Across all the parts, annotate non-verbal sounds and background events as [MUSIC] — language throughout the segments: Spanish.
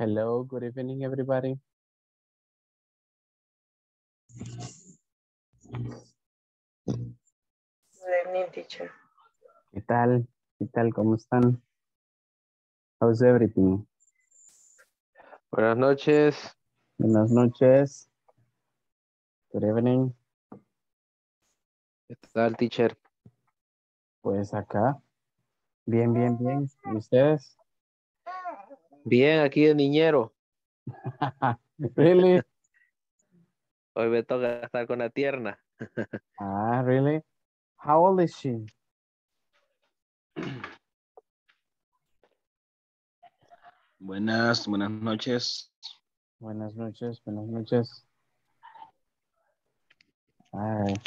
Hello, good evening, everybody. Good evening, teacher. ¿Qué tal? ¿Qué tal? ¿Cómo están? How's everything? Buenas noches. Buenas noches. Good evening. ¿Qué tal, teacher? Pues acá. Bien, bien, bien. ¿Y ustedes? Bien, aquí de niñero. [LAUGHS] really? Hoy me toca estar con la tierna. [LAUGHS] Ah, really? How old is she? Buenas, buenas noches. Buenas noches, buenas noches. All right.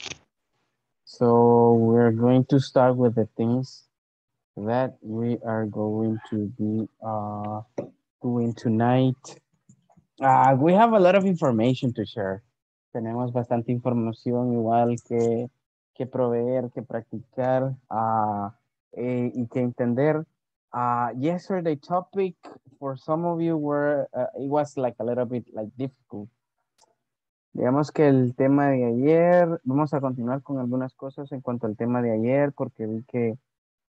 So we're going to start with the things that we are going to be uh, doing tonight. Uh, we have a lot of information to share. Tenemos bastante información igual que, que proveer, que practicar uh, y que entender. Uh, yesterday topic for some of you were, uh, it was like a little bit like difficult. Digamos que el tema de ayer, vamos a continuar con algunas cosas en cuanto al tema de ayer, porque vi que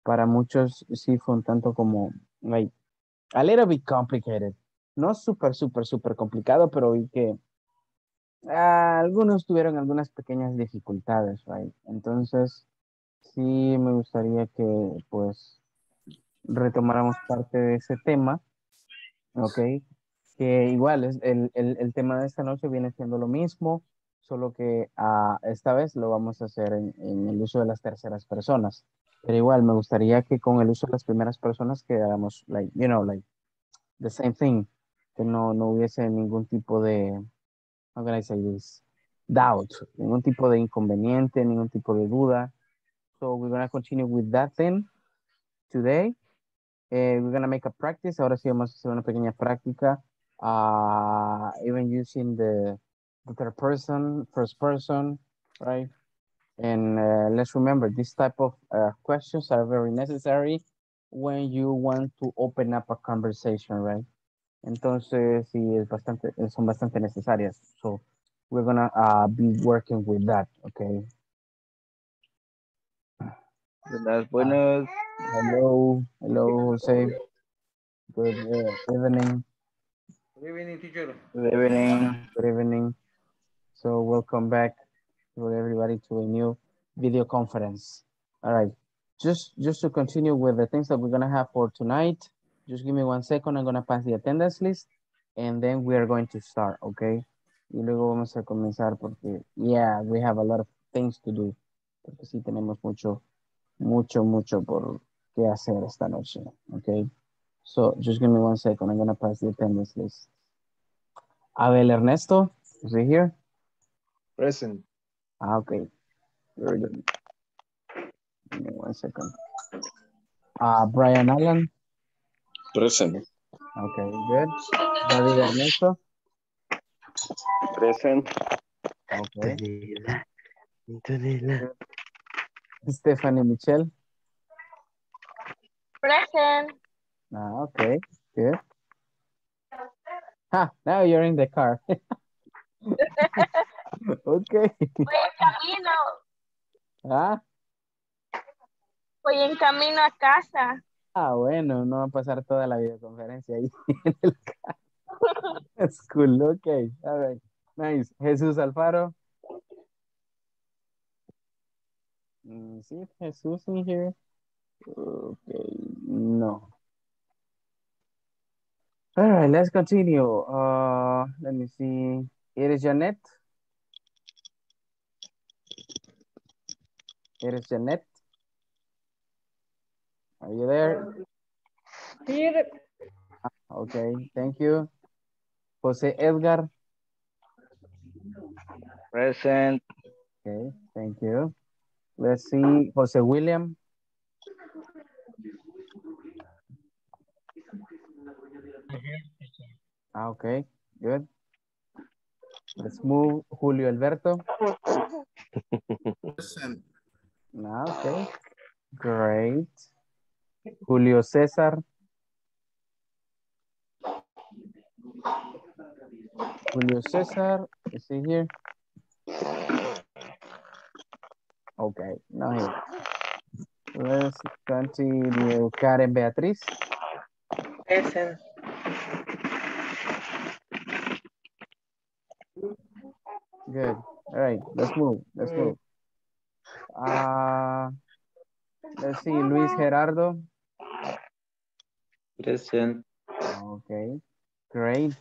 para muchos sí fue un tanto como, like, a little bit complicated. No súper, súper, súper complicado, pero vi que ah, algunos tuvieron algunas pequeñas dificultades, right? Entonces, sí me gustaría que, pues, retomáramos parte de ese tema, ¿ok? Que igual es el, el, el tema de esta noche viene siendo lo mismo, solo que ah, esta vez lo vamos a hacer en, en el uso de las terceras personas. Pero igual me gustaría que con el uso de las primeras personas quedáramos, like, you know, like, the same thing. Que no, no hubiese ningún tipo de, how can I say this? Doubt, ningún tipo de inconveniente, ningún tipo de duda. So we're going to continue with that thing today. Eh, we're going to make a practice. Ahora sí vamos a hacer una pequeña práctica. Uh, even using the third person, first person, right? And uh, let's remember, this type of uh, questions are very necessary when you want to open up a conversation, right? Entonces, sí, es bastante, son bastante necesarias. So, we're gonna uh, be working with that, okay? Buenas, buenas. Hello, hello, Jose. Good uh, evening. Good evening, teacher. Good evening. Good evening. So, welcome back to everybody to a new video conference. All right, just just to continue with the things that we're gonna have for tonight. Just give me one second. I'm gonna pass the attendance list, and then we are going to start. Okay. Y luego vamos a comenzar porque yeah, we have a lot of things to do. Porque sí tenemos mucho, mucho, mucho por qué hacer esta noche. Okay. So just give me one second. I'm gonna pass the attendance list. Abel Ernesto, is he here? Present. Ah, okay. Very good. Give me one second. Uh, Brian Allen. Present. Okay, good. David Ernesto. Present. Okay. Antonella. Antonella. Stephanie Michelle. Present. Ah, okay, good. Ha, now you're in the car. [LAUGHS] [LAUGHS] okay. Voy en camino. Ah, Voy en camino a casa. ah, bueno, no va a pasar toda la videoconferencia ahí [LAUGHS] en el carro. That's cool, okay. All right. Nice. Jesús Alfaro. Mm, see if Jesus in here. Okay, no. All right, let's continue. Uh, let me see. Here is Janet. Here is Janet. Are you there? Here. Okay, thank you. Jose Edgar. Present. Okay, thank you. Let's see, Jose William. Ah, okay, good. Let's move Julio Alberto. Present. Ah, okay, great. Julio César. Julio Cesar, is he here? Okay, not here. Let's continue. Karen Beatriz. Present. Good. All right, let's move. Let's move. Uh, let's see, Luis Gerardo. Present. Okay, great.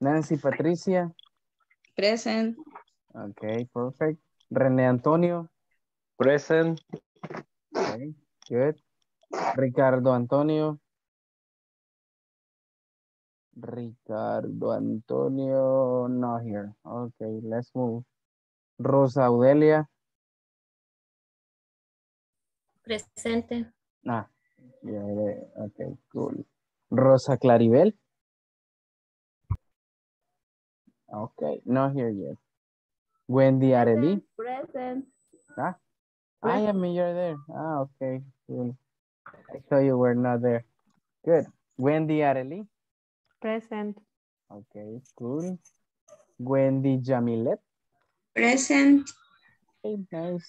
Nancy Patricia. Present. Okay, perfect. René Antonio. Present. Okay, good. Ricardo Antonio. Ricardo Antonio, not here. Okay, let's move. Rosa Audelia. Presente. Ah, okay, cool. Rosa Claribel. Okay, not here yet. Wendy Areli. Present. Ah, I am you're there. Ah, okay, cool. I thought you were not there. Good. Wendy Areli. Present. Okay, cool. Wendy Jamilet. Present. Okay, nice.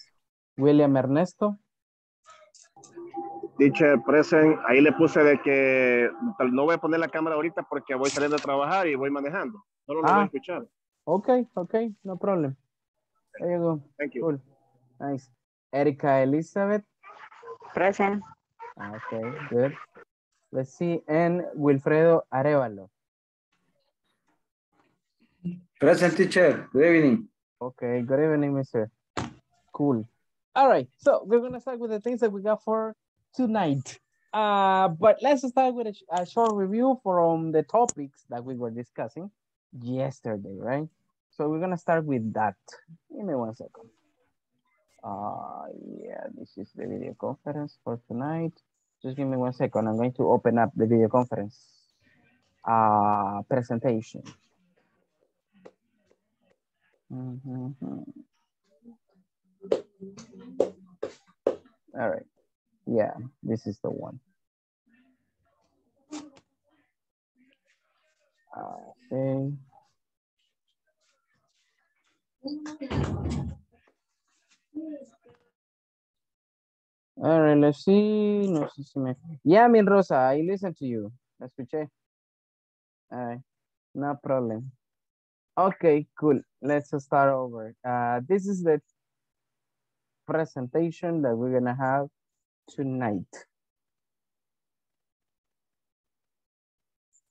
William Ernesto. Teacher present, ahí le puse de que no voy a poner la cámara ahorita porque voy saliendo a trabajar y voy manejando. Solo lo voy Ah. a escuchar. Okay, okay, no problem. There you go. Thank you. Cool. Nice. Erika Elizabeth. Present. Okay, good. Let's see. And Wilfredo Arevalo. Present teacher. Good evening. Okay, good evening, Mr. Cool. All right, so we're gonna start with the things that we got for tonight. Uh, but let's start with a, a short review from the topics that we were discussing yesterday, right? So we're gonna start with that. Give me one second. Uh, yeah, this is the video conference for tonight. Just give me one second. I'm going to open up the video conference uh, presentation. Mhm. All right. Yeah, this is the one. Okay. All right, let's see. No sé si me... Yeah, mi Rosa, I listen to you. La escuché. All right, no problem. Okay, cool. Let's start over. Uh, this is the presentation that we're gonna have tonight.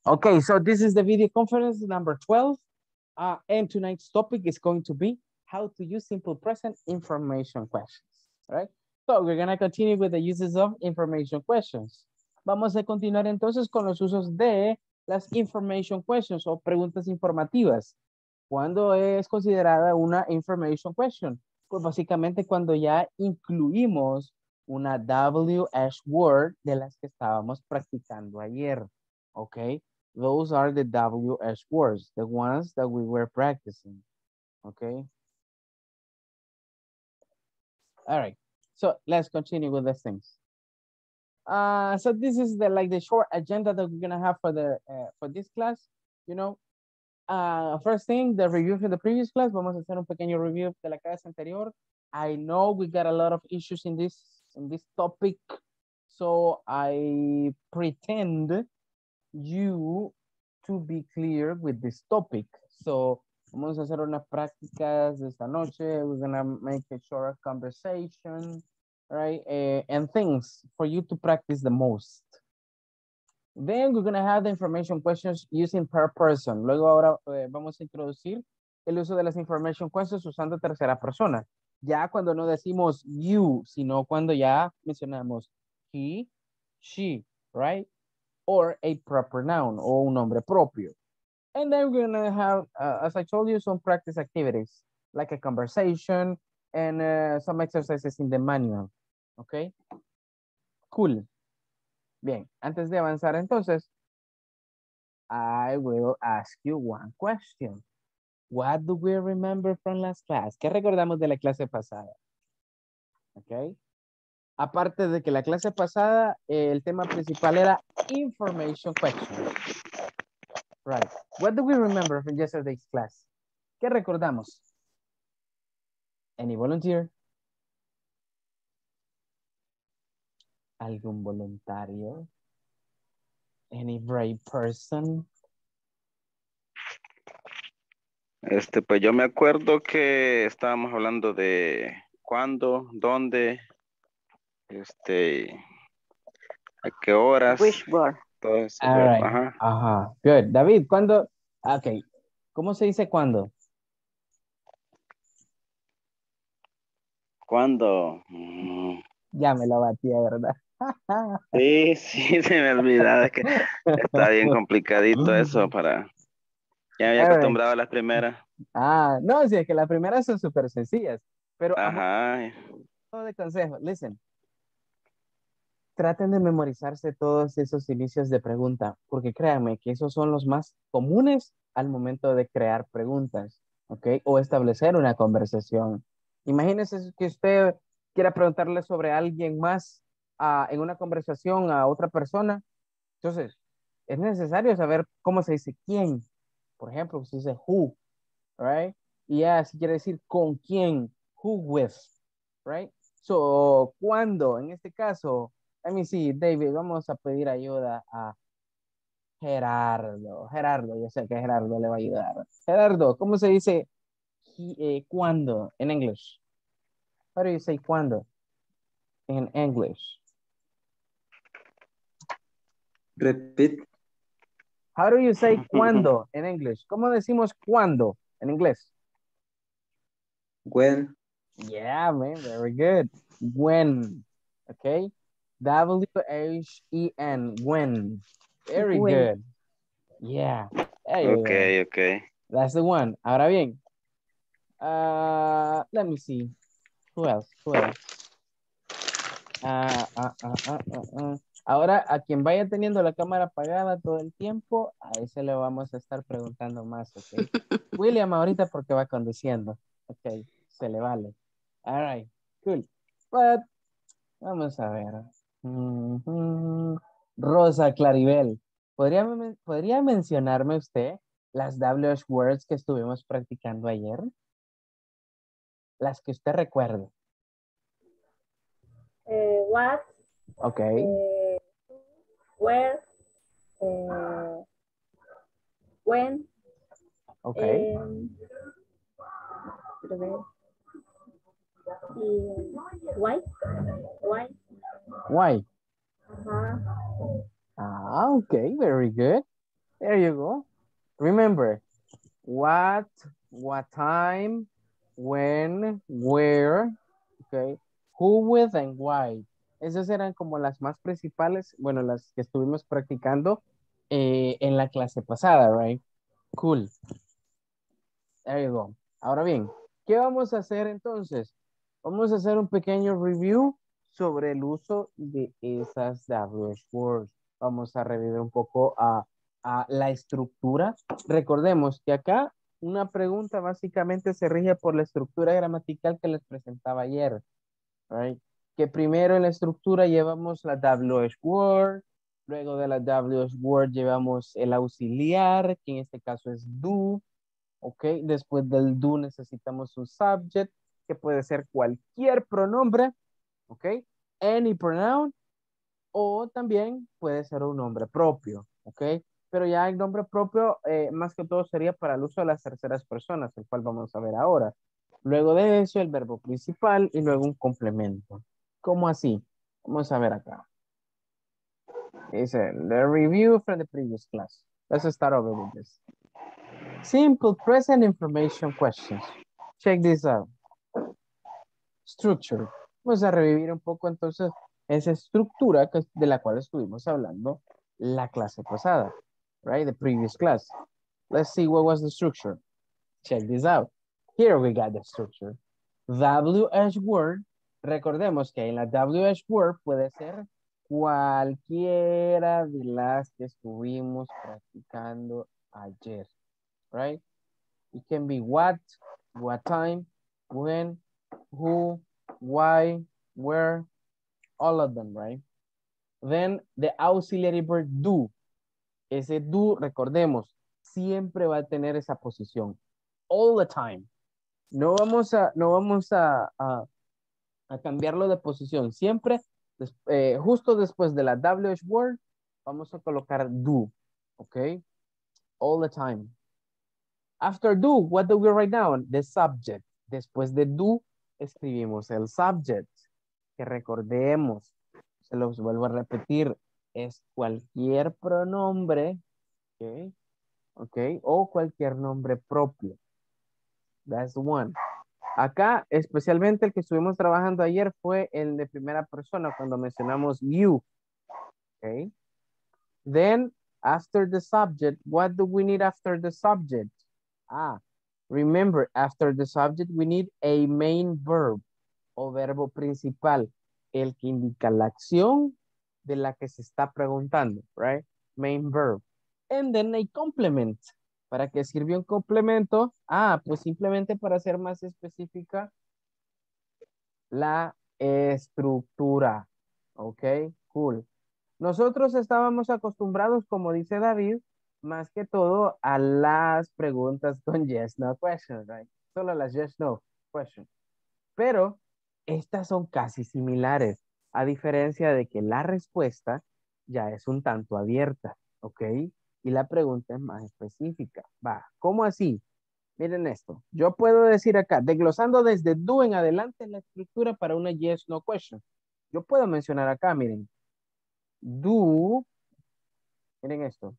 Okay, so this is the video conference number 12. Uh, and tonight's topic is going to be how to use simple present information questions, right? So we're gonna continue with the uses of information questions. Vamos a continuar entonces con los usos de las information questions o preguntas informativas. ¿Cuándo es considerada una information question? Pues básicamente cuando ya incluimos una WH word de las que estábamos practicando ayer. Okay, those are the WH words, the ones that we were practicing. Okay. All right, so let's continue with the things. Uh, so this is the like the short agenda that we're gonna have for the uh, for this class. You know, uh, first thing, the review from the previous class. Vamos a hacer un pequeño review de la clase anterior. I know we got a lot of issues in this in this topic, so I pretend you to be clear with this topic. So vamos a hacer unas prácticas esta noche. We're gonna make a short conversation, right? Eh, and things for you to practice the most. Then we're gonna have the information questions using per person. Luego ahora eh, vamos a introducir el uso de las information questions usando tercera persona. Ya cuando no decimos you, sino cuando ya mencionamos he, she, right? Or a proper noun o un nombre propio. And then we're gonna have, uh, as I told you, some practice activities, like a conversation and uh, some exercises in the manual. Okay? Cool. Bien, antes de avanzar entonces, I will ask you one question. What do we remember from last class? ¿Qué recordamos de la clase pasada? Okay. Aparte de que la clase pasada, el tema principal era information questions. Right. What do we remember from yesterday's class? ¿Qué recordamos? Any volunteer? ¿Algún voluntario? Any brave person? Este, pues yo me acuerdo que estábamos hablando de cuándo, dónde, este, a qué horas. Wishboard. Todo eso. All right. Ajá. Ajá. Good. David, ¿cuándo? Ok. ¿Cómo se dice cuándo? ¿Cuándo? Mm, Ya me lo batía, ¿verdad? Sí, sí, se me olvidaba que [LAUGHS] está bien complicadito eso [LAUGHS] para... Ya me había acostumbrado a las primeras. Ah, no, sí, es que las primeras son súper sencillas. Pero a Ajá. modo de consejo, listen. Traten de memorizarse todos esos inicios de pregunta, porque créanme que esos son los más comunes al momento de crear preguntas, ¿ok? O establecer una conversación. Imagínese que usted quiera preguntarle sobre alguien más ah, en una conversación a otra persona. Entonces, es necesario saber cómo se dice quién. Por ejemplo, se dice who, right? Y ya si quiere decir con quién, who with, right? So, ¿cuándo? En este caso, let me see, David, vamos a pedir ayuda a Gerardo. Gerardo, yo sé que Gerardo le va a ayudar. Gerardo, ¿cómo se dice eh, cuándo en English? How do you say cuándo in English? Repeat. How do you say [LAUGHS] cuándo in English? ¿Cómo decimos cuándo en inglés? When. Yeah, man, very good. When, okay? W-H-E-N, when. Very When. good. Yeah. There Ok, go. ok. That's the one. Ahora bien. Uh, let me see. Who else? Who else? Ah, ah, ah, ah, ah, ah. Ahora, a quien vaya teniendo la cámara apagada todo el tiempo, a ese le vamos a estar preguntando más, ¿ok? [LAUGHS] William ahorita porque va conduciendo. Ok, se le vale. All right, cool. But, vamos a ver. Ujú. Rosa Claribel, ¿podría, ¿podría mencionarme usted las WH words que estuvimos practicando ayer? Las que usted recuerde. Eh, what, Ok, eh, where, eh, when, ok. quiero ver. why, why, Why? ajá, Ah, okay, very good. There you go. Remember, what, what time, when, where, okay, who with and why. Esas eran como las más principales, bueno, las que estuvimos practicando eh, en la clase pasada, right? Cool. There you go. Ahora bien, ¿qué vamos a hacer entonces? Vamos a hacer un pequeño review sobre el uso de esas WH words. Vamos a revivir un poco a, a la estructura. Recordemos que acá una pregunta básicamente se rige por la estructura gramatical que les presentaba ayer. right? Que primero en la estructura llevamos la WH word, luego de la WH word llevamos el auxiliar, que en este caso es do, ¿ok? Después del do necesitamos un subject, que puede ser cualquier pronombre, ¿ok? Any pronoun, o también puede ser un nombre propio, ¿ok? Pero ya el nombre propio, eh, más que todo, sería para el uso de las terceras personas, el cual vamos a ver ahora. Luego de eso, el verbo principal y luego un complemento. ¿Cómo así? Vamos a ver acá. Dice, the review from the previous class. Let's start over with this. Simple present information questions. Check this out. Structure. Vamos a revivir un poco entonces esa estructura de la cual estuvimos hablando la clase pasada. Right? The previous class. Let's see what was the structure. Check this out. Here we got the structure. WH word. Recordemos que en la WH word puede ser cualquiera de las que estuvimos practicando ayer. Right? It can be what, what time, when, who, why, where, all of them, right? Then the auxiliary verb do. Ese do, recordemos, siempre va a tener esa posición. All the time. No vamos a, no vamos a, a, a cambiarlo de posición. Siempre, eh, justo después de la WH word, vamos a colocar do. ¿Ok? All the time. After do, what do we write down? The subject. Después de do, escribimos el subject. Que recordemos, se los vuelvo a repetir, es cualquier pronombre, ¿ok? ¿Ok? O cualquier nombre propio. That's one. Acá, especialmente el que estuvimos trabajando ayer fue el de primera persona cuando mencionamos you. Okay. Then, after the subject, what do we need after the subject? Ah, remember, after the subject, we need a main verb o verbo principal, el que indica la acción de la que se está preguntando, right? Main verb. And then a complement. ¿Para qué sirvió un complemento? Ah, pues simplemente para ser más específica la estructura. Ok, cool. Nosotros estábamos acostumbrados, como dice David, más que todo a las preguntas con yes, no question, right? Solo las yes, no question. Pero estas son casi similares, a diferencia de que la respuesta ya es un tanto abierta, ¿ok? Y la pregunta es más específica. Va, ¿cómo así? Miren esto. Yo puedo decir acá, desglosando desde do en adelante la estructura para una yes, no question. Yo puedo mencionar acá, miren. Do, miren esto.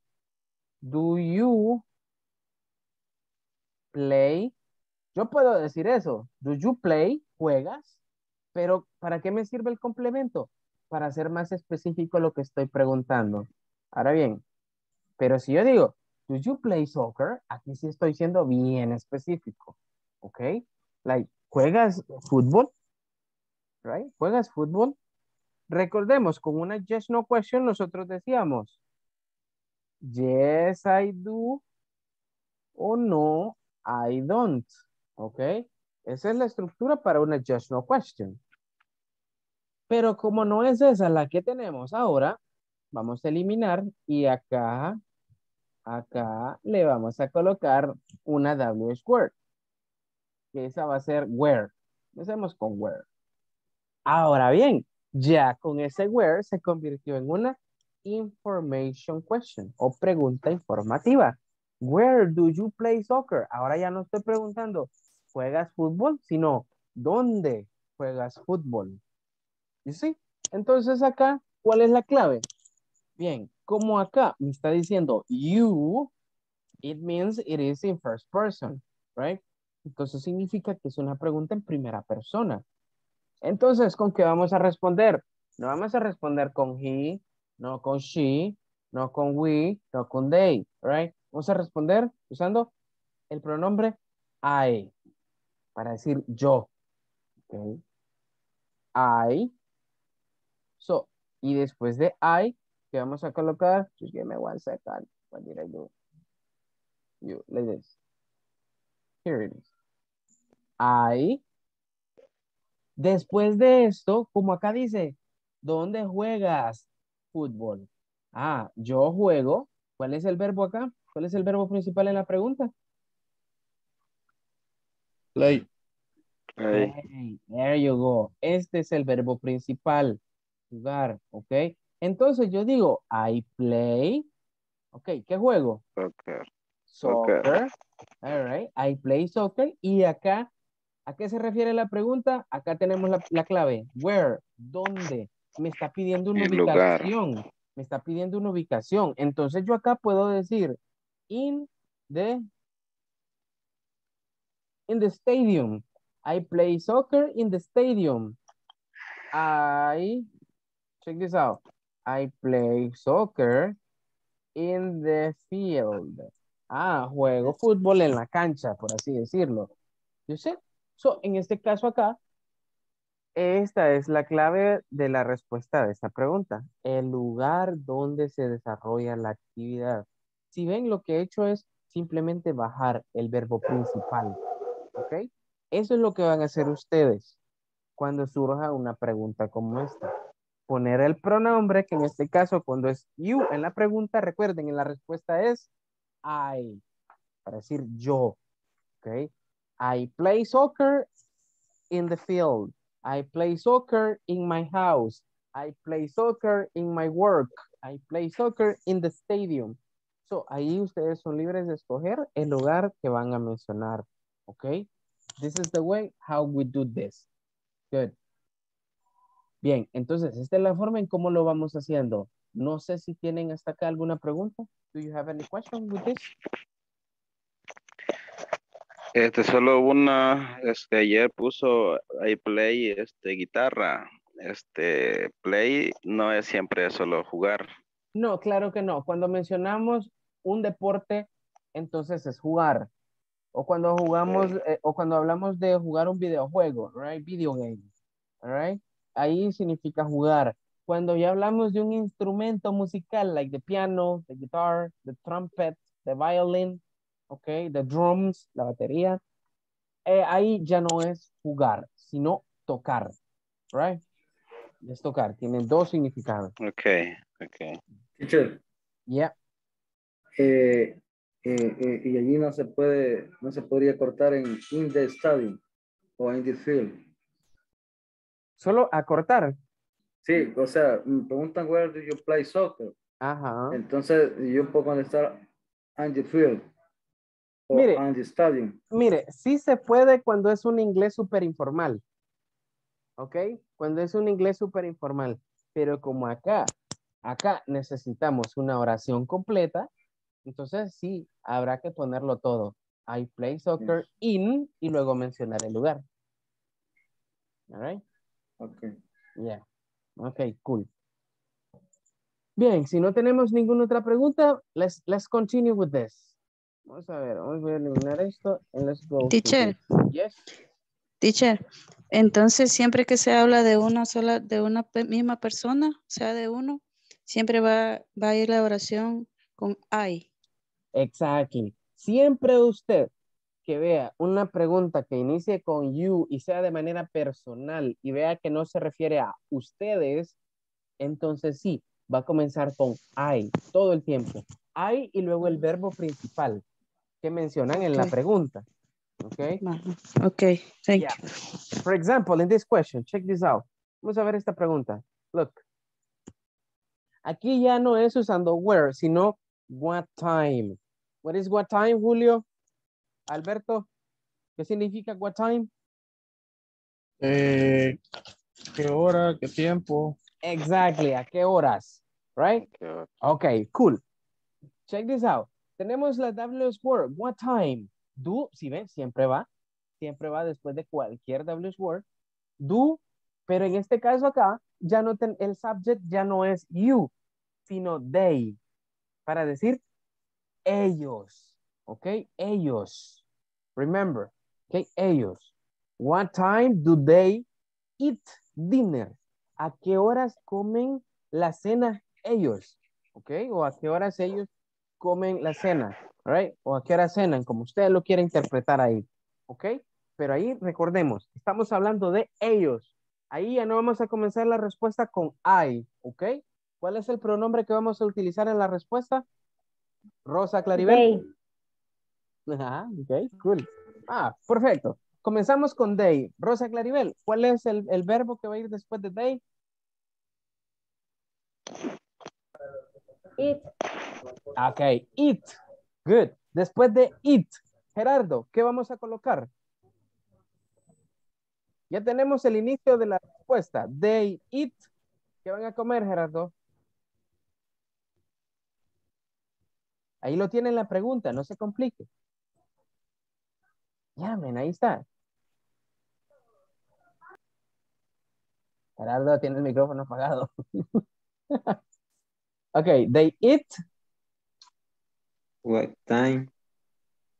Do you play? Yo puedo decir eso. Do you play? ¿Juegas? Pero ¿para qué me sirve el complemento? Para ser más específico lo que estoy preguntando. Ahora bien, pero si yo digo, do you play soccer? Aquí sí estoy siendo bien específico. ¿Ok? Like, ¿juegas fútbol? Right? ¿Juegas fútbol? Recordemos, con una yes, no question, nosotros decíamos, yes, I do, o no, I don't. ¿Ok? Esa es la estructura para una yes, no question. Pero como no es esa la que tenemos ahora, vamos a eliminar y acá, acá le vamos a colocar una WH word. Que esa va a ser where. Empecemos con where. Ahora bien, ya con ese where se convirtió en una information question o pregunta informativa. Where do you play soccer? Ahora ya no estoy preguntando, ¿juegas fútbol? Sino, ¿dónde juegas fútbol? ¿Y sí? Entonces acá, ¿cuál es la clave? Bien, como acá me está diciendo you, it means it is in first person, right? Entonces significa que es una pregunta en primera persona. Entonces, ¿con qué vamos a responder? No vamos a responder con he, no con she, no con we, no con they, right? Vamos a responder usando el pronombre I para decir yo. Okay. I. So, y después de I, ¿qué vamos a colocar? Just give me one second. What did I do? You, like this. Here it is. I. Después de esto, como acá dice, ¿dónde juegas fútbol? Ah, yo juego. ¿Cuál es el verbo acá? ¿Cuál es el verbo principal en la pregunta? Play. Play. Play. There you go. Este es el verbo principal. Jugar, ¿ok? Entonces yo digo, I play. Ok, ¿qué juego? Soccer. Soccer. Soccer. All right. I play soccer. Y acá, ¿a qué se refiere la pregunta? Acá tenemos la, la clave. Where? ¿Dónde? Me está pidiendo una El lugar. ubicación. Me está pidiendo una ubicación. Entonces yo acá puedo decir in the in the stadium. I play soccer in the stadium. I check this out. I play soccer in the field. Ah, juego fútbol en la cancha, por así decirlo. You see? So, en este caso acá, esta es la clave de la respuesta de esta pregunta. El lugar donde se desarrolla la actividad. Si ven, lo que he hecho es simplemente bajar el verbo principal. ¿Ok? Eso es lo que van a hacer ustedes cuando surja una pregunta como esta. Poner el pronombre, que en este caso cuando es you en la pregunta, recuerden, en la respuesta es I, para decir yo, ¿ok? I play soccer in the field. I play soccer in my house. I play soccer in my work. I play soccer in the stadium. So, ahí ustedes son libres de escoger el lugar que van a mencionar, ¿ok? This is the way how we do this. Good. Bien, entonces, esta es la forma en cómo lo vamos haciendo. No sé si tienen hasta acá alguna pregunta. Do you have any question with this? Este, solo una, este, ayer puso ahí play, este, guitarra. Este, play no es siempre solo jugar. No, claro que no. Cuando mencionamos un deporte, entonces es jugar. O cuando jugamos, eh, o cuando hablamos de jugar un videojuego, right? Video game, right? Ahí significa jugar. Cuando ya hablamos de un instrumento musical, like the piano, the guitar, the trumpet, the violin, okay, the drums, la batería, eh, ahí ya no es jugar, sino tocar, right? Es tocar, tienen dos significados. Ok, ok. Teacher, Yeah. eh, eh, eh, y allí no se puede, no se podría cortar en in the stadium o in the field. Solo acortar. Sí, o sea, me preguntan where do you play soccer. Ajá. Entonces yo puedo contestar the field o Mire. the stadium. Mire, sí se puede cuando es un inglés súper informal. ¿Ok? Cuando es un inglés súper informal. Pero como acá, acá necesitamos una oración completa, entonces sí, habrá que ponerlo todo. I play soccer in y luego mencionar el lugar. All right? Okay. Yeah. Ok, cool. Bien, si no tenemos ninguna otra pregunta, let's, let's continue with this. Vamos a ver, vamos a eliminar esto and let's go. Teacher. Yes. Teacher, entonces siempre que se habla de una sola, de una misma persona, o sea, de uno, siempre va, va a ir la oración con I. Exactly. Siempre usted que vea una pregunta que inicie con you y sea de manera personal y vea que no se refiere a ustedes, entonces sí, va a comenzar con I todo el tiempo. I y luego el verbo principal que mencionan en la pregunta. ¿Ok? Ajá. Ok, thank Yeah. you. For example, in this question, check this out. Vamos a ver esta pregunta. Look. Aquí ya no es usando where, sino what time. What is what time, Julio? Alberto, ¿qué significa what time? Eh, ¿Qué hora? ¿Qué tiempo? Exactly, ¿a qué horas? Right? Ok. Okay, cool. Check this out. Tenemos la WS word, what time? Do, si ven, siempre va. Siempre va después de cualquier WS word. Do, pero en este caso acá, ya no ten- el subject ya no es you, sino they. Para decir ellos. ¿Ok? Ellos. Remember. ¿Ok? Ellos. What time do they eat dinner? ¿A qué horas comen la cena ellos? ¿Ok? O a qué horas ellos comen la cena, right? O a qué hora cenan, como usted lo quiere interpretar ahí, ¿ok? Pero ahí recordemos, estamos hablando de ellos. Ahí ya no vamos a comenzar la respuesta con I, ¿ok? ¿Cuál es el pronombre que vamos a utilizar en la respuesta? Rosa Claribel. Ajá, ok, cool. Ah, perfecto. Comenzamos con they. Rosa Claribel, ¿cuál es el, el verbo que va a ir después de they? Eat. Ok, eat. Good. Después de eat, Gerardo, ¿qué vamos a colocar? Ya tenemos el inicio de la respuesta. They eat. ¿Qué van a comer, Gerardo? Ahí lo tienen la pregunta, no se complique. Llamen, ahí está. Gerardo tiene el micrófono apagado. [LAUGHS] ok, they eat. What time?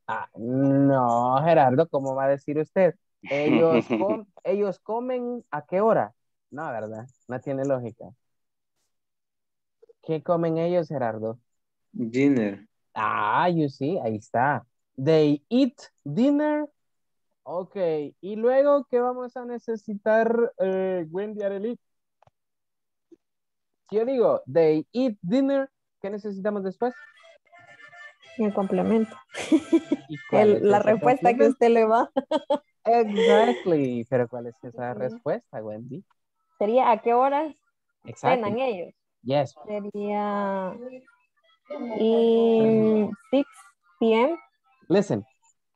Ah, no, Gerardo, ¿cómo va a decir usted? Ellos, [LAUGHS] com- ellos comen a qué hora? No, ¿verdad? No tiene lógica. ¿Qué comen ellos, Gerardo? Dinner. Ah, you see, ahí está. They eat dinner. Ok, y luego, ¿qué vamos a necesitar, eh, Wendy Arely? Si yo digo, they eat dinner, ¿qué necesitamos después? El complemento. ¿Y [LAUGHS] El- la respuesta que usted le va. Exactly. Pero ¿cuál es esa respuesta, Wendy? Sería a qué horas Exactly. cenan ellos. Yes. Sería in 6 p.m. Listen,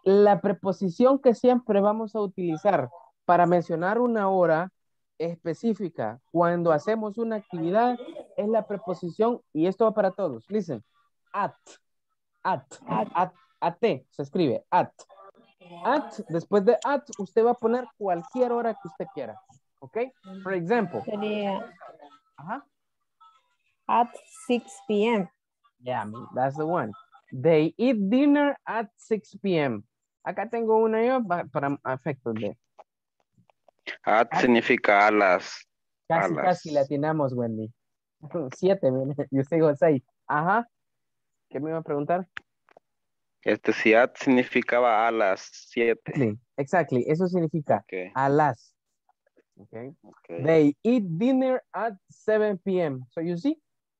la preposición que siempre vamos a utilizar para mencionar una hora específica cuando hacemos una actividad es la preposición, y esto va para todos. Listen, at, at, at, at, se escribe at. At, después de at, usted va a poner cualquier hora que usted quiera. ¿Ok? For example. Sería Ajá. at 6 p.m. Yeah, that's the one. They eat dinner at 6 p.m. Acá tengo una yo pa- para efectos de At significa alas. casi, Alas. casi latinamos, Wendy. [LAUGHS] Siete, yo sigo seis. Ajá. ¿Qué me iba a preguntar? Este si at significaba a las siete. Exactly, exactly. Eso significa Ok, a las. Okay. ok. They eat dinner at 7 p.m. So you see,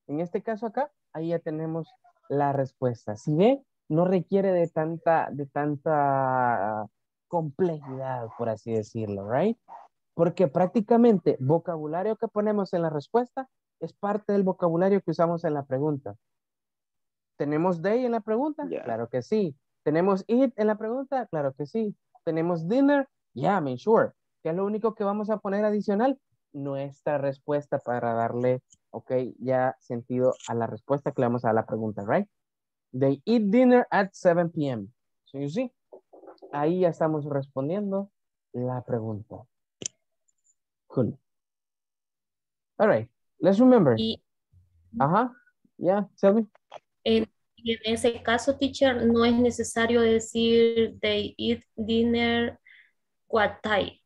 en este caso acá, ahí ya tenemos la respuesta. Si ve, no requiere de tanta, de tanta complejidad, por así decirlo, right? Porque prácticamente vocabulario que ponemos en la respuesta es parte del vocabulario que usamos en la pregunta. ¿Tenemos they en la pregunta? Claro que sí. ¿Tenemos eat en la pregunta? Claro que sí. ¿Tenemos dinner? Yeah, I mean, sure. ¿Qué es lo único que vamos a poner adicional? Nuestra respuesta para darle, ok, ya sentido a la respuesta que le vamos a la pregunta, right? They eat dinner at 7 p.m. So you see, ahí ya estamos respondiendo la pregunta. Cool. All right, let's remember. Y Ajá, yeah, tell me. en, en ese caso, teacher, no es necesario decir they eat dinner what time.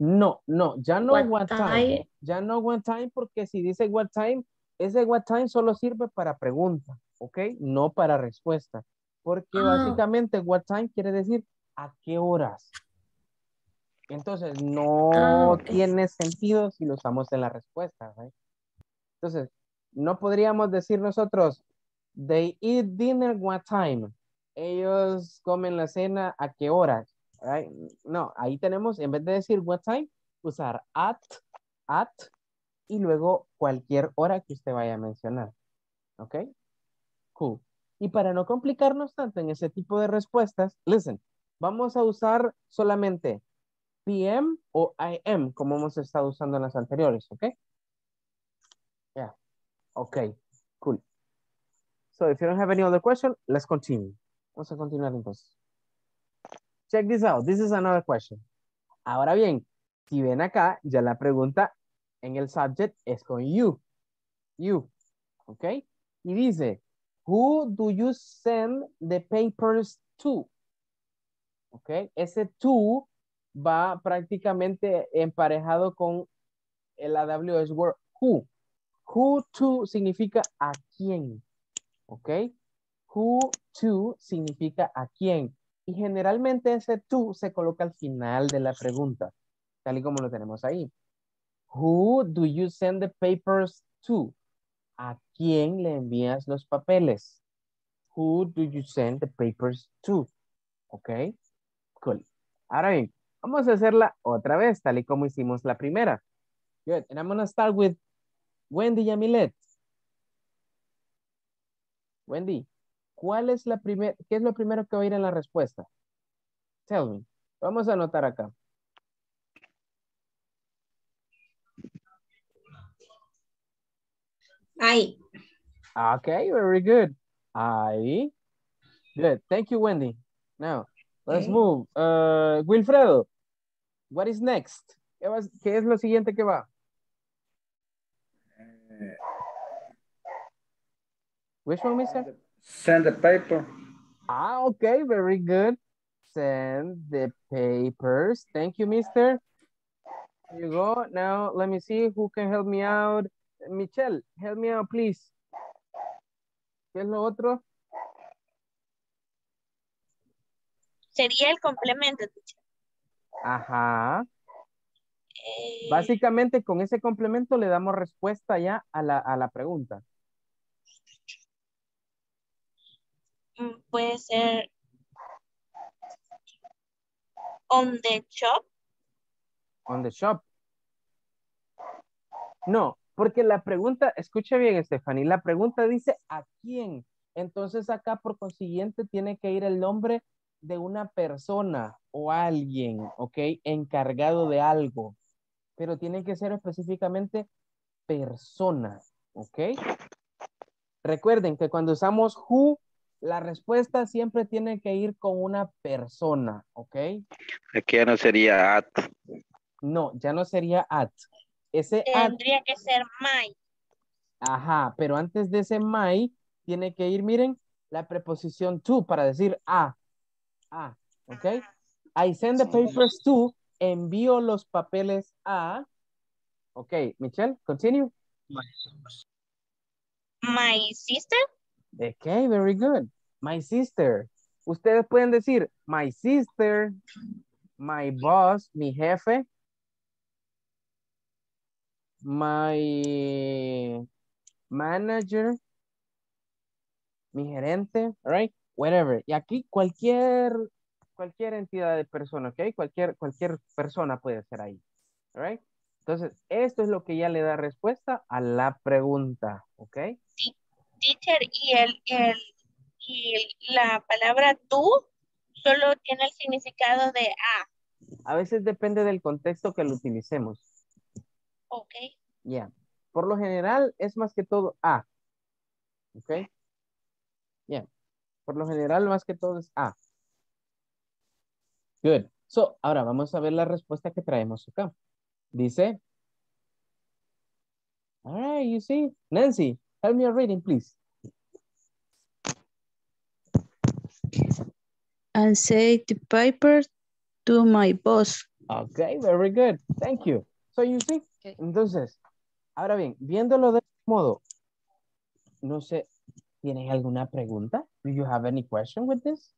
No, no, ya no What what time. time? Ya no what time porque si dice what time, ese what time solo sirve para pregunta, ¿ok? No para respuesta. Porque Ah. básicamente what time quiere decir a qué horas. Entonces no Ah, tiene sentido si lo usamos en la respuesta, right? Entonces, no podríamos decir nosotros, they eat dinner what time. Ellos comen la cena a qué horas. No, ahí tenemos, en vez de decir what time, usar at, at, y luego cualquier hora que usted vaya a mencionar. ¿Ok? Cool. Y para no complicarnos tanto en ese tipo de respuestas, listen, vamos a usar solamente PM o IM, como hemos estado usando en las anteriores, ¿ok? Yeah. Okay, cool. So if you don't have any other question, let's continue. Vamos a continuar entonces. Check this out. This is another question. Ahora bien, si ven acá, ya la pregunta en el subject es con you. You. ¿Ok? Y dice, who do you send the papers to? ¿Ok? Ese to va prácticamente emparejado con el AWS word who. Who to significa a quién. ¿Ok? Who to significa a quién. Y generalmente ese to se coloca al final de la pregunta, tal y como lo tenemos ahí. Who do you send the papers to? ¿A quién le envías los papeles? Who do you send the papers to? ¿Ok? Cool. Ahora bien, vamos a hacerla otra vez, tal y como hicimos la primera. Good. And I'm going to start with Wendy Yamilet. Wendy, ¿cuál es la primera, qué es lo primero que va a ir en la respuesta? Tell me. Vamos a anotar acá. Ahí. Okay, very good. I. Good. Thank you, Wendy. Now, let's Okay. move. Uh, Wilfredo, what is next? ¿Qué, vas- qué es lo siguiente que va? Which one, mister? Send the paper. Ah, okay, very good. Send the papers. Thank you, mister. Here you go. Now, let me see who can help me out. Michelle, help me out, please. ¿Qué es lo otro? Sería el complemento. teacher. Ajá. Eh, Básicamente, con ese complemento le damos respuesta ya a la, a la pregunta. Puede ser on the shop. On the shop. No, porque la pregunta, escuche bien, Stephanie, la pregunta dice ¿a quién? Entonces acá por consiguiente tiene que ir el nombre de una persona o alguien, ¿ok? Encargado de algo. Pero tiene que ser específicamente persona, ¿ok? Recuerden que cuando usamos who, la respuesta siempre tiene que ir con una persona, ¿ok? Aquí ya no sería at. No, ya no sería at. Ese at, Tendría que ser my. ajá, pero antes de ese my, tiene que ir, miren, la preposición to para decir a. A, ¿ok? I send the papers to, envío los papeles a. Ok, Michelle, continue. My sister. Ok, very good. My sister. Ustedes pueden decir my sister, my boss, mi jefe, my manager, mi gerente, right? Whatever. Y aquí cualquier, cualquier entidad de persona, ¿ok? Cualquier, cualquier persona puede ser ahí, right? Entonces, esto es lo que ya le da respuesta a la pregunta, ¿ok? Teacher y el, el y la palabra tú solo tiene el significado de a. A veces depende del contexto que lo utilicemos. Ok. Yeah. Por lo general es más que todo a. ¿Ok? Yeah. Por lo general más que todo es a. Good. So, ahora vamos a ver la respuesta que traemos acá. Dice. All right, you see. Nancy, help me a reading, please. And say the paper to my boss. Okay, very good. Thank you. So you see. Entonces, ahora bien, viéndolo de este modo, no sé, ¿tienen alguna pregunta? Do you have any question with this?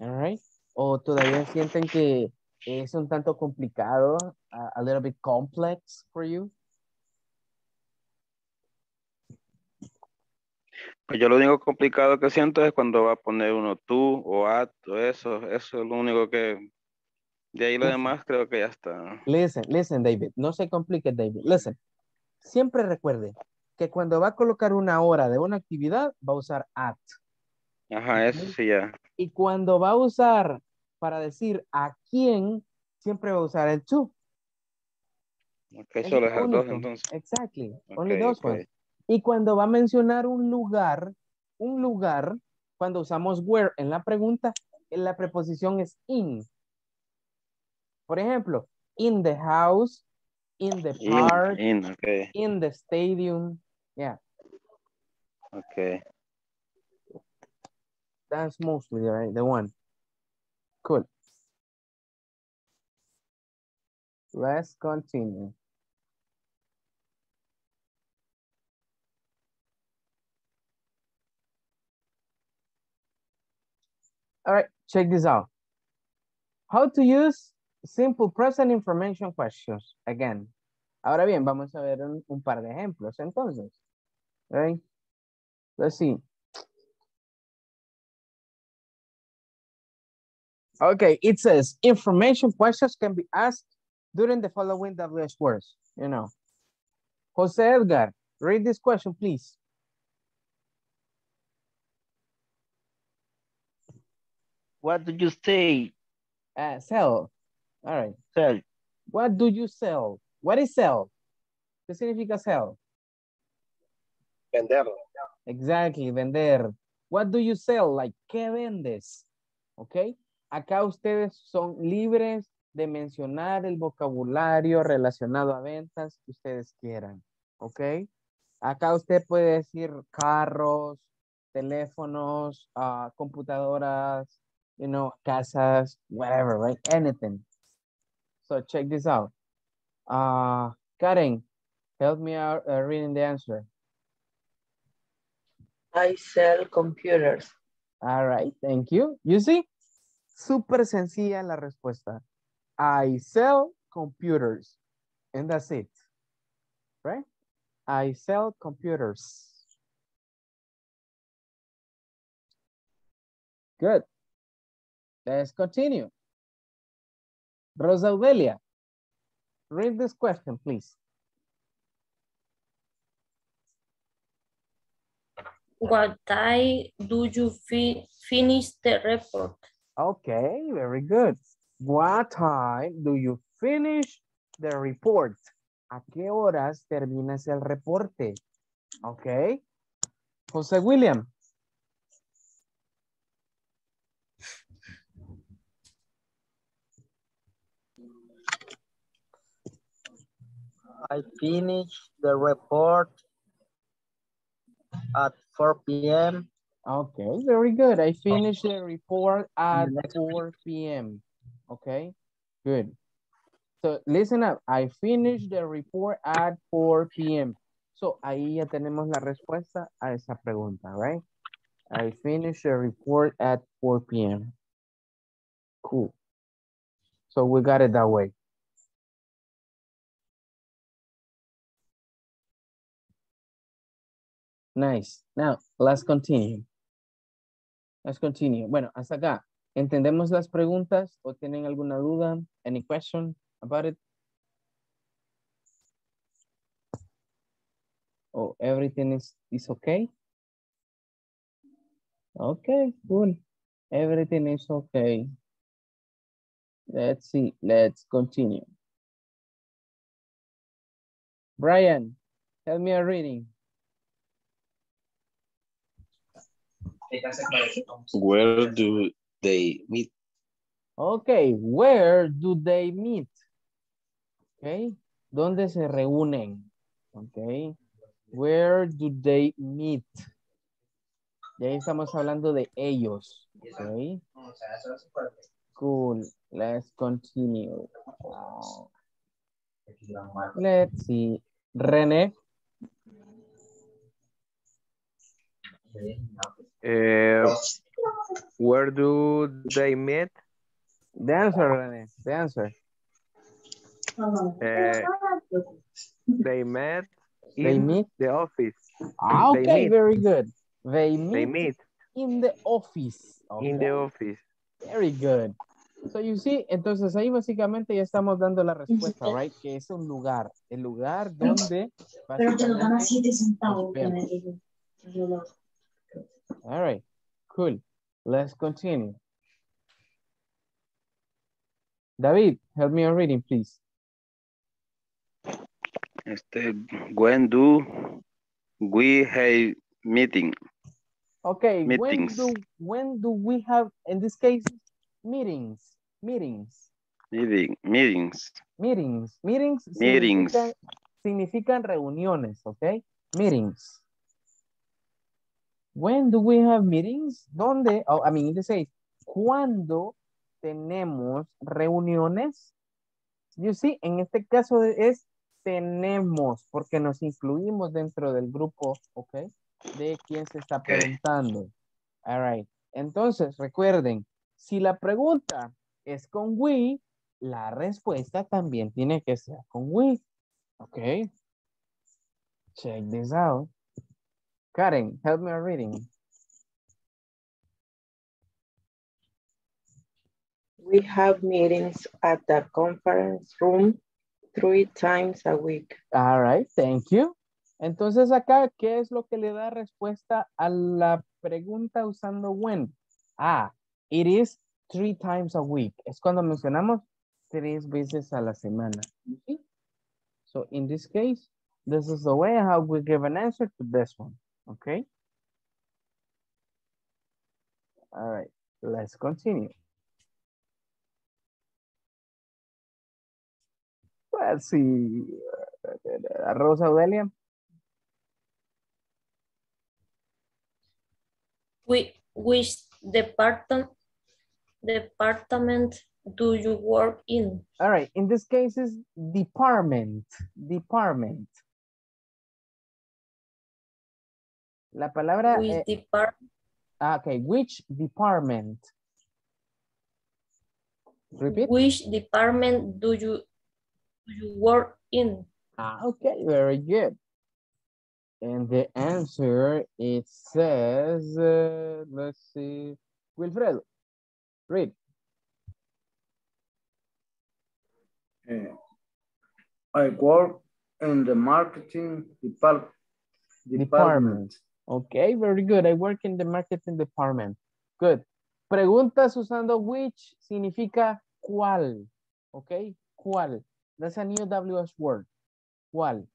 All right. ¿O todavía sienten que es un tanto complicado, a, a little bit complex for you? Pues yo lo único complicado que siento es cuando va a poner uno tú o at o eso. Eso es lo único que... De ahí lo Listen. demás creo que ya está. Listen, listen, David. No se complique, David. Listen. Siempre recuerde que cuando va a colocar una hora de una actividad, va a usar at. Ajá, eso sí ya. Y cuando va a usar para decir a quién, siempre va a usar el to. Ok, Es solo lo es el dos entonces. Exactly. Ok, Only those ok. ones. Y cuando va a mencionar un lugar, un lugar, cuando usamos where en la pregunta, la preposición es in. Por ejemplo, in the house, in the park, in, the stadium. Yeah, ok. that's mostly right, the one. Cool. Let's continue. All right, check this out. How to use simple present information questions. Again. Ahora bien, vamos a ver un, un par de ejemplos entonces. Right? Let's see. Okay, it says information questions can be asked during the following WS words. You know. Jose Edgar, read this question, please. What do you say? Uh, sell. All right. Sell. What do you sell? What is sell? ¿Qué significa sell? Vender. Exactly, vender. What do you sell? Like, ¿qué vendes? ¿Ok? Acá ustedes son libres de mencionar el vocabulario relacionado a ventas que ustedes quieran. ¿Ok? Acá usted puede decir carros, teléfonos, ah, computadoras, you know, casas, whatever, right? Anything. So check this out. Uh, Karen, help me out uh, reading the answer. I sell computers. All right, thank you. You see, súper sencilla la respuesta. I sell computers. And that's it. Right? I sell computers. Good. Let's continue. Rosa Audelia, read this question, please. What time do you fi finish the report? Okay, very good. What time do you finish the report? ¿A qué horas terminas el reporte? Ok. José William. I finished the report at 4 p.m. Okay, very good. I finished the report at 4 p.m. Okay, good. So listen up. I finished the report at 4 p.m. So ahí ya tenemos la respuesta a esa pregunta, right? I finished the report at 4 p.m. Cool. So we got it that way. Nice. Now, let's continue. Let's continue. Bueno, hasta acá. ¿Entendemos las preguntas o tienen alguna duda? Any question about it? Oh, everything is, is okay? Okay, cool. Everything is okay. Let's see. Let's continue. Brian, tell me a reading. Where do they meet? Okay, where do they meet? Okay, ¿dónde se reúnen? Okay, where do they meet? Ya estamos hablando de ellos. Okay. Cool. Let's continue. Let's see. René. Uh, where do they meet? The answer, René. The answer. Uh, they met They in meet? the office. Ah, They okay, meet. very good. They meet, They meet in the office. in the office. Very good. So you see, entonces ahí básicamente ya estamos dando la respuesta, right? Que es un lugar, el lugar donde Pero te lo dan a básicamente 7 centavos. All right, cool. Let's continue. David, help me on reading, please. Este, when do we have meeting? Okay, Meetings. when do when do we have in this case meetings? Meetings. Meeting, meetings. Meetings. Meetings. Meetings. Significan, significan reuniones, ¿ok? Meetings. When do we have meetings? ¿Dónde? Oh, I mean, in this case, ¿cuándo tenemos reuniones? You see, en este caso es tenemos, porque nos incluimos dentro del grupo, ¿ok? De quien se está preguntando. All right. Entonces, recuerden, si la pregunta es con we, la respuesta también tiene que ser con we. Ok. Check this out. Karen, help me reading. We have meetings at the conference room three times a week. All right, thank you. Entonces acá, ¿qué es lo que le da respuesta a la pregunta usando when? Ah, it is three times a week. Es cuando mencionamos tres veces a la semana. So in this case, this is the way how we give an answer to this one. Okay? All right, let's continue. Let's see. Rosa Audelia. Whi- Which department department do you work in? All right, in this case is department, department. La palabra, Which eh, depart ah, okay, which department? Repeat. which department do you do you work in? Ah, okay, very good. And the answer, it says, uh, let's see, Wilfredo, read. Eh, I work in the marketing depart Department. Okay, very good. I work in the marketing department. Good. Preguntas usando which significa cuál. Okay, cuál. That's a new WS word. ¿Cuál?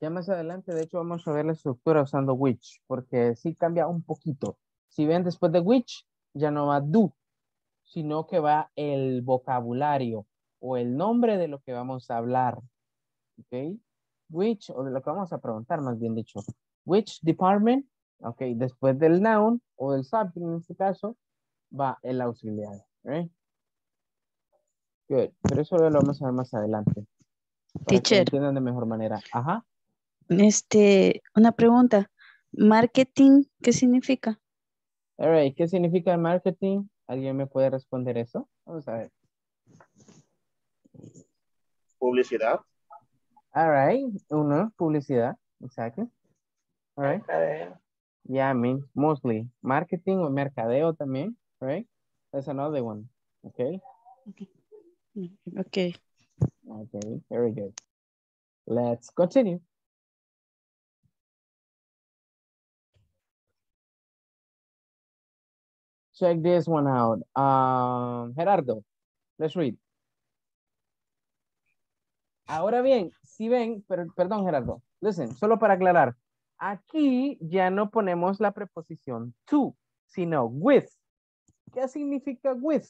Ya más adelante, de hecho, vamos a ver la estructura usando which, porque sí cambia un poquito. Si ven después de which, ya no va do, sino que va el vocabulario o el nombre de lo que vamos a hablar. ¿Ok? Which, o de lo que vamos a preguntar, más bien dicho. Which department, ok, después del noun o del subject en este caso, va el auxiliar. Right? Good. Pero eso lo vamos a ver más adelante. Para que lo Teacher. entiendan de mejor manera. Ajá. Este, una pregunta. Marketing, ¿qué significa? All right. ¿Qué significa marketing? ¿Alguien me puede responder eso? Vamos a ver. Publicidad. All right. Uno, publicidad. Exactly. All right. Yeah, I mean, mostly. Marketing o mercadeo también, right? That's another one. Okay. Okay. Okay, very good. Let's continue. Check this one out. Um, Gerardo, let's read. Ahora bien, si ven, per- perdón Gerardo, listen, solo para aclarar, aquí ya no ponemos la preposición to, sino with. ¿Qué significa with?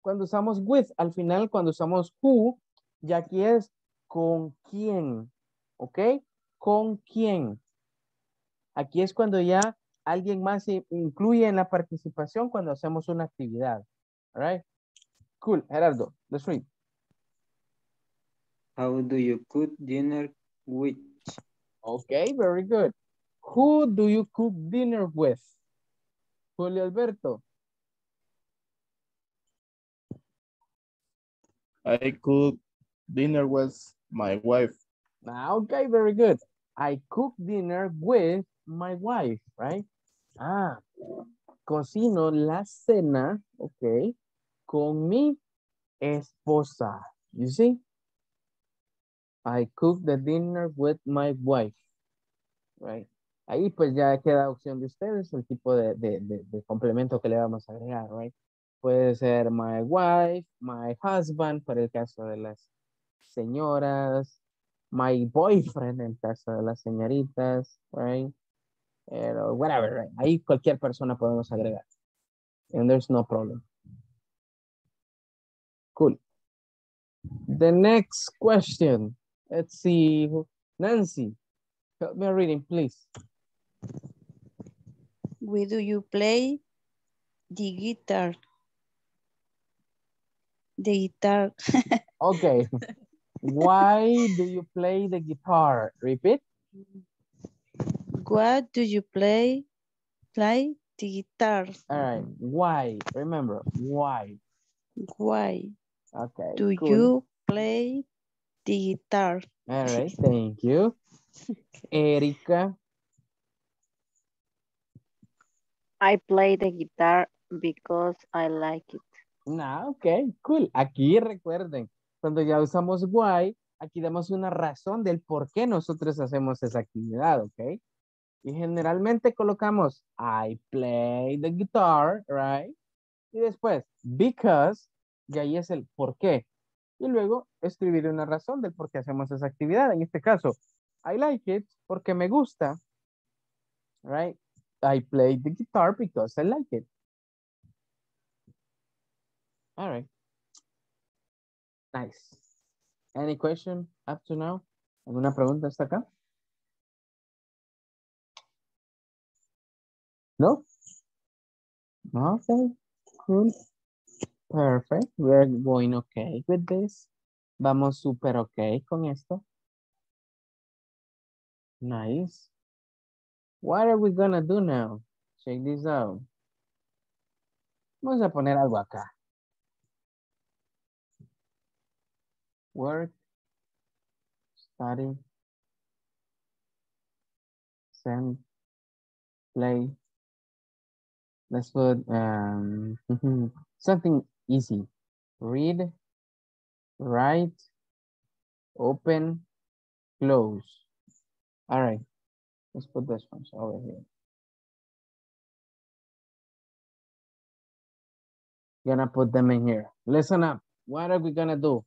Cuando usamos with, al final cuando usamos who, ya aquí es con quién, ¿ok? Con quién. Aquí es cuando ya alguien más se incluye en la participación cuando hacemos una actividad. All right? Cool. Gerardo, let's read. How do you cook dinner with? Okay, very good. Who do you cook dinner with? Julio Alberto. I cook dinner with my wife. Ah, okay, very good. I cook dinner with my wife, right? Ah, cocino la cena, okay, con mi esposa. You see? I cook the dinner with my wife, right? Ahí pues ya queda opción de ustedes el tipo de, complemento que le vamos a agregar, right? Puede ser my wife, my husband, para el caso de las señoras, my boyfriend, en el caso de las señoritas, right? Whatever, right? Ahí cualquier persona podemos agregar. And there's no problem. Cool. The next question. Let's see. Nancy, help me reading, please. Where do you play the guitar? The guitar. [LAUGHS] Okay. Why do you play the guitar? Repeat. What do you play? Play the guitar. All right. Why? Remember, why? Why Okay. do cool. you play guitar? All [LAUGHS] right. Thank you. Erika. I play the guitar because I like it. No, ok, cool. Aquí recuerden, cuando ya usamos why, aquí damos una razón del por qué nosotros hacemos esa actividad, ok? Y generalmente colocamos I play the guitar, right? Y después, because, y ahí es el por qué. Y luego escribir una razón del por qué hacemos esa actividad. En este caso, I like it porque me gusta, right? I play the guitar because I like it. All right. Nice. Any question up to now? ¿Alguna pregunta hasta acá? No? Okay, cool. Perfect. We're going okay with this. Vamos super okay con esto. Nice. What are we gonna do now? Check this out. Vamos a poner algo acá. Work, study, send, play, Let's put um, [LAUGHS] something easy. Read, write, open, close. All right. Let's put this one over here. Gonna put them in here. Listen up. What are we gonna do?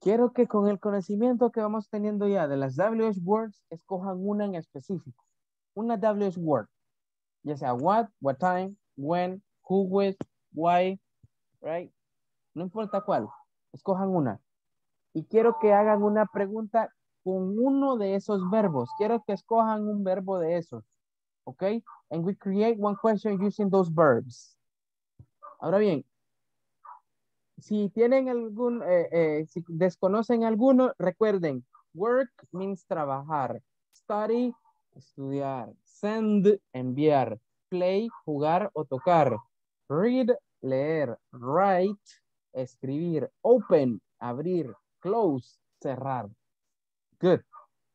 Quiero que con el conocimiento que vamos teniendo ya de las WH words, escojan una en específico. Una WH word. Ya sea what, what time, when, who with, why, right? No importa cuál. Escojan una. Y quiero que hagan una pregunta con uno de esos verbos. Quiero que escojan un verbo de esos. ¿Ok? And we create one question using those verbs. Ahora bien, si tienen algún, eh, eh, si desconocen alguno, recuerden, work means trabajar, study, estudiar, send, enviar, play, jugar o tocar, read, leer, write, escribir, open, abrir, close, cerrar. Good.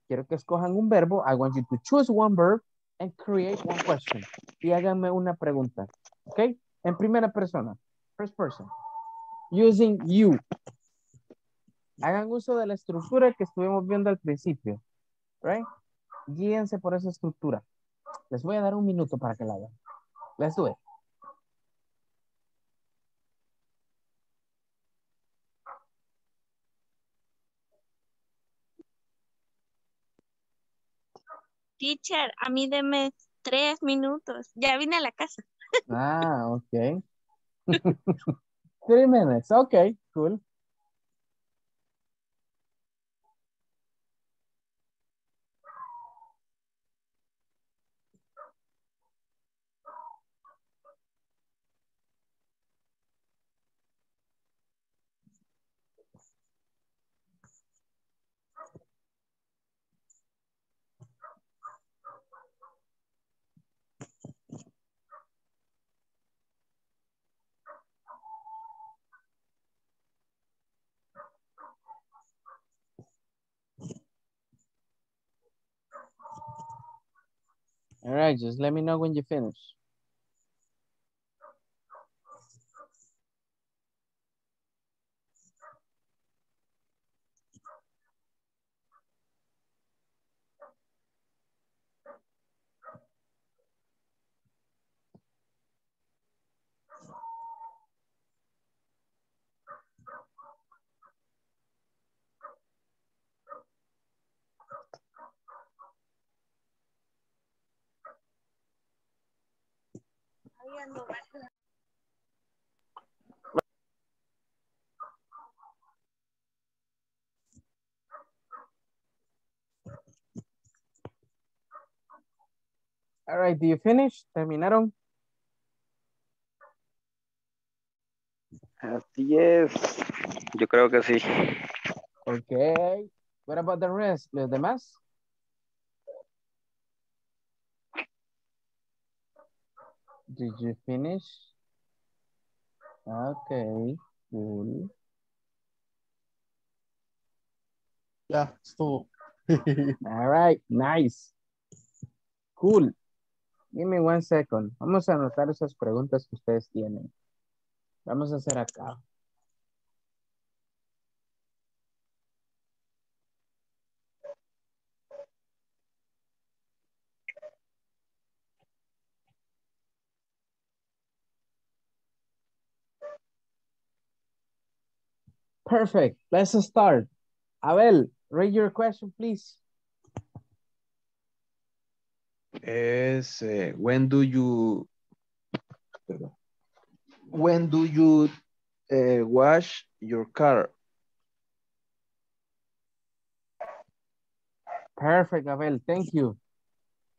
Quiero que escojan un verbo. I want you to choose one verb and create one question. Y háganme una pregunta. ¿Ok? En primera persona. First person. Using you. Hagan uso de la estructura que estuvimos viendo al principio. Right? Guíense por esa estructura. Les voy a dar un minuto para que la hagan. Let's do it. Teacher, a mí deme tres minutos. Ya vine a la casa. Ah, okay. [LAUGHS] Three minutes. Okay, cool. All right, just let me know when you finish. All right, do you finish? ¿Terminaron? Así es. Yo creo que sí. Okay. What about the rest? ¿Los demás? Did you finish? Okay, cool. Ya, estuvo. [LAUGHS] All right, nice. Cool. Give me one second. Vamos a anotar esas preguntas que ustedes tienen. Vamos a hacer acá. Perfect. Let's start. Abel, read your question, please. Es, eh, when do you, when do you eh, wash your car? Perfect, Abel. Thank you.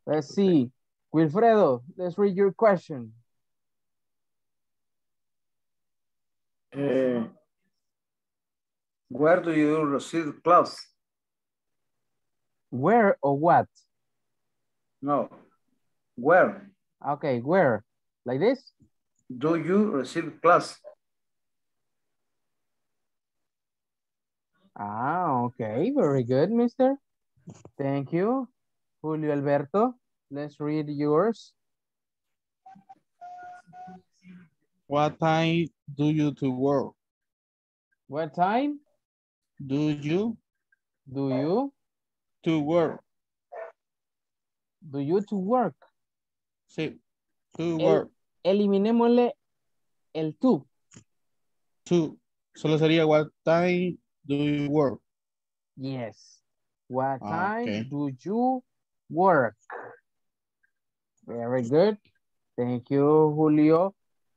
Let's see. Wilfredo, let's read your question. Eh, where do you receive clothes? Where or what? No. Where Okay, where? Like this? do you receive class? Ah, okay. Very good, mister. Thank you. Julio Alberto, let's read yours. What time do you to work? What time Do you do you to work? do you to work? Sí, to El- work. eliminémosle el to. To. Solo sería what time do you work? Yes. What Ah, time okay. do you work? Very good. Thank you, Julio,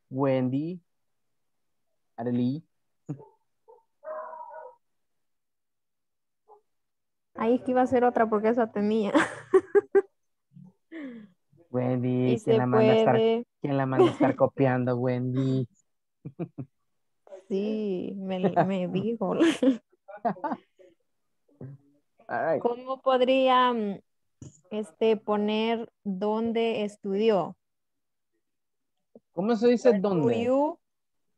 Wendy, Adelie. Ahí es que iba a ser otra porque esa tenía. [LAUGHS] Wendy, ¿quién la manda a estar, quién la manda a estar copiando, Wendy? Sí, me, me [LAUGHS] dijo. Right. ¿Cómo podría mm, este, poner dónde estudió? ¿Cómo se dice dónde?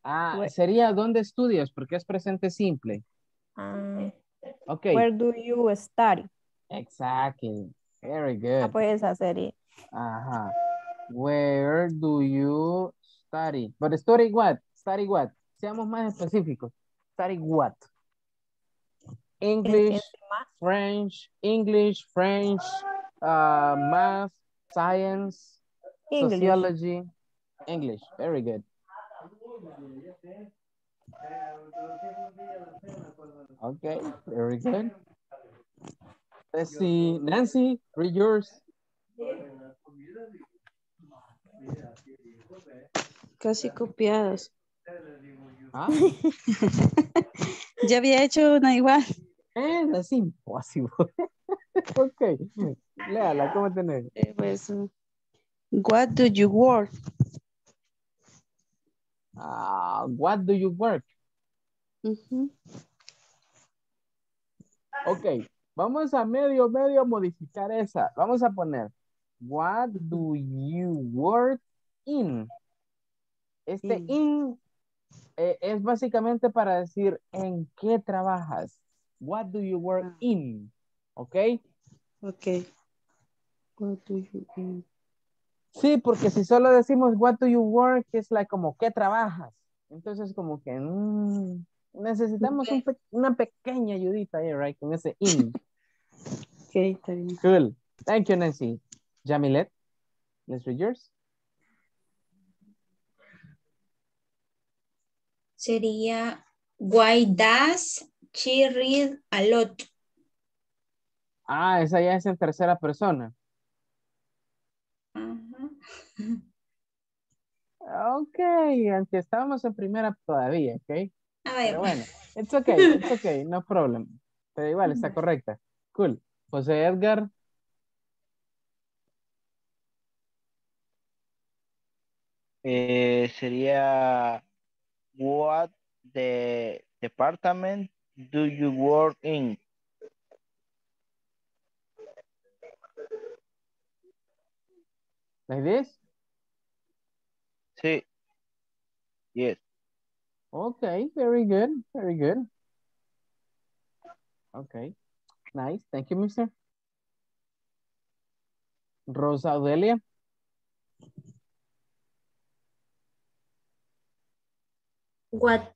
Ah, sería dónde estudias, porque es presente simple. ah, Ok. Where do you study? Exactly. Very Ah, good. pues esa sería. Ajá. Where do you study? But study what? Study what? Seamos más específicos. Study what? English, French, English, French, uh, math, science, English. sociology, English. Very good. Okay, very good. Let's see. Nancy, read yours. Casi copiados. Ah, [LAUGHS] Ya había hecho una igual. eh, that's impossible. [LAUGHS] okay. Léala, ¿cómo tenés? Eh, pues, uh, what do you work? Ah, what do you work? Ujú. Ok, vamos a medio, medio modificar esa. Vamos a poner, what do you work in? Este In. in eh, es básicamente para decir en qué trabajas. What do you work Ah. in? ¿Ok? Ok. What do you in? Sí, porque si solo decimos what do you work, es like como ¿qué trabajas? Entonces como que mm, necesitamos un pe- una pequeña ayudita ahí, right? Con ese in. [LAUGHS] Ok, está bien. Cool. Thank you, Nancy. Jamilet, let's read yours. Sería, why does she read a lot? Ah, esa ya es en tercera persona. Ajá. [LAUGHS] Ok, aunque estábamos en primera todavía, ok. Pero pues. bueno, [LAUGHS] it's okay, it's okay, no problem. Pero igual está correcta. Cool. José Edgar, Eh, sería what the department do you work in? like this? Sí. Yes. Okay, very good, very good. Okay, nice. Thank you, mister. Rosa Audelia. What,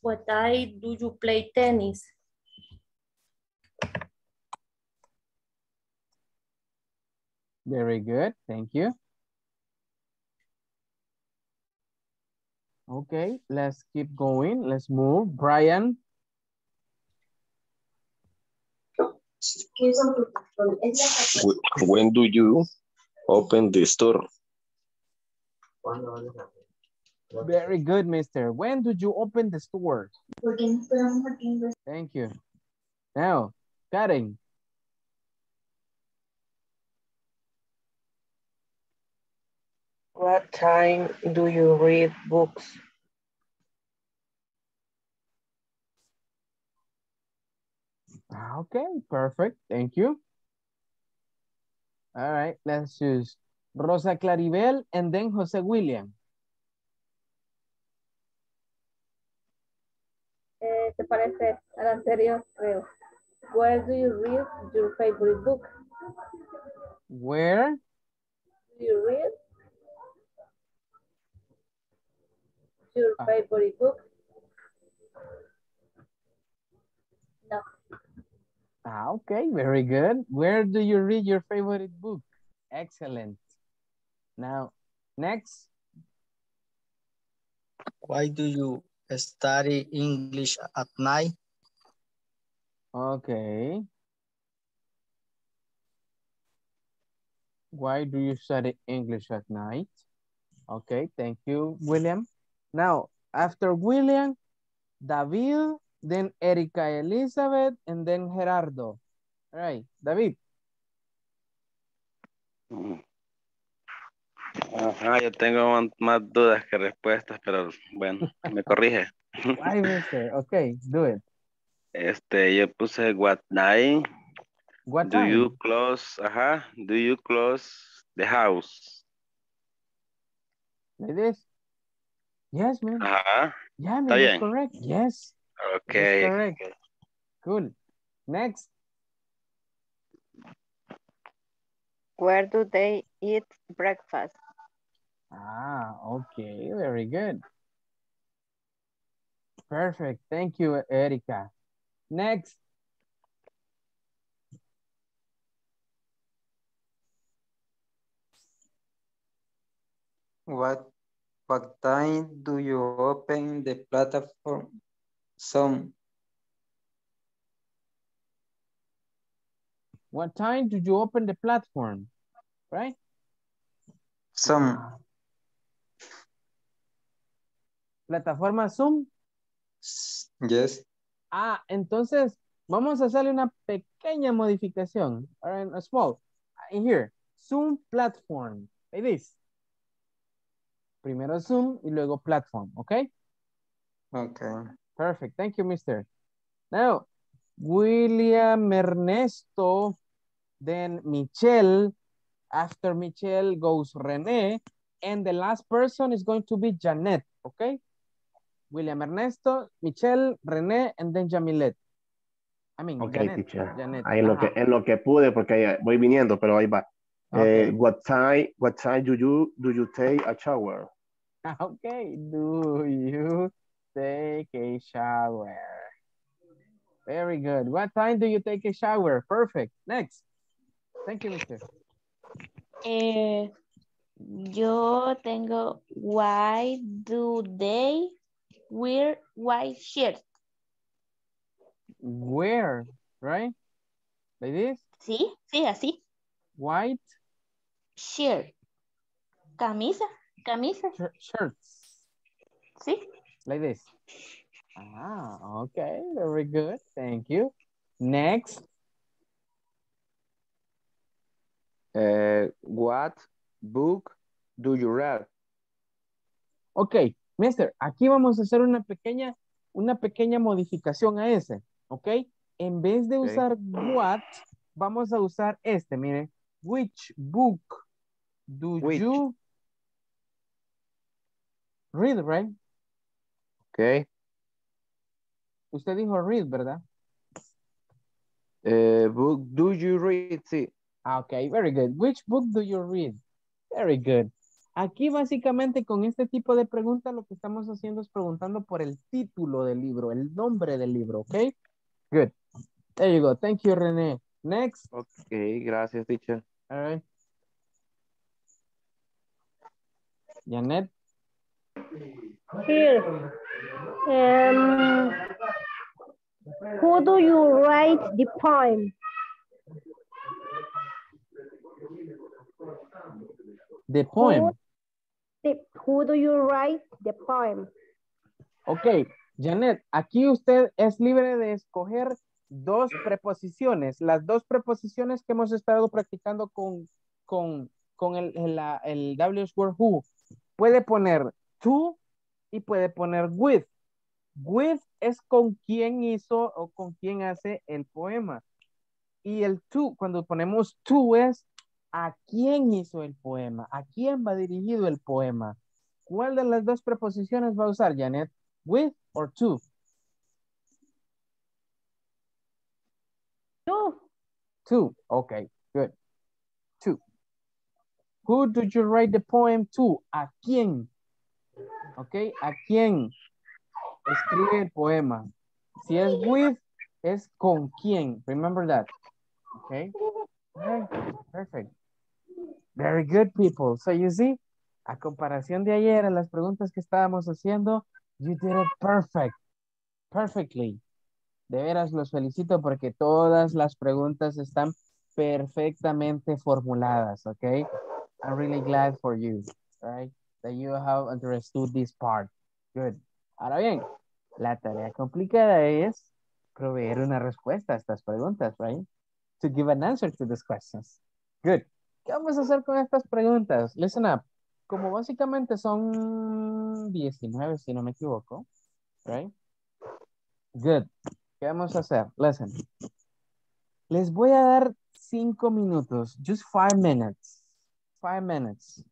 what time do you play tennis? Very good, thank you. Okay, let's keep going. Let's move. Brian, When do you open the store? very good, mister. When did you open the store? Thank you. Now, Karen, What time do you read books? Ah, Okay, perfect. Thank you. All right, let's choose Rosa Claribel and then Jose William. Eh, ¿Te parece al anterior, creo? Where do you read your favorite book? Where Do you read? Your Ah. favorite book? No. Ah, okay, very good. Where do you read your favorite book? Excellent. Now, next. Why do you study English at night? Okay. Why do you study English at night? Okay, thank you, William. Now, after William, David, then Erika Elizabeth, and then Gerardo. All right, David. Ajá, yo tengo más dudas que respuestas, pero bueno, me corrige. [LAUGHS] Why, mister? Okay, do it. Este, yo puse what night What do time? you close, ajá, do you close the house? Like this? Yes, man. Ajá, Yeah, man, está that's bien. correct. Yes, Okay. that's correct. Cool. Next. Where do they eat breakfast? Ah, okay, very good. Perfect. Thank you, Erika. Next. What what time do you open the platform? Some What time did you open the platform? Right? some Plataforma Zoom. yes. Ah, entonces vamos a hacerle una pequeña modificación. All right, a small. In here, Zoom platform. Like this. Primero Zoom y luego platform, okay? Okay. Perfect. Thank you, mister. Now, William Ernesto, then Michelle. After Michelle goes Rene. And the last person is going to be Janet, okay? William Ernesto, Michelle, Rene, and then Jamilet. I mean, Ok, Janet. teacher. Janet. Ahí en lo, que, Ajá. en lo que pude, porque voy viniendo, pero ahí va. Eh, Ok. what time, what time do you, do you take a shower? [LAUGHS] Okay, do you take a shower? Very good. What time do you take a shower? Perfect. Next. Thank you, mister. Eh, yo tengo, why do they wear white shirt? Where, right? Like this? Sí, sí, así. White Shirt. Camisa, camisa. shir- shirts. Sí. Like this. Ah, okay. Very good. Thank you. Next. Eh, what book do you read? Ok, mister, aquí vamos a hacer una pequeña, una pequeña modificación a ese, ¿ok? En vez de usar what, vamos a usar este, mire. Which book do Which. you read, right? Ok. Usted dijo read, ¿verdad? Eh, book do you read? Sí. Ah, ok, very good. Which book do you read? Very good. Aquí básicamente con este tipo de preguntas lo que estamos haciendo es preguntando por el título del libro, el nombre del libro, ¿ok? Good. There you go. Thank you, René. Next. Ok, gracias, teacher. All right. Janet. Here. Um, who do you write the poem? The poem. The- who do you write the poem? Ok, Janet, aquí usted es libre de escoger dos preposiciones, las dos preposiciones que hemos estado practicando con, con, con el, el, el WH word who. Puede poner to y puede poner with. With es con quién hizo o con quién hace el poema. Y el to, cuando ponemos to es a quién hizo el poema, a quién va dirigido el poema. ¿Cuál de las dos preposiciones va a usar, Janet? With or to? To. To. Okay, good. To. Who did you write the poem to? ¿A quién? ¿Ok? ¿A quién escribe el poema? Si es with, es con quién. Remember that. Okay. Perfect. Very good, people. So you see, a comparación de ayer, a las preguntas que estábamos haciendo, you did it perfect. Perfectly. De veras los felicito porque todas las preguntas están perfectamente formuladas, okay? I'm really glad for you, right? That you have understood this part. Good. Ahora bien, la tarea complicada es proveer una respuesta a estas preguntas, right? To give an answer to these questions. Good. ¿Qué vamos a hacer con estas preguntas? Listen up. Como básicamente son 19, si no me equivoco, right? Good. ¿Qué vamos a hacer? Listen. Les voy a dar cinco minutos, just five minutes, five minutes,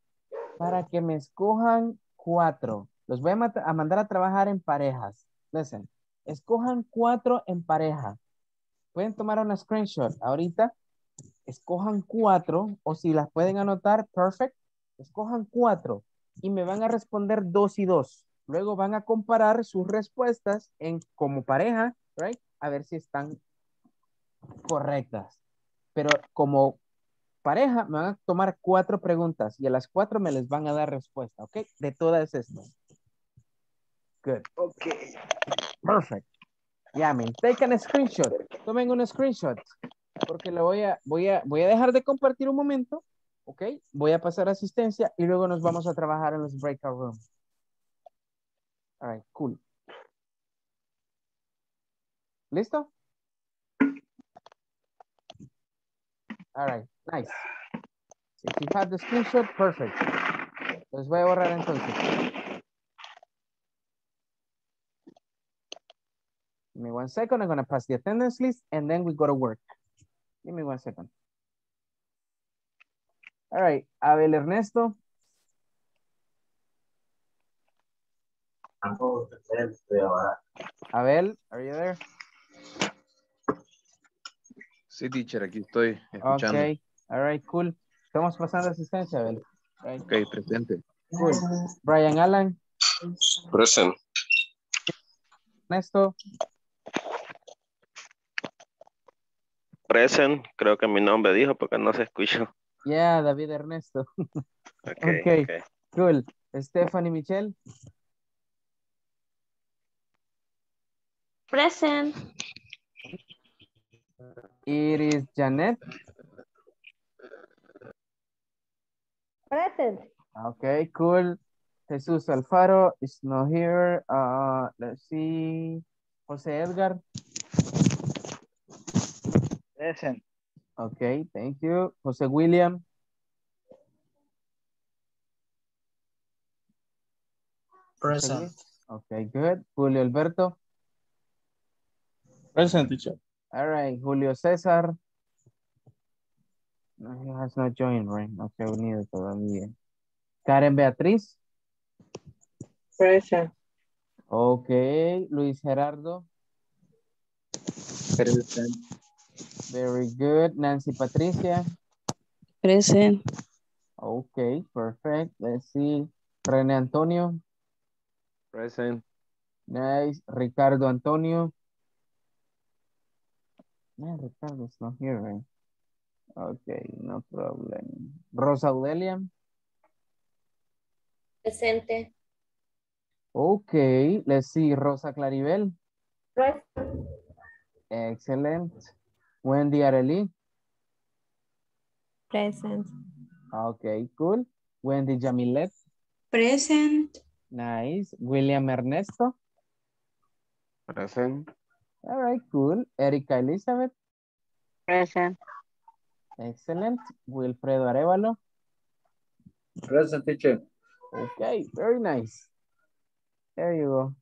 para que me escojan cuatro. Los voy a, mandar a trabajar en parejas. Listen, escojan cuatro en pareja. Pueden tomar una screenshot ahorita. Escojan cuatro, o si las pueden anotar, perfect. Escojan cuatro y me van a responder dos y dos. Luego van a comparar sus respuestas en como pareja, right? A ver si están correctas. Pero como pareja me van a tomar cuatro preguntas y a las cuatro me les van a dar respuesta, ¿ok? De todas estas. Good. Ok. Perfect. Llamen. Take a screenshot. Tomen un screenshot. Porque lo voy a, voy a, voy a dejar de compartir un momento. ¿Ok? Voy a pasar asistencia y luego nos vamos a trabajar en los breakout rooms. All right, cool. ¿Listo? All right, nice. If you have the screenshot, perfect. Los voy a borrar entonces. Give me one second. I'm going to pass the attendance list and then we go to work. Give me one second. All right, Abel Ernesto. Abel, are you there? Sí, teacher, aquí estoy escuchando. Okay, all right, cool. Estamos pasando asistencia, Abel. Right. Ok, presente. Cool. Brian Allen, Present. Ernesto, Present, creo que mi nombre dijo porque no se escuchó. yeah, David Ernesto. [LAUGHS] Ok, Okay. ok. Cool. Stephanie Michelle, Present. Iris Janet. Present. Okay, cool. Jesus Alfaro is not here. Uh, let's see. Jose Edgar. Present. Okay, thank you. Jose William. Present. Okay, good. Julio Alberto. Present, teacher. All right, Julio César. No, he has not joined, right? Okay, unido todavía. Karen Beatriz. Present. Okay, Luis Gerardo. Present. Very good. Nancy Patricia. Present. Okay, perfect. Let's see. René Antonio. Present. Nice. Ricardo Antonio. Man, Ricardo's not here, right? Okay, no problem. Rosa Audelia. Presente. Okay, let's see. Rosa Claribel. Present. Excellent. Wendy Arely. Present. Okay, cool. Wendy Jamilet. Present. Nice. William Ernesto. Present. All right, cool. Erika Elizabeth. Present. Excellent. Wilfredo Arevalo. Present teacher. Okay, very nice. There you go.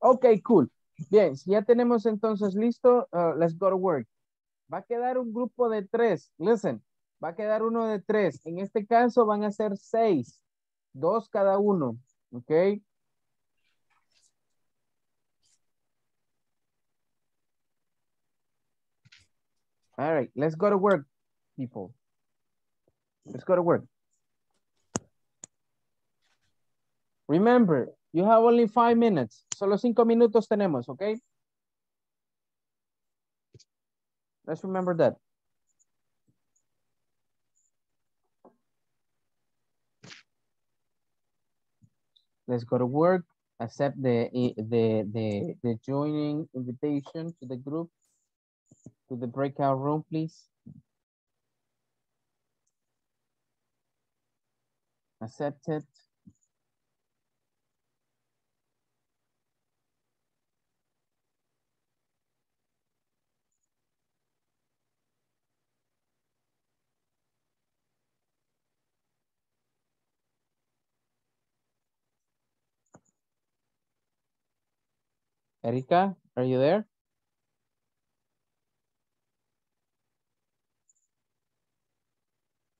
Okay, cool. Bien, si ya tenemos entonces listo, uh, let's go to work. Va a quedar un grupo de tres. Listen, va a quedar uno de tres. En este caso van a ser seis. Dos cada uno. Ok. All right, let's go to work, people. Let's go to work. Remember, you have only five minutes. Solo cinco minutos tenemos, okay? Let's remember that. Let's go to work. Accept the the the the joining invitation to the group to the breakout room, please. Accept it. Erika, are you there?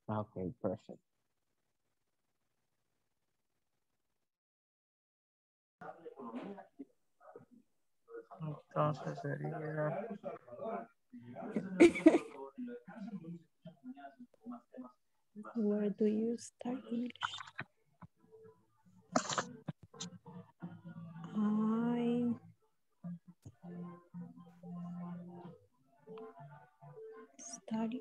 Okay, perfect. Entonces sería... Where do you start English? I study.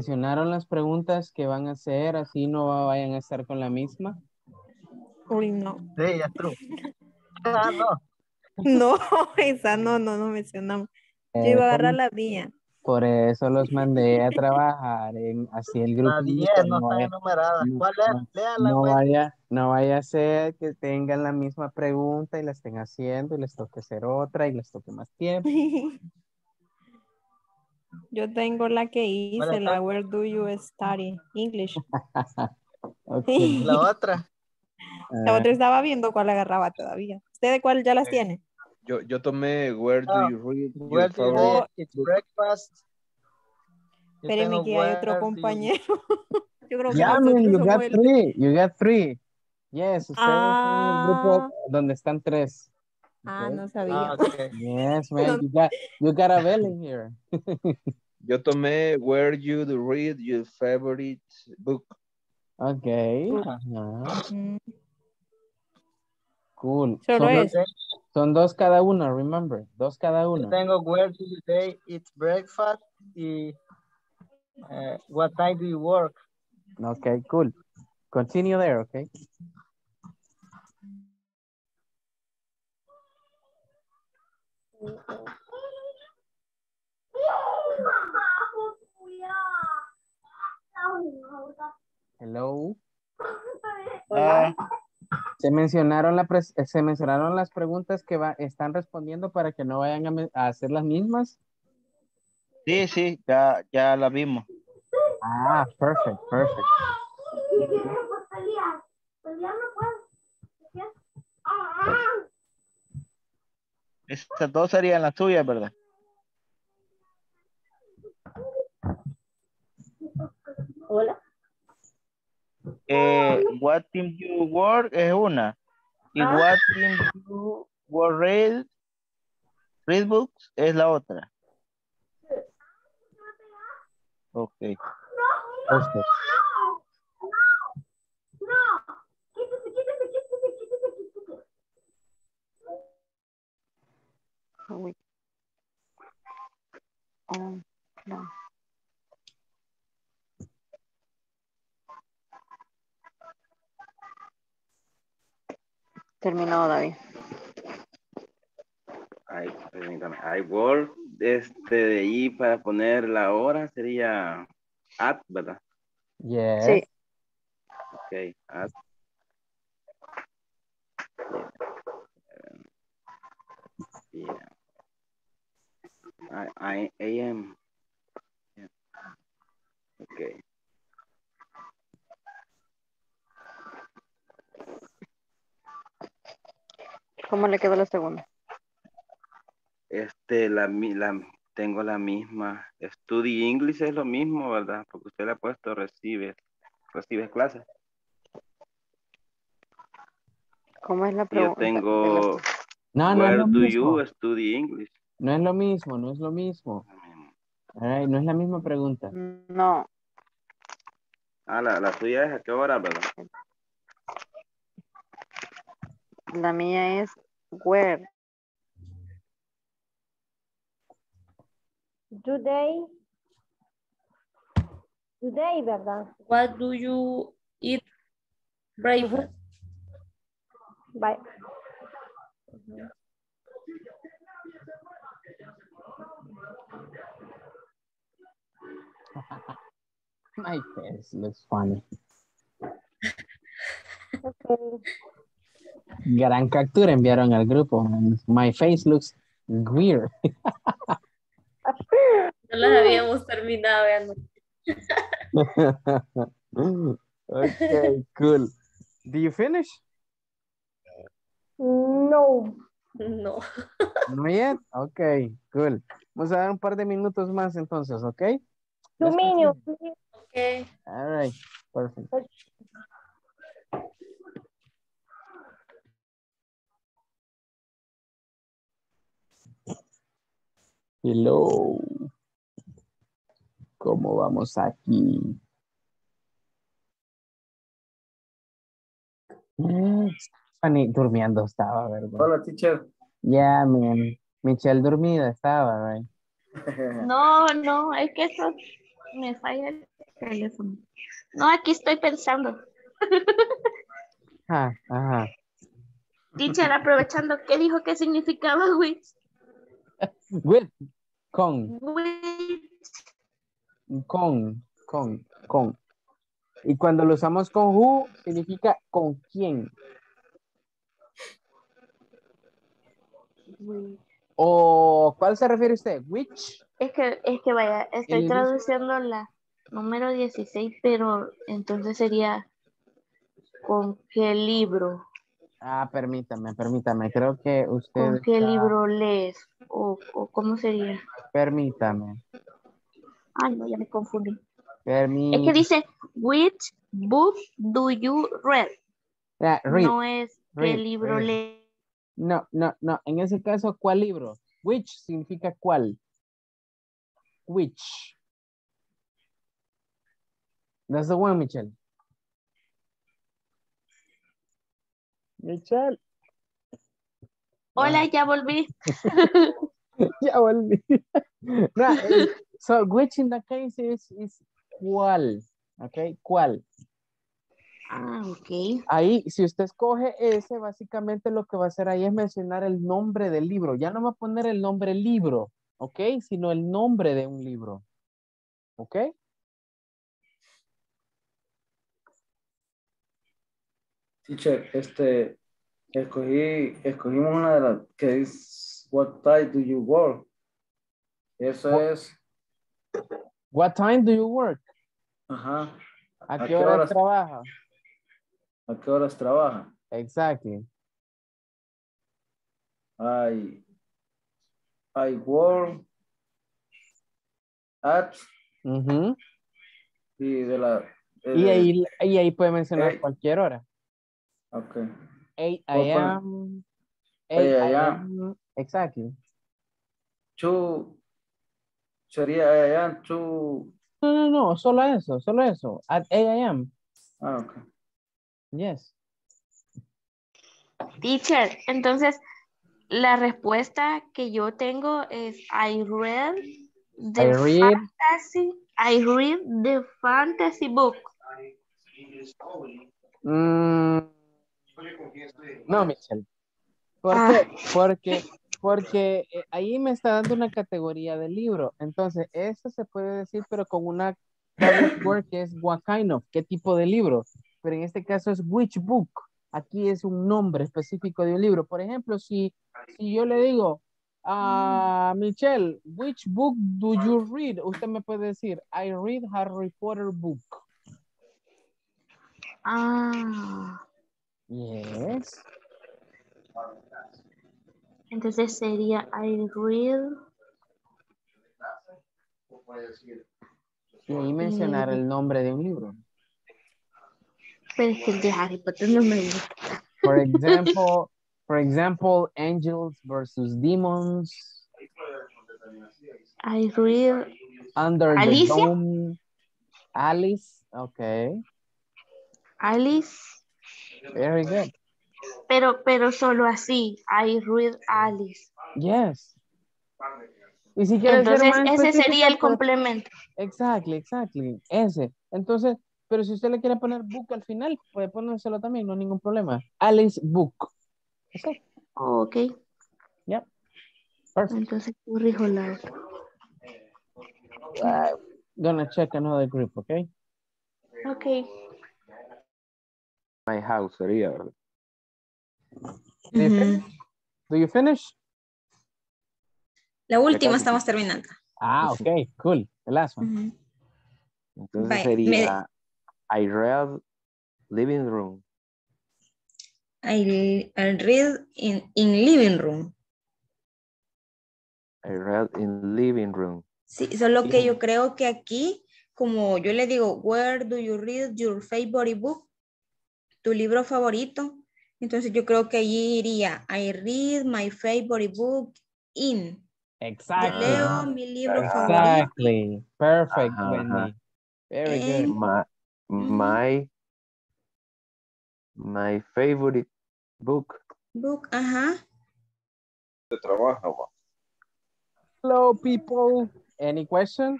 mencionaron las preguntas que van a hacer, así no vayan a estar con la misma. Uy, no. Sí, ya true. Ah, no. No, [LAUGHS] esa no, no, no mencionamos. Yo Eh, iba a agarrar por- la vía. Por eso los mandé a trabajar en así el grupo. La 10 no están enumeradas. ¿Cuál es? Léala, No pues. vaya, no vaya a ser que tengan la misma pregunta y la estén haciendo y les toque hacer otra y les toque más tiempo. [LAUGHS] Yo tengo la que hice, Bueno, la entonces- Where do you study English? [LAUGHS] La otra. La Ah, otra estaba viendo cuál agarraba todavía. ¿Usted de cuál ya las tiene? Yo, yo tomé Where do Ah, you read your Where do you read It's breakfast. Tengo que hay otro compañero. [LAUGHS] Yo creo que Yeah, man, you got el- three. You got three. Yes, ustedes son el grupo Ah. donde están tres. Ah, Ok. no sabía. Ah, ok. [LAUGHS] Yes, man, you got you got a bell in [LAUGHS] here. Yo tomé Where you do read your favorite book. Okay. Book. ajá, Mm, Cool. Solo Son, es. son dos cada uno, remember. Dos cada Yo uno. tengo where do you say it's breakfast y eh, what time do you work. Okay, cool. Continue there, okay? Hello. Ah, Se mencionaron, la eh, se mencionaron las preguntas que va, están respondiendo para que no vayan a, a hacer las mismas. sí, sí, ya, ya la vimos. Ah, perfect, perfect. Estas dos serían las tuyas, ¿verdad? Hola. Eh, what team you work es una. Y Ah. what team you work read, read books es la otra. Ok. Perfect. Uy. Oh, no. Terminado, David. Ay, permítame. I work, este, de ahí para poner la hora sería at, ¿verdad? Yes. Sí. Ok, at. Yeah. I, I, I am. Yeah. Okay. ¿Cómo le quedó la segunda? Este, la, mi- la, tengo la misma. Study English es lo mismo, ¿verdad? Porque usted le ha puesto recibe, recibe clases. ¿Cómo es la Y Yo pregunta? tengo, No, no es where do mismo. you study English? No es lo mismo, no es lo mismo. Right, no es la misma pregunta. No. Ah, la, la tuya es a qué hora, ¿verdad? La mía es where. Today. Today, ¿verdad? What do you eat breakfast? Bye. My face looks funny. Gran captura enviaron al grupo. My face looks weird. No las habíamos terminado. no. okay, cool. Do you finish? No. No. No yet? Okay, cool. Vamos a dar un par de minutos más entonces, okay? Two minutes. Okay. All right, perfect. Hello. ¿Cómo vamos aquí? Mm, Fanny durmiendo estaba, ¿verdad? Hola, teacher. Yeah, man. Michelle dormida estaba, right? [LAUGHS] No, no, es que eso me falla el teléfono. No, aquí estoy pensando. [LAUGHS] Ah, ajá. Teacher, aprovechando, ¿qué dijo que significaba which? With, con, Which. con, con, con. Y cuando lo usamos con who, significa con quién. ¿O cuál se refiere usted? Which? Es que, es que vaya, estoy traduciendo la número 16, pero entonces sería ¿con qué libro? Ah, permítame, permítame. Creo que usted. ¿Con qué está- libro lees? ¿O, o cómo sería? Permítame. Ay, no, ya me confundí. Es que dice, which book do you read? read. No es qué read, libro read. lees. No, no, no. En ese caso, ¿cuál libro? Which significa cuál. Which. That's the one, Michelle. Michelle. Hola, ya volví. [LAUGHS] ya volví. [LAUGHS] No, eh, so, which in the case is, is cuál. Ok, cuál. Ah, ok. Ahí, si usted escoge ese, básicamente lo que va a hacer ahí es mencionar el nombre del libro. Ya no va a poner el nombre libro, ¿ok? Sino el nombre de un libro. ¿Ok? Teacher, este, escogí, escogimos una de las que es What time do you work? Eso es, What time do you work? ajá. ¿A qué horas trabaja? ¿A qué horas trabaja? Exactly. I, I work at y de la de- Y ahí, y ahí puede mencionar Eh. cualquier hora. Ok. 8 Puedo poner- a.m. 8 8 a.m. Exactly. Two sería I am two. No, no, no, solo eso, solo eso. At 8 a.m. Ah, ok. Yes. Teacher, entonces la respuesta que yo tengo es I read the I read. fantasy I read the fantasy book. Mm, no, Michelle. ¿Por Ah. qué? Porque, porque eh, ahí me está dando una categoría de libro. Entonces, eso se puede decir, pero con una word que es what kind of, qué tipo de libro. Pero en este caso es which book. Aquí es un nombre específico de un libro. Por ejemplo, si, si yo le digo, Ah, Michelle, which book do you read? Usted me puede decir, I read Harry Potter book. Ah, Yes. entonces sería I read. Y ahí mencionar el nombre de un libro. Pero es que el de Harry Potter no me gusta. For example, for example, Angels versus Demons, I read. Under the Alicia? Dome, Alice, okay, Alice. very good. Pero, pero solo así. I read Alice. Yes. Y si quieres ser Entonces, más ese sería el complemento. Exactly, exactly, ese. Entonces, pero si usted le quiere poner book al final, puede ponérselo también, no hay ningún problema. Alice book. Okay. Ok. Yep. Perfect. Entonces corrijo la otra. Uh, gonna check another group, okay? Ok. My house sería, ¿verdad? Do you finish? Do you finish? La última estamos terminando. Ah, okay, cool. The last one. Entonces sería I read living room. I, I read in, in living room. I read in living room. Sí, solo que yo creo que aquí, como yo le digo, where do you read your favorite book? Tu libro favorito. Entonces yo creo que allí iría, I read my favorite book in. Yo Exactly. leo mi libro favorito. Exactly. Perfect, Wendy. Very En- good. My, my, my favorite book. Book, ajá. De trabajo. Hello, people. Any question?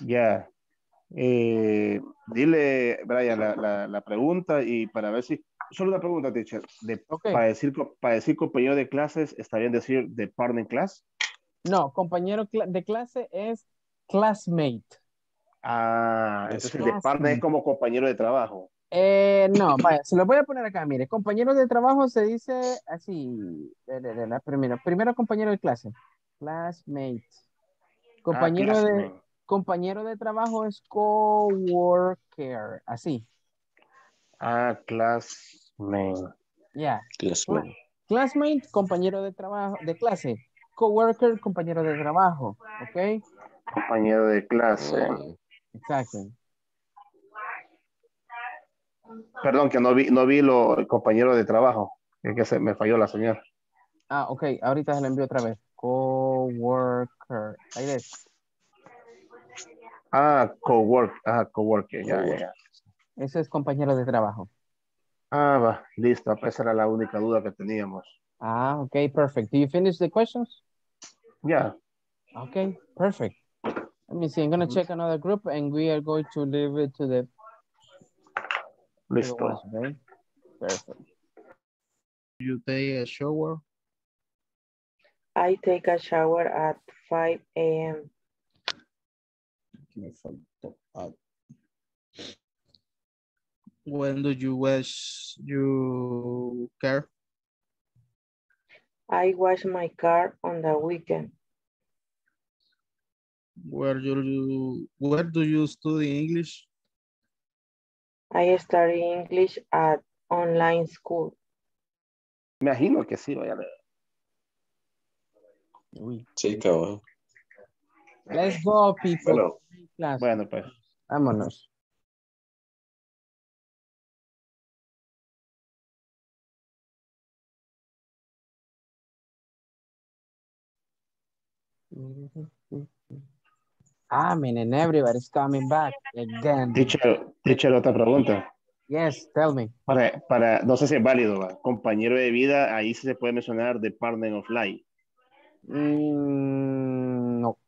Ya. Eh, dile, Brian, la, la, la pregunta y para ver si. Solo una pregunta, teacher. De, para, decir, para decir compañero de clases, ¿está bien decir de partner class? No, compañero de clase es classmate. Ah, Es entonces de partner es como compañero de trabajo. Eh, no, vaya, se lo voy a poner acá. Mire, compañero de trabajo se dice así. de- de- de la Primero, primero compañero de clase. Classmate. Compañero de, classmate. compañero de trabajo es coworker. Así. Ah, classmate. Ya. Classmate. Classmate, compañero de trabajo, de clase. Coworker, compañero de trabajo. ¿Ok? Compañero de clase. Exacto. Perdón, que no vi, no vi lo el compañero de trabajo. Es que se me falló la señal. Ah, ok. Ahorita se lo envío otra vez. Coworker. Ahí ves. Ah, cowork. Ah, coworker. Ya, ya, ya. Ese es compañero de trabajo. Ah, va. Listo. Pues esa era la única duda que teníamos. Ah, okay, perfect. Do you finish the questions? Ya. Okay, perfect. Let me see. I'm gonna check another group and we are going to leave it to the, to the ones, okay? Perfect. You take a shower. I take a shower at 5 a.m. Me faltó. Ah. When do you wash your car? I wash my car on the weekend. Where do you where do you study English? I study English at online school. Me imagino que sí, vaya. Sí, cabrón. Let's go, people. Bueno, bueno, pues. Vámonos. Ah, man, and everybody's coming back again. Teacher, teacher, otra pregunta. Yes, tell me. Para, para, no sé si es válido, va. compañero de vida, ahí se puede mencionar de partner of life. Mm, no.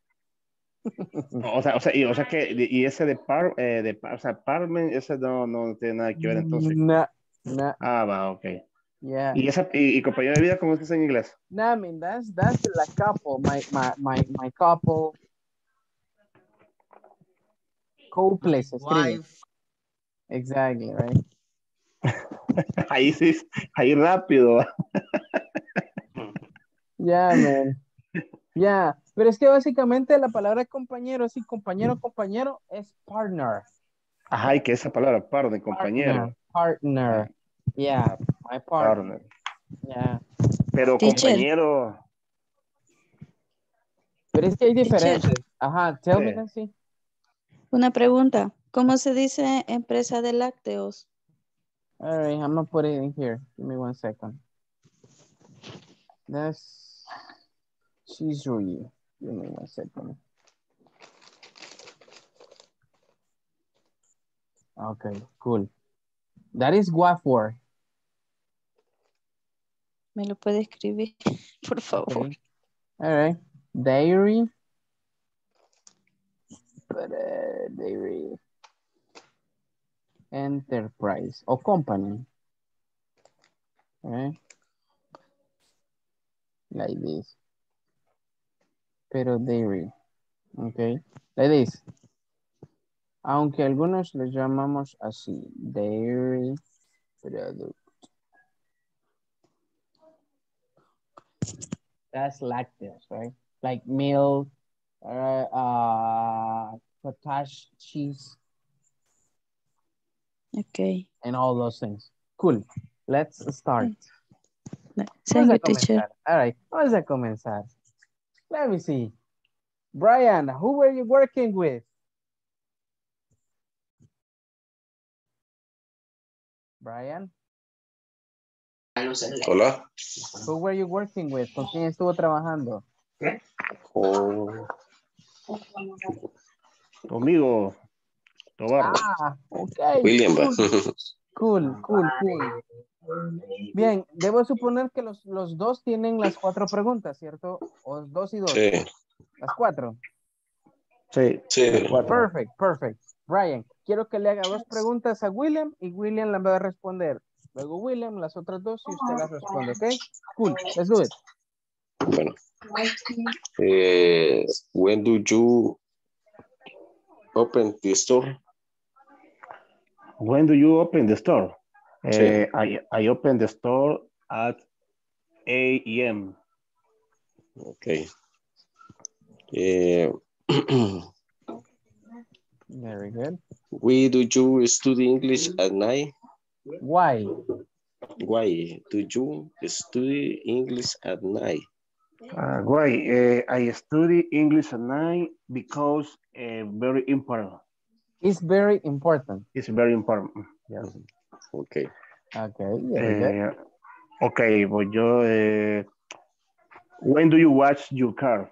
[LAUGHS] O sea, o sea, y, o sea que, y ese de par, eh, de, par- o sea, partner, ese no, no tiene nada que ver entonces. No, no. Ah, va, ok. Yeah. Y esa, y, y compañero de vida, ¿cómo es que es en inglés? No, I mean that's that's like couple, my my my my couple. Couple se escribe. Exactly, right? [LAUGHS] Ahí sí, ahí rápido. [LAUGHS] va. Yeah, man. Ya, pero es que básicamente la palabra compañero, así compañero, compañero, es partner. Ajá, y que esa palabra, par de compañero. Partner. Yeah, my partner. Partner. Yeah. Pero Teacher. compañero, Pero es que hay Teacher. diferencias. Ajá, tell me Sí. Nancy. Una pregunta. ¿Cómo se dice empresa de lácteos? All right, I'm gonna put it in here. Give me one second. That's cheesery. Give me one second. Okay, cool. That is Guafor. ¿Me lo puede escribir, [LAUGHS] por favor? Okay. All right. Dairy. But, uh, dairy. Enterprise or company. Right. Like this. Pero dairy. Okay. Like this. Aunque algunos le llamamos así. Dairy product. That's lactose, right? Like milk, uh, uh, potash, cheese, Ok. and all those things. Cool. Let's start. Thank Vamos a you, teacher. comenzar. All right. Vamos a comenzar. Let me see. Brian, who were you working with? Brian, Hola. who were you working with? ¿Con quién estuvo trabajando? Oh, conmigo, Tobarro. Ah, ok. William, va. Cool, cool, cool. Bien, debo suponer que los, los dos tienen las cuatro preguntas, ¿cierto? O dos y dos. Sí, Las cuatro. Sí. sí. Perfect, perfect. Brian, quiero que le haga dos preguntas a William y William las va a responder. Luego William, las otras dos y usted las responde, ¿ok? Cool, let's do it. Bueno. Eh, when do you open the store? When do you open the store? Sí. Eh, I, I open the store at 8 a.m. Okay. Eh, [CLEARS THROAT] Very good. why do you study English at night? Why? Why do you study English at night? Uh, why? Eh, I study English at night because eh, very important. It's very important. It's very important. Yeah. Okay. Okay, very good. Eh, ok, pues yo. eh, when do you wash your car?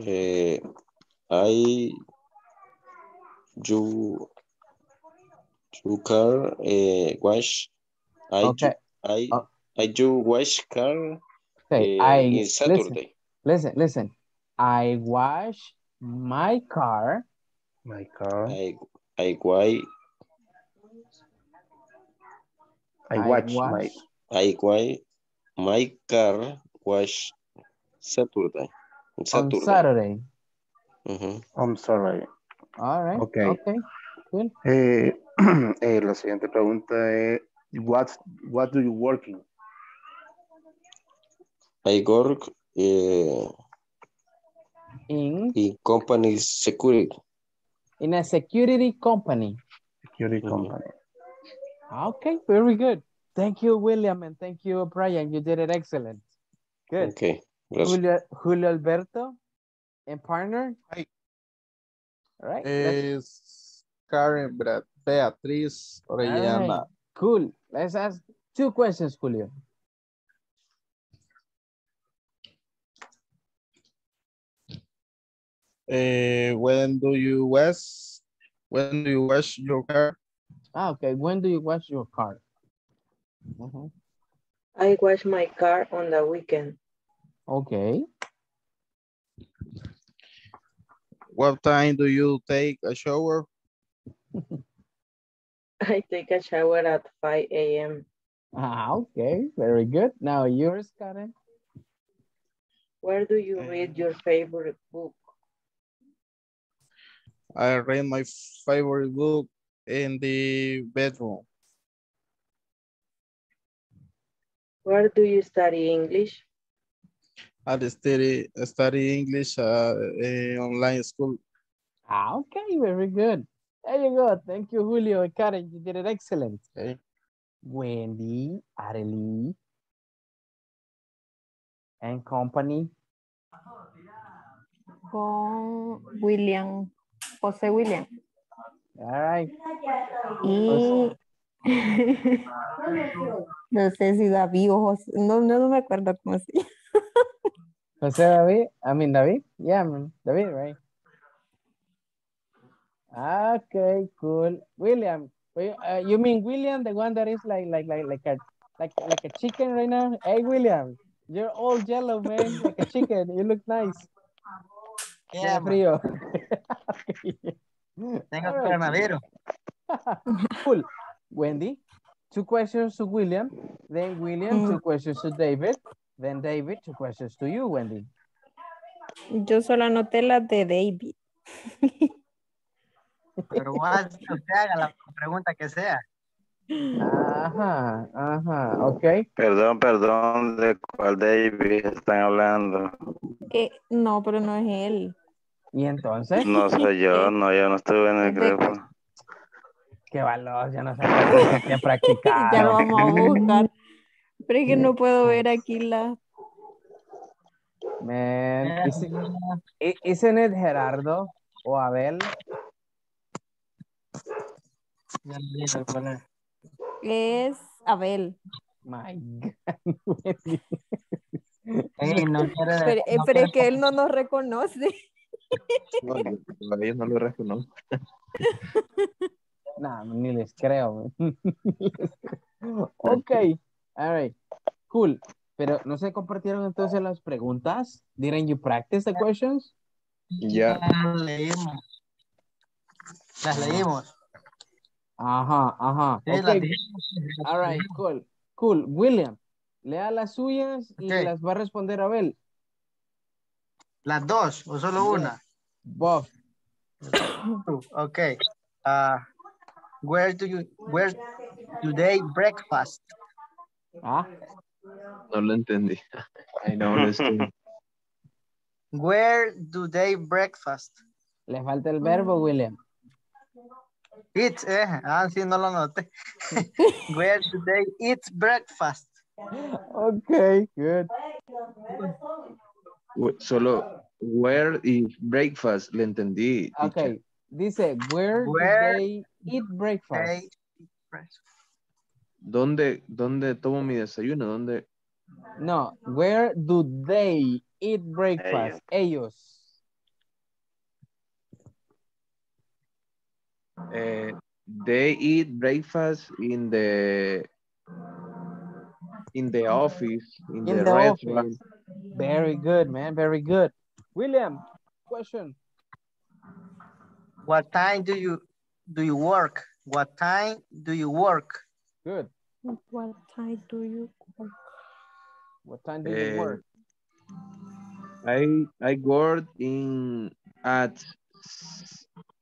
Eh, I you you car eh, wash I Okay. I Oh. I do wash car Okay, eh, I in listen, Saturday. listen, listen. I wash my car. My car. I I why I I watch wash- my. I why my car wash Saturday. on Saturday. Saturday. Mhm. I'm sorry. All right. Okay. Okay. Cool. Eh, [CLEARS THROAT] eh, la siguiente pregunta es, what, what do you working? I work eh, In in company security. in a security company. Security company. Okay, very good. Thank you, William, and thank you, Brian. You did it excellent. Good. Okay. Gracias. Julio, Julio Alberto and partner. Hi. All right. Eh, Karen Bra- Beatriz all right, Orellana. Cool. Let's ask two questions, Julio. Eh, when do you wash? When do you wash your car? Ah, okay. When do you wash your car? Mhm. I wash my car on the weekend. Okay. What time do you take a shower? [LAUGHS] I take a shower at 5 a.m. Ah, okay. Very good. Now yours, Karen. Where do you read your favorite book? I read my favorite book in the bedroom. Where do you study English? I study, study English uh, eh, online school. Ah, okay, very good. There you go. Thank you, Julio and Karen. You did it excellent. Okay. Wendy, Arely, and company. Con William, José William. All right. Y no sé si David o José, no, no, no me acuerdo cómo se llama. Jose David, I mean David? Yeah, man, David, right? Okay, cool. William, uh, you mean William, the one that is like like like like a like like a chicken right now? Hey, William, you're all yellow, man, like a chicken. You look nice. Yeah, Queda frío. [LAUGHS] Tengo coronavirus. cool. Wendy, two questions to William, then William, two questions to David, then David, two questions to you, Wendy. Yo solo anoté las de David. Pero igual, que usted haga la pregunta que sea. Ajá, ajá, ok. Perdón, perdón, ¿de cuál David están hablando? Eh, no, pero no es él. ¿Y entonces? No soy [LAUGHS] yo, no, yo no estuve en el grupo. Qué valor, [LAUGHS] ya no sé qué, practicar. Ya lo vamos a buscar. Pero es que no puedo ver aquí la. Man, isn't it Gerardo o Abel? Es. Abel. My God, [LAUGHS] Wendy. Ey, no quiere- Pero, eh, no pero es que él no nos reconoce. No, yo todavía no lo reconozco. [LAUGHS] Nah, ni les creo. man. [LAUGHS] ok, all right, cool. Pero no se compartieron entonces las preguntas. Didn't you practice the questions? Ya. Ya leímos. Las leímos. Ajá, ajá. Sí, ok, las dijimos. all right, cool, cool. William, lea las suyas y Ok. las va a responder Abel. Las dos, o solo una. Both. [COUGHS] Okay. Uh, where do you where do they breakfast? Ah, No lo entendí. [LAUGHS] I know. Where do they breakfast? le falta el verbo, William. Eat, eh. Ah, sí, no lo noté. [LAUGHS] where do they eat breakfast? Ok, good. Solo where is breakfast, le entendí. teacher. Ok, dice, where, Where do they eat breakfast? They eat breakfast. ¿Dónde, ¿Dónde tomo mi desayuno? ¿Dónde? No, where do they eat breakfast? Ellos. Eh, they eat breakfast in the in the office, in, In the, the restaurant. office. Very good, man, very good. William, question. What time do you do you work? What time do you work? Good. What time do you work? What time do you Eh, work? I I work in at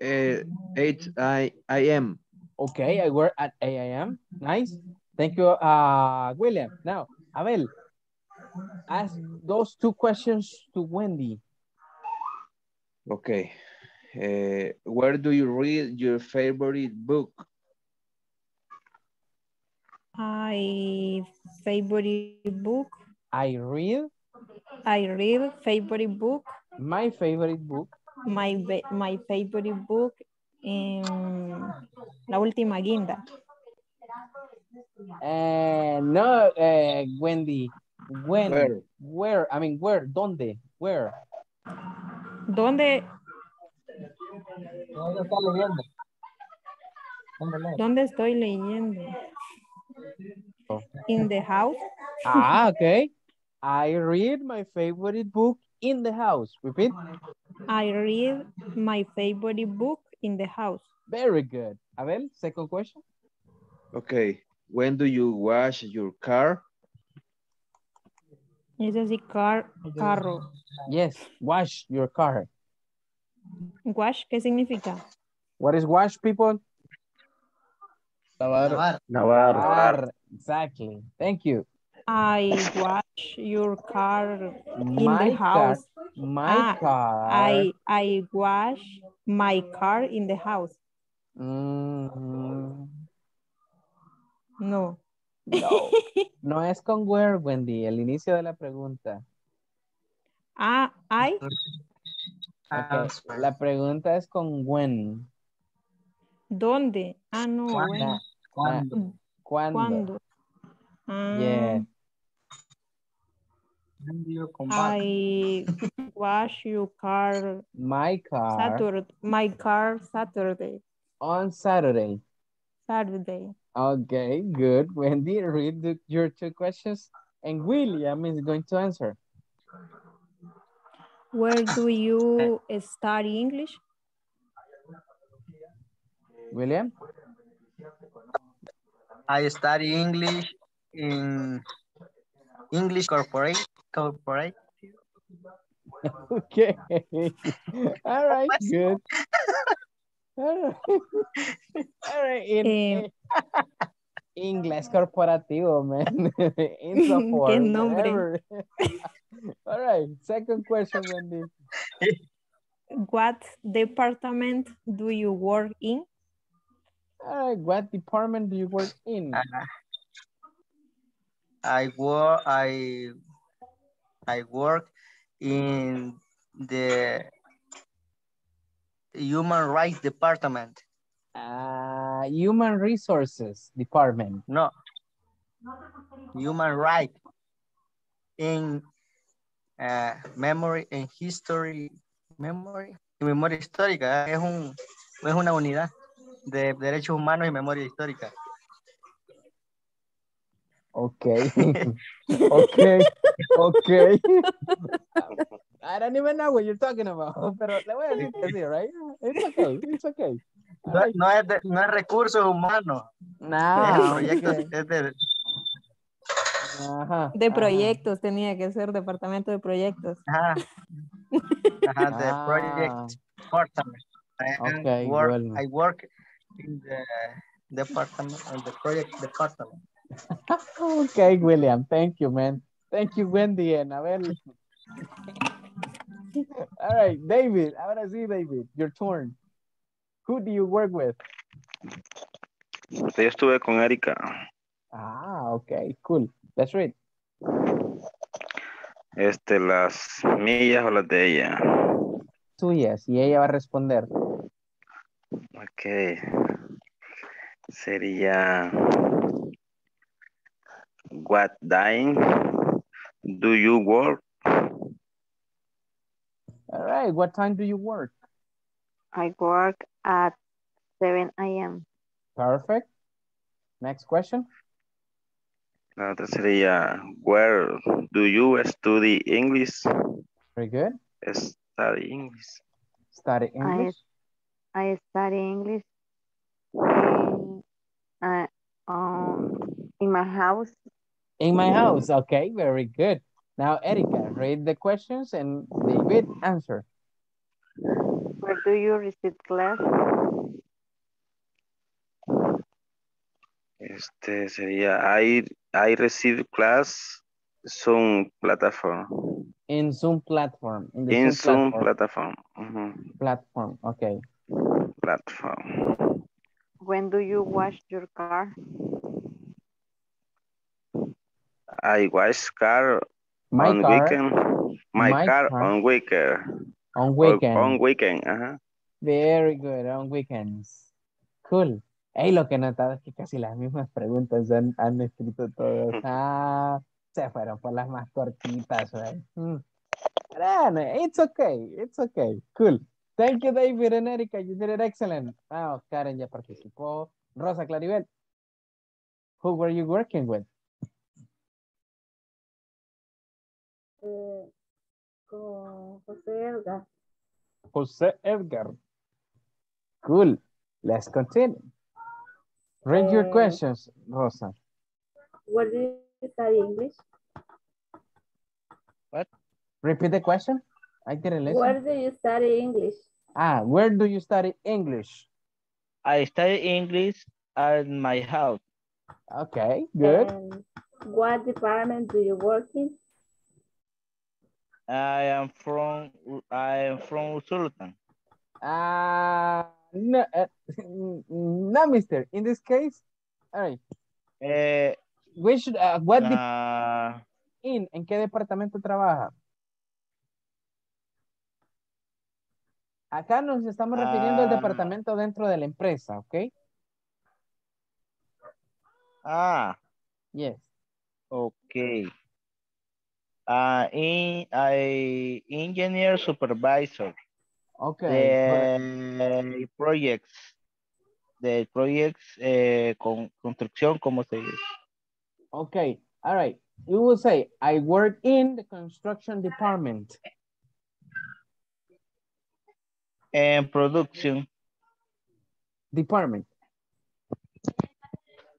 uh, 8 I, a.m. Okay, I work at 8 a.m. Nice. Thank you, uh, William. Now, Abel, ask those two questions to Wendy. Okay. Uh, where do you read your favorite book? I favorite book. I read I read favorite book. my favorite book. My my favorite book in La Última Guinda. Uh, no, uh, Wendy. When? Where? Where? I mean, where? ¿Dónde? Where? ¿Dónde, ¿Dónde está leyendo? ¿Dónde estoy leyendo? Oh. In the house. Ah, okay. I read my favorite book in the house. Repeat. I read my favorite book in the house. Very good. Abel, second question. Okay. When do you wash your car? Es decir, car, carro. Yes, wash your car. Wash, ¿qué significa? What is wash, people? Lavar. Lavar. Navarro. Lavar. Exactly. Thank you. I wash your car in My the car, house. my Ah, car. I I wash my car in the house. Mm, No. No, [LAUGHS] no es con where, Wendy, el inicio de la pregunta. Ah, I Ok, La pregunta es con when. ¿dónde? Ah, no, bueno. na- ¿Cuándo? ¿Cuándo? ¿Cuándo? Ah, Yeah. I wash your car My car Saturday. My car Saturday. on Saturday. Saturday. Okay, good. [LAUGHS] Wendy, read the- your two questions. And William is going to answer. Where do [LAUGHS] you study English? William? I study English in English corporate corporate. [LAUGHS] Okay. All right, good. In, Eh, Inglés [LAUGHS] corporativo, man. [LAUGHS] In [LAUGHS] support, Qué nombre. All right. Second question, Wendy. What department do you work in? All right. What department do you work in? I work I I work in the human rights department. Uh, human resources department. No. Human right in uh, memory and history memory memoria histórica es un es una unidad de derechos humanos y memoria histórica. Okay. [LAUGHS] okay. Okay. [LAUGHS] I don't even know what you're talking about. Pero le voy a decir que sí, right? It's okay. It's okay. No, no es de- no es recursos humanos. No. proyectos, okay. es de- Ajá. De ajá. proyectos, tenía que ser departamento de proyectos. ajá, ajá, de Ah. project department. I Okay, work, well. I work in the department, in the project department. [LAUGHS] Okay, William. Thank you, man. Thank you, Wendy and Abel. All right, David. Ahora sí, David. Your turn. Who do you work with? Yo estuve con Erika. Ah, okay, cool. Let's read. Este, las millas o las de ella. Tuyas. Y ella va a responder. Ok. Sería. What time do you work? All right. What time do you work? I work at 7 a.m. Perfect. Next question. La otra sería. Where do you study English? Very good. Study English. Study English. I study English in, uh, um, in my house. In my house. Okay, very good. Now, Erika, read the questions and David answer. Where do you receive class? Este sería. I, I receive class Zoom platform. In Zoom platform. In the In Zoom Zoom platform. platform. Ujú, Platform. Okay. Platform. When do you wash your car? I wash car My on car weekend. My, my car, car on weekend. On On- weekend. On weekend, ajá. Very good. On weekends. Cool. Hey, lo que he notado es que casi las mismas preguntas han, han escrito todos. Ah, se fueron por las más cortitas, right? Mm. It's okay. It's okay. Cool. Thank you, David and Erika. You did it excellent. Wow, Karen ya participó. Rosa Claribel. Who were you working with? Eh, con José Edgar. Jose Edgar. Cool. Let's continue. Read your Eh, questions, Rosa. Where do you study English? What? Repeat the question. I didn't listen. Where do you study English? Ah, where do you study English? I study English at my house. Okay, good. And What department do you work in? I am from I am from Sultan. Uh, no, uh, [LAUGHS] no, mister. In this case, all right. Eh, Which, uh, what ah, in, ¿En qué departamento trabaja? Acá nos estamos refiriendo al Ah. departamento dentro de la empresa, ¿ok? ah, Yes. okay. Uh, in I engineer supervisor. Okay. De projects. De projects eh, con construcción, ¿cómo se dice? Okay. All right. You will say, I work in the construction department. En producción. Department.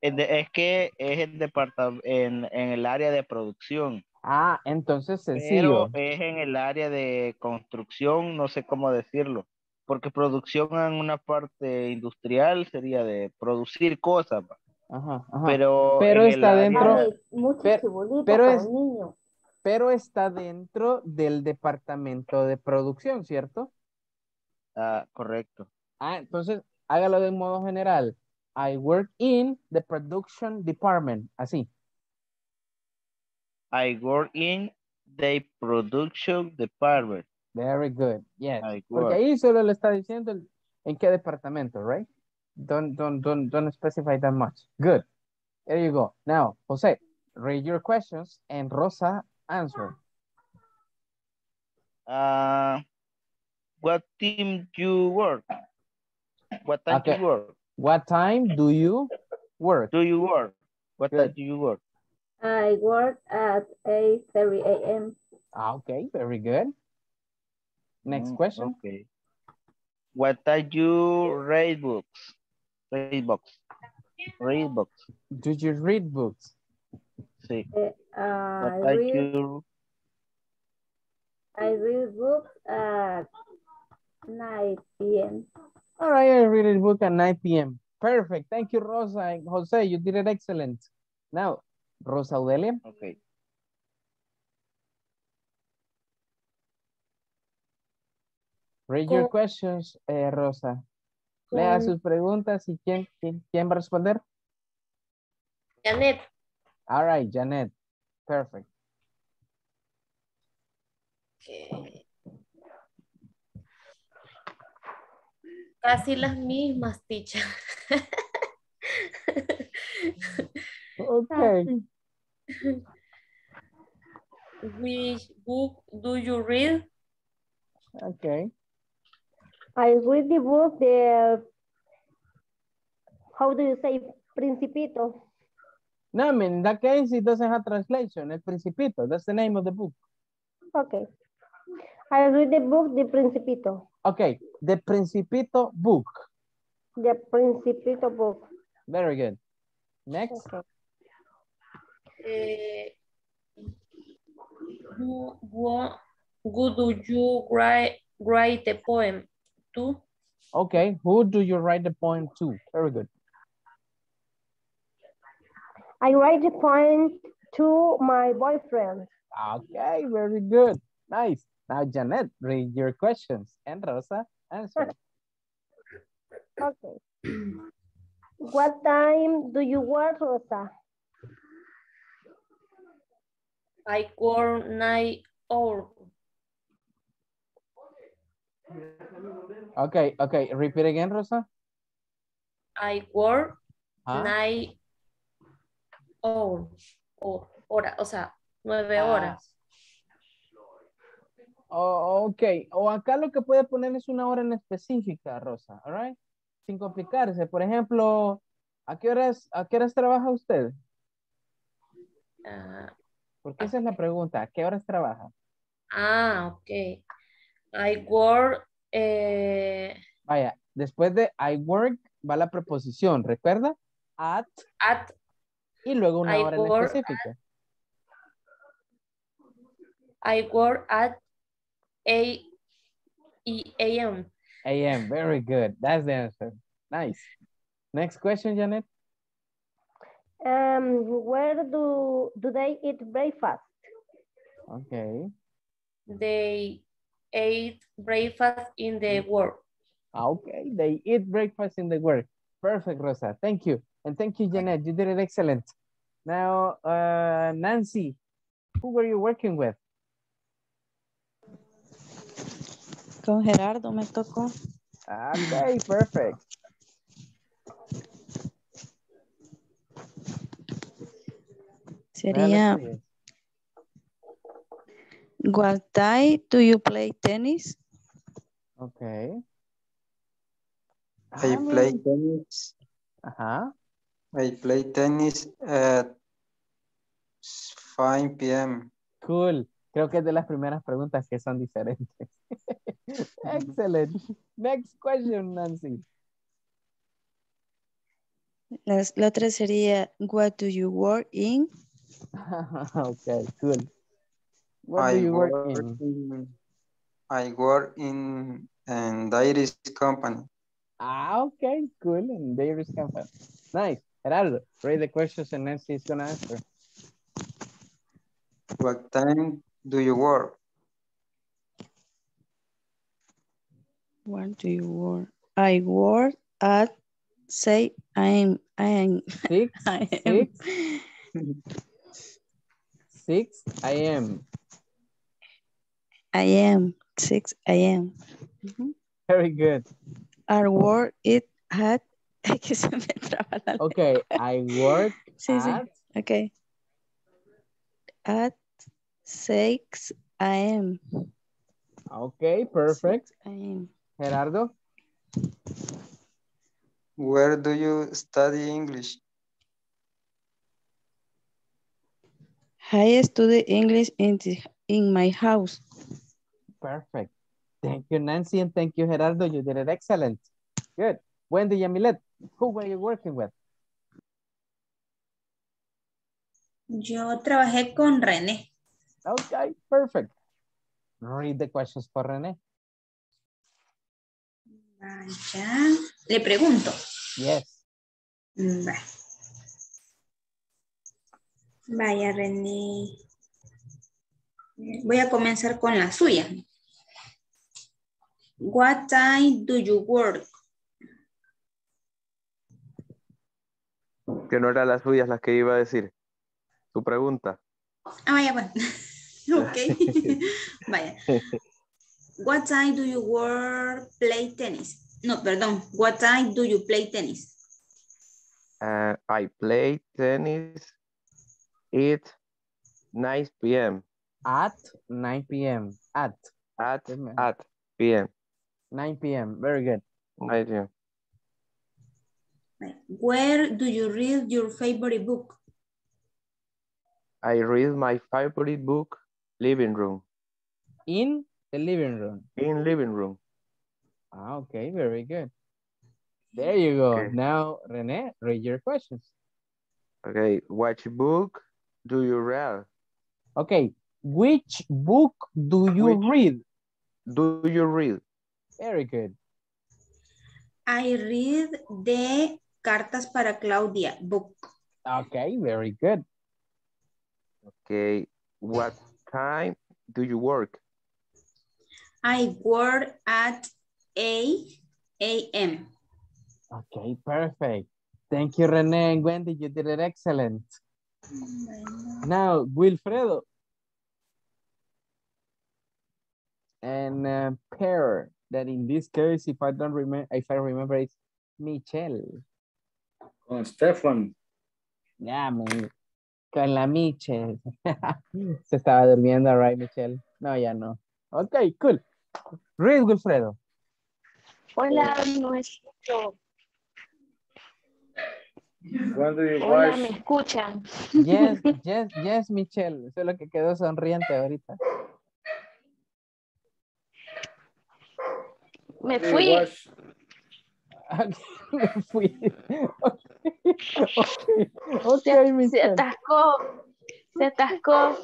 Es, de- es que es el departamento en, en el área de producción. Ah, entonces Pero sencillo. es en el área de construcción, no sé cómo decirlo. Porque producción en una parte industrial sería de producir cosas. Ajá, ajá. Pero, Pero está dentro, pero- pero es- niño. pero está dentro del departamento de producción, ¿cierto? Ah, correcto. Ah, entonces hágalo de un modo general. I work in the production department. Así. I work in the production department. Very good. Yes. Porque ahí solo le está diciendo el- en qué departamento, right? Don't, don't, don't, don't specify that much. Good. There you go. Now, Jose, read your questions and Rosa answer. Ah, what team you work? What time Okay. you work? What time do you work? Do you work? What time do you work? I work at 8.30 a.m. Ah, okay, very good. Next Mm, question. Okay. What time you read books? Read books. Read books. Do you read books? Sí. Eh, What I time read, you I read books at 9 p.m. All right, I read a book at 9 p.m. Perfect. Thank you, Rosa and Jose. You did it excellent. Now, Rosa Audelia. Okay. Read your questions, eh, Rosa. Lea sus preguntas y quién, quién, quién va a responder. Janet, All right, Janet. Perfect. que- casi las mismas, teacher. [LAUGHS] Okay. [LAUGHS] Which book do you read? Okay. I read the book, the, how do you say, Principito? No, I mean, in that case, it doesn't have translation. El Principito. That's the name of the book. Okay. I read the book, The Principito. Okay. The Principito book. The Principito book. Very good. Next. Okay. Eh, who, who, who do you write, write the poem to? Okay. Who do you write the poem to? Very good. I write the poem to my boyfriend. Okay. Very good. Nice. Now, Janet, read your questions. And Rosa, answer. [LAUGHS] Okay. What time do you work, Rosa? I work night hour. Okay. Okay. Repeat again, Rosa. I work Ah. night hour. O, hora, o sea, nueve Ah. horas. Oh, ok. O acá lo que puede poner es una hora en específica, Rosa. All right? Sin complicarse. Por ejemplo, ¿a qué horas, a qué horas trabaja usted? Ah, Porque esa es la pregunta. ¿A qué horas trabaja? ah, ok. I work, eh, Vaya, después de I work va la preposición, ¿recuerda? At at, y luego una I hora en específica. I work at 8 e- a.m. AM, very good. That's the answer. Nice. Next question, Janet. Um, where do, do they eat breakfast? Okay. They ate breakfast in the work. Okay, they eat breakfast in the work. Perfect, Rosa. Thank you. And thank you, Janet. You did it excellent. Now, uh, Nancy, who were you working with? Con Gerardo me tocó. Okay, perfect. Sería, what time do you play tennis? Okay. I play tennis. Ajá. I play tennis at 5 p.m. Cool. Creo que es de las primeras preguntas que son diferentes. [LAUGHS] Excellent. Next question, Nancy. Las, la otra sería, what do you work in? [LAUGHS] okay, cool. What I do you work, work in? in- I work in an dairy company. Ah, okay, cool. In dairy company. Nice. Gerardo, read the questions and Nancy is gonna answer. What time do you work? Where do you work? I work at, say, I'm, I'm, Six, I am, six, [LAUGHS] six a.m. I am, 6 a.m. Ujú. Very good. I work it at, [LAUGHS] es que se me traba la Okay, I work [LAUGHS] Sí, sí. at Okay. At 6 a.m. Okay, perfect. a.m. Gerardo, Where do you study English? I study English in, the, in my house. perfect. Thank you, Nancy, and thank you, Gerardo. You did it excellent. Good. Wendy Yamilet, who were you working with? Yo trabajé con René. Okay, perfect. Read the questions for René. Vaya. Le pregunto. Yes. Vaya, René. Voy a comenzar con la suya. What time do you work? Que no eran las suyas las que iba a decir. Tu pregunta. Ah, vaya, bueno. [LAUGHS] ok. [LAUGHS] vaya. What time do you work play tennis? No, perdón. What time do you play tennis? Uh, I play tennis at 9 p.m. At 9 p.m. At At, at p.m. 9 p.m. Very good. 9 p.m. Where do you read your favorite book? I read my favorite book, living room. In the living room. In living room. Ah, okay, very good. There you go. Okay. Now, Rene, read your questions. Okay, which book do you read? Okay, which book do you Which- read? Do you read? Very good. I read the Cartas para Claudia book. Okay, very good. Okay, what time do you work? I work at 8 a.m. Okay, perfect. Thank you, Renee and Wendy. You did it excellent. Now, Wilfredo. And uh, pair that in this case, if I don't remember, if I remember, it's Michelle. Con Stefan. Ya, me, con la Michelle. [LAUGHS] Se estaba durmiendo, right, Michelle? No, ya no. Okay, cool. Read, Wilfredo. Hola, nuestro. When do you Hola, wash? ¿me escuchan? Yes, [LAUGHS] yes, yes, Michelle. Eso es lo que quedó sonriente ahorita. Me fui. [LAUGHS] Me fui. Ok, ok, Se, se Michelle. atascó. Se atascó.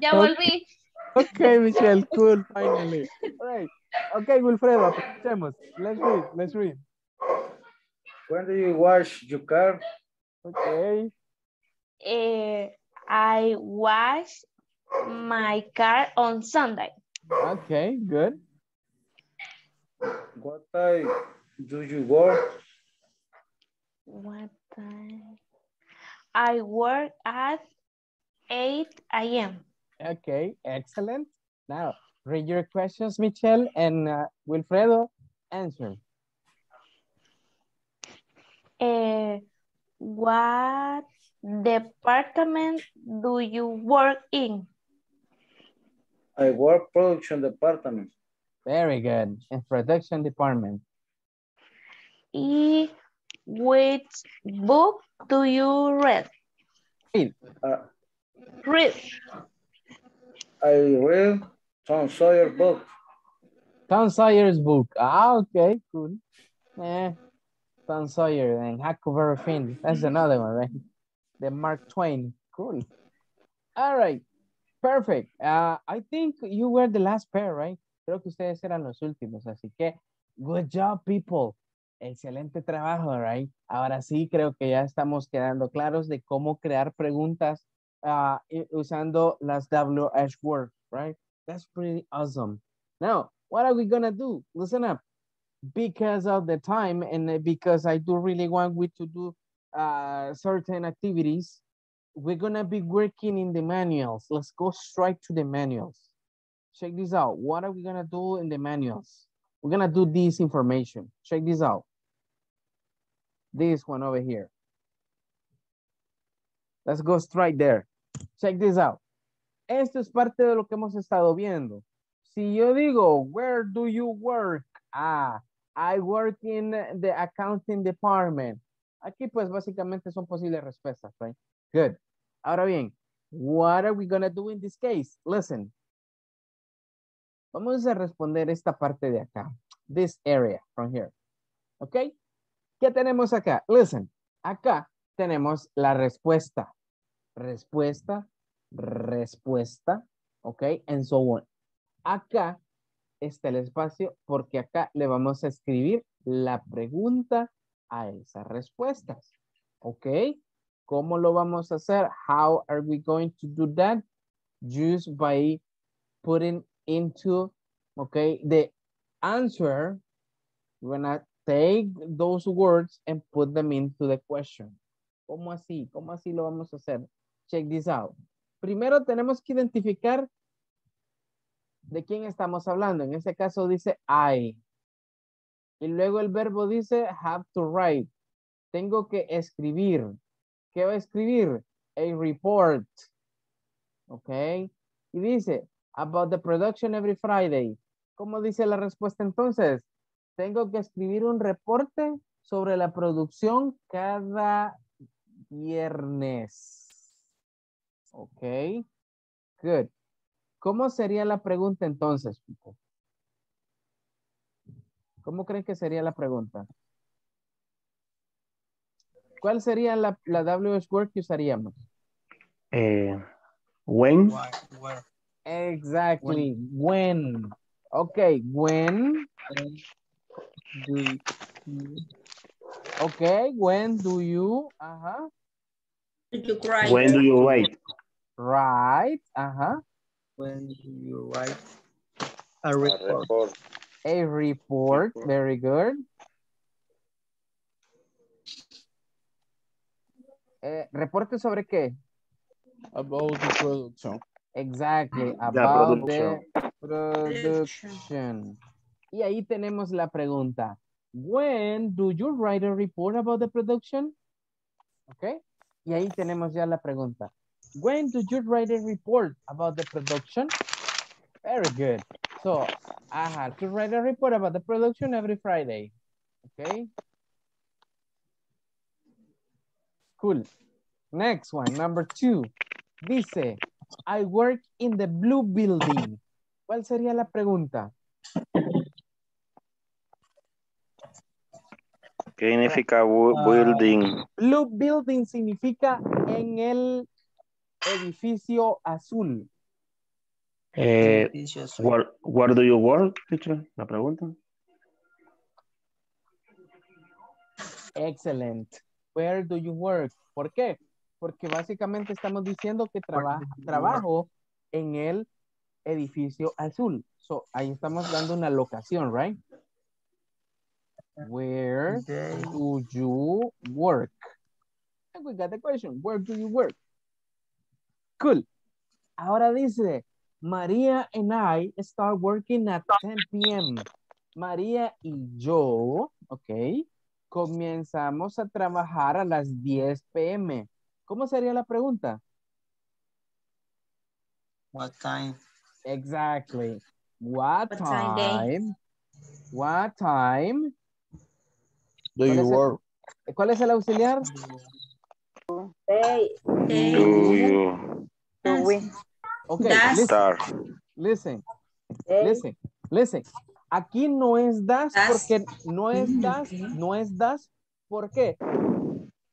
Ya volví. Ok, Michelle, cool, finally. Right. Ok, Wilfredo, aprovechemos. Let's read, let's read. When do you wash your car? Okay. Eh, I wash my car on Sunday. Okay, good. What time do you work? What time? I work at 8 a.m. Okay, excellent. Now, read your questions, Michelle and uh, Wilfredo. Answer. Eh, what department do you work in? I work production department. Very good. In production department. Y which book do you read? Read. Uh, Read. I read Tom Sawyer book. Tom Sawyer's book. Ah, okay, cool. Eh, Tom Sawyer and Huckleberry Finn. That's another one, right? The Mark Twain. Cool. All right. Perfect. Uh, I think you were the last pair, right? Creo que ustedes eran los últimos, así que good job, people. Excelente trabajo, right? Ahora sí creo que ya estamos quedando claros de cómo crear preguntas uh, usando las WH words, right? That's pretty awesome. Now, what are we gonna do? Listen up. Because of the time and because I do really want we to do uh, certain activities, we're gonna be working in the manuals. Let's go straight to the manuals. Check this out. What are we gonna do in the manuals? We're gonna do this information. Check this out. This one over here. Let's go straight there. Check this out. Esto es parte de lo que hemos estado viendo. Si yo digo, where do you work? Ah, I work in the accounting department. Aquí pues básicamente son posibles respuestas, right? Good. Ahora bien, what are we gonna do in this case? Listen. Vamos a responder esta parte de acá. This area from here. ¿Ok? ¿Qué tenemos acá? Listen. Acá tenemos la respuesta. Respuesta, respuesta, ¿ok? And so on. Acá está el espacio porque acá le vamos a escribir la pregunta a esas respuestas. ¿Ok? ¿Cómo lo vamos a hacer? How are we going to do that? Just by putting into, okay, the answer. We're gonna take those words and put them into the question. ¿Cómo así? ¿Cómo así lo vamos a hacer? Check this out. Primero tenemos que identificar de quién estamos hablando. En este caso dice I. Y luego el verbo dice have to write. Tengo que escribir. ¿Qué va a escribir? A report. Ok. Y dice about the production every Friday. ¿Cómo dice la respuesta entonces? Tengo que escribir un reporte sobre la producción cada viernes. Ok. Good. ¿Cómo sería la pregunta entonces? ¿Cómo creen que sería la pregunta? ¿Cuál sería la, la WH word que usaríamos? Eh, when. Exactly. When. Ok, when. Do you, ok, when do you, ajá. You cry. When do you write? Right, ajá. When do you write a report? A report, very good. Eh, ¿Reporte sobre qué? About the production. Exactly, about the production. Y ahí tenemos la pregunta. When do you write a report about the production? Ok. Y ahí tenemos ya la pregunta. When do you write a report about the production? Very good. So, I have to write a report about the production every Friday. Okay. Cool. Next one, number two. Dice, I work in the blue building. ¿Cuál sería la pregunta? ¿Qué significa bu- building? Blue building significa en el edificio azul. Eh, where, where do you work, teacher? La pregunta. Excellent. Where do you work? ¿Por qué? Porque básicamente estamos diciendo que traba- trabajo en el edificio azul. So, ahí estamos dando una locación, right? Where do you work? And we got the question. Where do you work? Cool. Ahora dice, María and I start working at 10 p.m. María y yo, ok, comenzamos a trabajar a las 10 p.m. ¿Cómo sería la pregunta? What time? Exactly. What, What time day? time? What time? Do ¿Cuál you es el- work? ¿Cuál es el auxiliar? Do you Okay, Das. listen, start? listen, listen, listen. Aquí no es das porque no es das, no es das. ¿Por qué?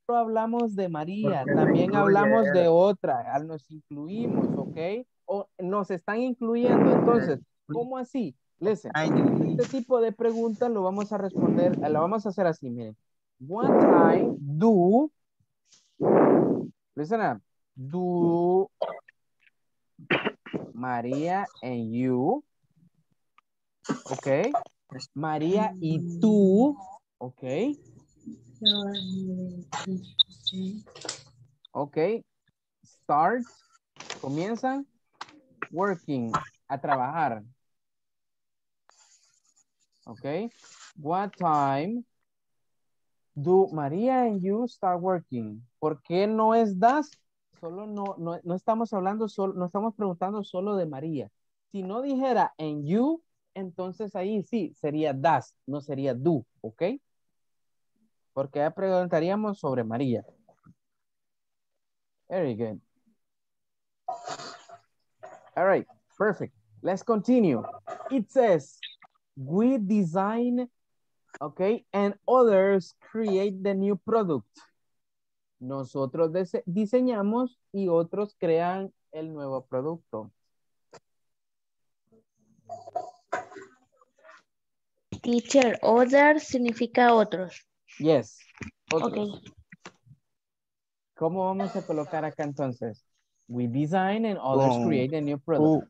No hablamos de María, Porque también hablamos de otra, al- nos incluimos, ¿ok? O nos están incluyendo, entonces, ¿cómo así? Listen, este tipo de preguntas lo vamos a responder, lo vamos a hacer así, miren. What time do, listen up, do María and you, ok? María y tú, ok? Ok. Start. Comienzan. Working. A trabajar. Ok. What time do María and you start working? ¿Por qué no es das? Solo no, no, no estamos hablando solo, no estamos preguntando solo de María. Si no dijera and you, entonces ahí sí sería das, no sería do, ¿ok? Porque preguntaríamos sobre María. Very good. All right, perfect. Let's continue. It says, we design, okay, and others create the new product. Nosotros dise- diseñamos y otros crean el nuevo producto. Teacher, other significa otros. Yes. Otros. ¿Cómo vamos a colocar acá entonces? We design and others create a new product.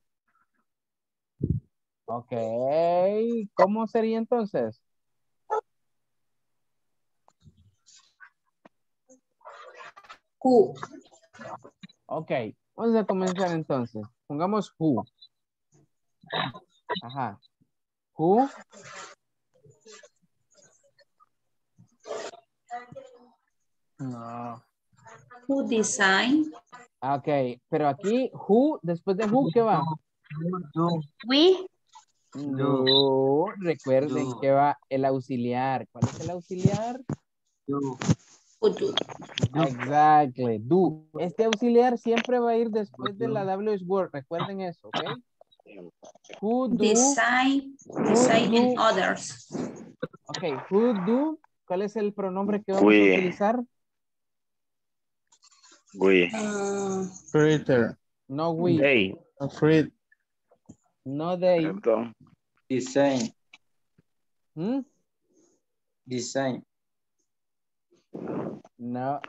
Ok. ¿Cómo sería entonces? Who, Ok. Vamos a comenzar entonces. Pongamos who. Ajá. Who. No. who design, Ok. Pero aquí, who, después de who, ¿qué va? We. No. Recuerden que va el auxiliar. ¿Cuál es el auxiliar? Do. Who do, Exactly. Do. Este auxiliar siempre va a ir después de la WH word. Recuerden eso, ¿ok? Who do. design, design and others, Ok. Who do. ¿Cuál es el pronombre que vamos We. a utilizar? We. uh, Creator. No we. They. Afraid. No they. Design. ¿Mm? Design. No.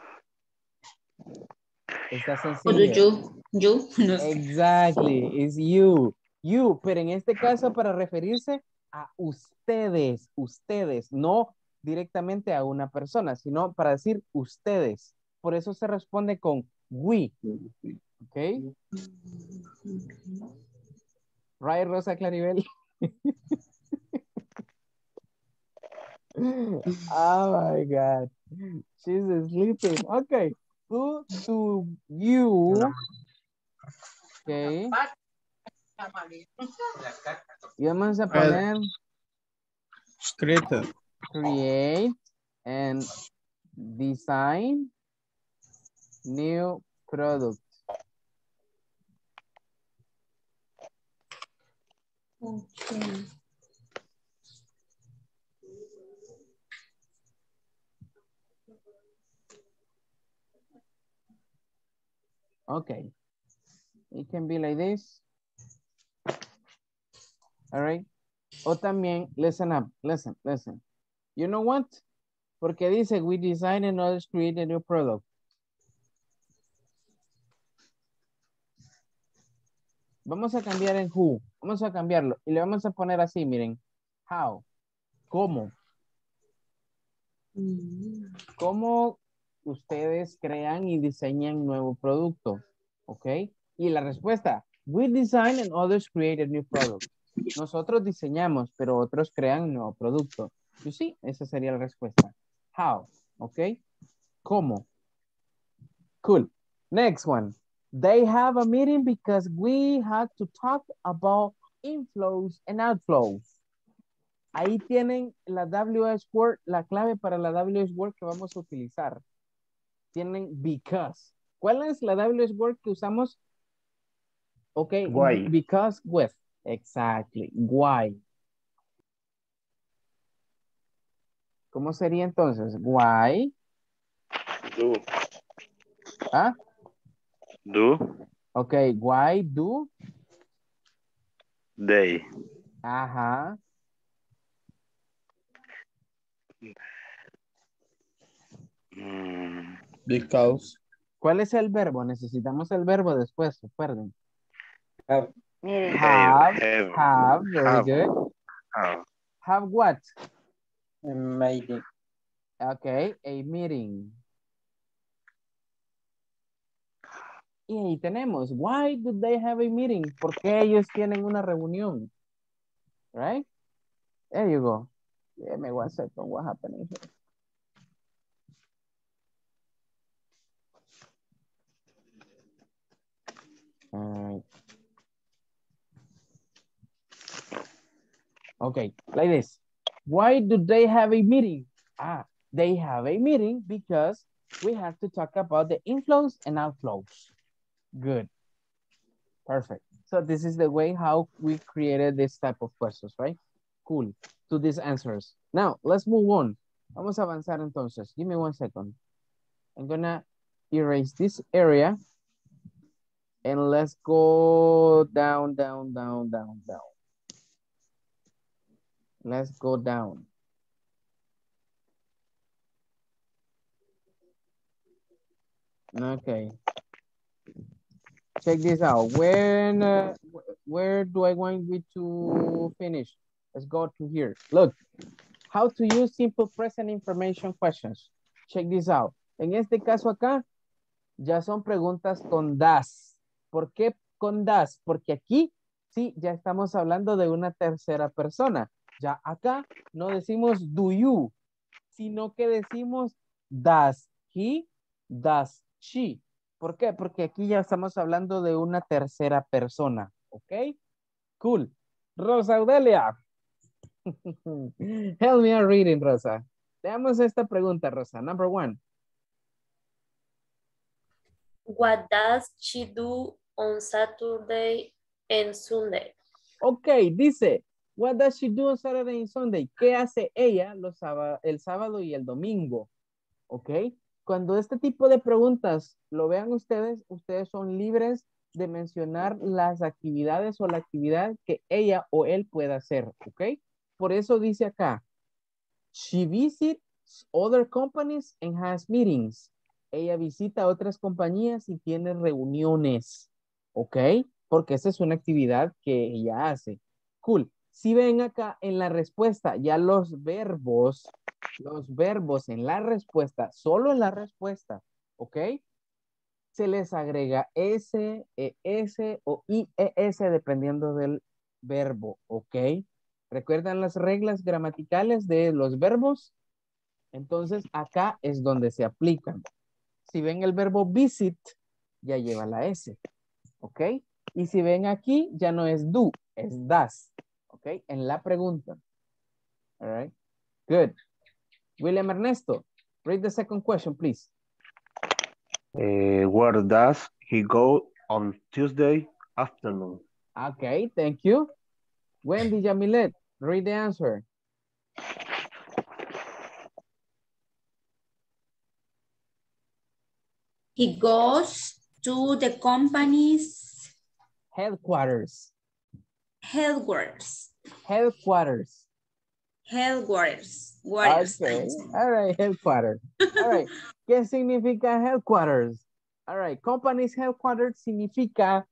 Está sencillo. you, you, [LAUGHS] no sé. Exactly, it's you. You, pero en este caso para referirse a ustedes, ustedes, no directamente a una persona, sino para decir ustedes. Por eso se responde con we. ¿Ok? Right, Rosa Claribel. [LAUGHS] oh my God. She's sleeping. Okay. Who do you? Okay. Y vamos a poner Creator. create and design new product. Okay. Okay. It can be like this. All right. O también, listen up, listen, listen. You know what? Porque dice, we design and others create a new product. Vamos a cambiar en who. Vamos a cambiarlo. Y le vamos a poner así, miren. How. ¿Cómo? ¿Cómo ustedes crean y diseñan nuevo producto? ¿Ok? Y la respuesta, we design and others create a new product. Nosotros diseñamos, pero otros crean un nuevo producto. You see? Esa sería la respuesta. How? ¿Ok? ¿Cómo? Cool. Next one. They have a meeting because we had to talk about inflows and outflows. Ahí tienen la WS word, la clave para la WS word que vamos a utilizar. Tienen because. ¿Cuál es la WS word que usamos? Ok, Why. because with. Exactly. Why. ¿Cómo sería entonces? Why. Do. ¿Ah? Do. Ok, why do. They. Ajá. Mm, Because. ¿Cuál es el verbo? Necesitamos el verbo después, recuerden. Miren, Have, have, have, very have. good. have. Have what? Maybe. Okay, a meeting. Y ahí tenemos, why do they have a meeting? ¿Por qué ellos tienen una reunión? Right? There you go. Give me one second, what happened here? Right. Okay, like this. Why do they have a meeting? Ah, they have a meeting because we have to talk about the inflows and outflows. Good. Perfect. So this is the way how we created this type of questions, right? Cool. To these answers. Now, let's move on. Vamos a avanzar entonces. Give me one second. I'm gonna erase this area and let's go down, down, down, down, down. Let's go down. Okay. Check this out. When, uh, where do I want you to finish? Let's go to here. Look, how to use simple present information questions. Check this out. En este caso acá, ya son preguntas con das. ¿Por qué con das? Porque aquí, sí, ya estamos hablando de una tercera persona. Ya acá no decimos do you, sino que decimos does he, does she. ¿Por qué? Porque aquí ya estamos hablando de una tercera persona. ¿Ok? Cool. Rosa Audelia. [LAUGHS] Help me out reading, Rosa. Veamos esta pregunta, Rosa. Number one. What does she do on Saturday and Sunday? Ok, dice, what does she do on Saturday and Sunday? ¿Qué hace ella los el sábado y el domingo? Ok, cuando este tipo de preguntas lo vean ustedes, ustedes son libres de mencionar las actividades o la actividad que ella o él pueda hacer, ¿ok? Por eso dice acá, she visits other companies and has meetings. Ella visita otras compañías y tiene reuniones, ¿ok? Porque esa es una actividad que ella hace. Cool. Si ven acá en la respuesta, ya los verbos, los verbos en la respuesta, solo en la respuesta, ¿ok? Se les agrega S, ES o IES dependiendo del verbo, ¿ok? ¿Recuerdan las reglas gramaticales de los verbos? Entonces acá es donde se aplican. Si ven el verbo visit, ya lleva la S, ¿ok? Y si ven aquí, ya no es do, es das, ¿ok? En la pregunta. All right, good. William Ernesto, read the second question, please. Eh, where does he go on Tuesday afternoon? Okay, thank you. Wendy Jamilet, read the answer. He goes to the company's Headquarters. headquarters. Headquarters. headquarters. Waters. Okay, all right, headquarters. All right, [LAUGHS] ¿qué significa headquarters? All right, company's headquarters significa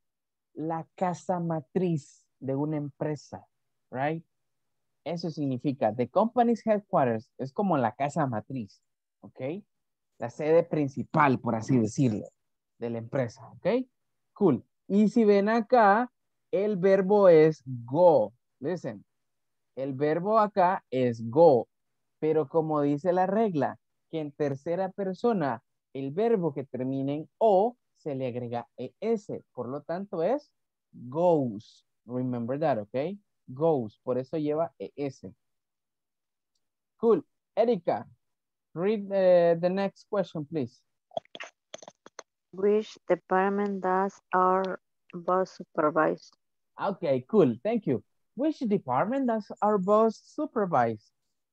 la casa matriz de una empresa, right? Eso significa, the company's headquarters es como la casa matriz, ¿ok? La sede principal, por así decirlo, de la empresa, ¿ok? Cool. Y si ven acá, el verbo es go. Listen, el verbo acá es go, pero como dice la regla, que en tercera persona el verbo que termine en o se le agrega es, por lo tanto es goes. Remember that, okay? Goes, por eso lleva es. Cool. Erika, read the, the next question, please. Which department does our boss supervise? Okay, cool. Thank you. Which department does our boss supervise?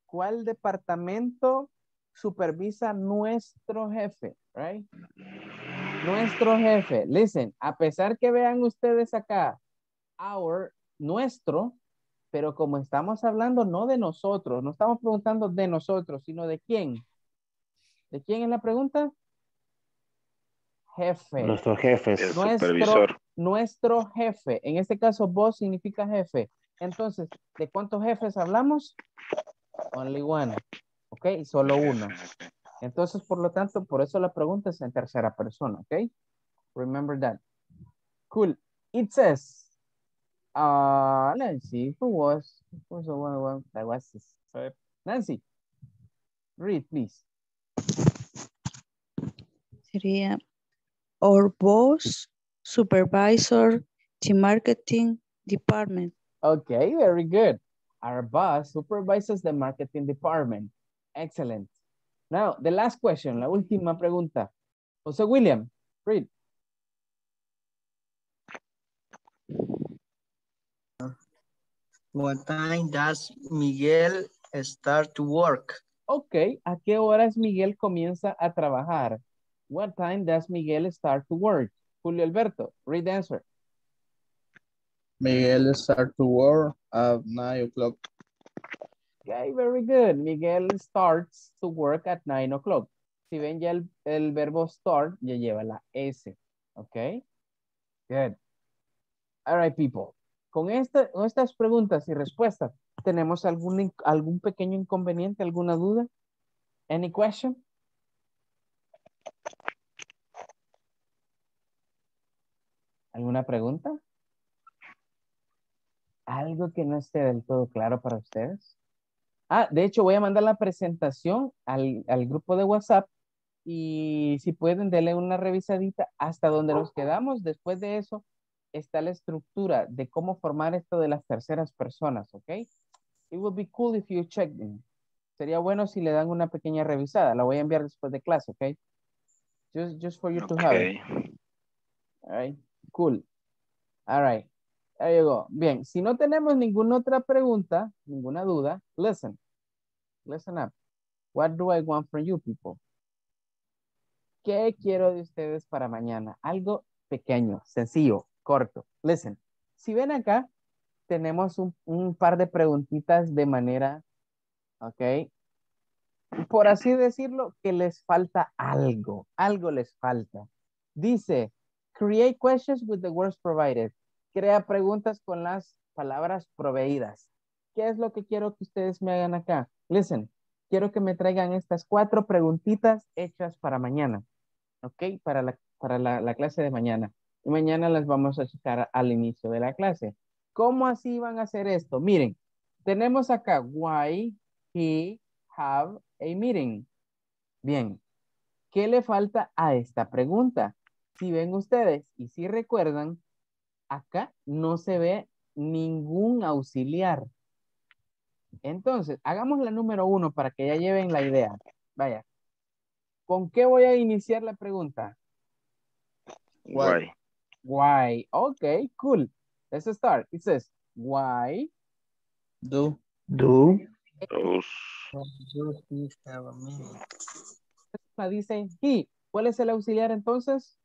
¿Cuál departamento supervisa nuestro jefe? Right? Nuestro jefe. Listen, a pesar que vean ustedes acá, our, nuestro, pero como estamos hablando no de nosotros, no estamos preguntando de nosotros, sino de quién. ¿De quién es la pregunta? Jefe. Nuestro jefe. El Nuestro, supervisor. nuestro jefe. En este caso, boss significa jefe. Entonces, ¿de cuántos jefes hablamos? Only one. Ok, solo uno. Entonces, por lo tanto, por eso la pregunta es en tercera persona. Ok, remember that. Cool. It says, uh, let's see, who was, who was the one, one that was this? Sorry. Nancy, read, please. Sería our boss, supervisor, the marketing department. Okay, very good. Our boss supervises the marketing department. Excellent. Now, the last question, la última pregunta. Jose William, read. What time does Miguel start to work? Ok, ¿a qué horas Miguel comienza a trabajar? What time does Miguel start to work? Julio Alberto, read the answer. Miguel start to work at 9 o'clock. Okay, very good. Miguel starts to work at 9 o'clock. Si ven ya el, el verbo start, ya lleva la S. Ok. Good. All right, people. Con, esta, con estas preguntas y respuestas, ¿tenemos algún, algún pequeño inconveniente, alguna duda? Any question? ¿Alguna pregunta? ¿Algo que no esté del todo claro para ustedes? Ah, de hecho voy a mandar la presentación al, al grupo de WhatsApp y si pueden denle una revisadita hasta donde nos quedamos. Después de eso está la estructura de cómo formar esto de las terceras personas, ¿ok? It would be cool if you check them. Sería bueno si le dan una pequeña revisada. La voy a enviar después de clase, ¿ok? Just, just for you to have it. All right, cool. All right, there you go. Bien, si no tenemos ninguna otra pregunta, ninguna duda, listen. Listen up. What do I want from you people? ¿Qué quiero de ustedes para mañana? Algo pequeño, sencillo, corto. Listen. Si ven acá, tenemos un, un par de preguntitas de manera, ok, por así decirlo, que les falta algo, algo les falta. Dice, create questions with the words provided. Crea preguntas con las palabras proveídas. ¿Qué es lo que quiero que ustedes me hagan acá? Listen, quiero que me traigan estas cuatro preguntitas hechas para mañana. ¿Ok? Para la, para la, la clase de mañana. Y mañana las vamos a checar al inicio de la clase. ¿Cómo así van a hacer esto? Miren, tenemos acá why he have a meeting. Bien, ¿qué le falta a esta pregunta? Si ven ustedes y si recuerdan, acá no se ve ningún auxiliar. Entonces, hagamos la número uno para que ya lleven la idea. Vaya. ¿Con qué voy a iniciar la pregunta? Why? Why? Okay, cool. Let's start. It says, why Do. Do. Those. Do have a dice he. ¿Cuál es el auxiliar entonces?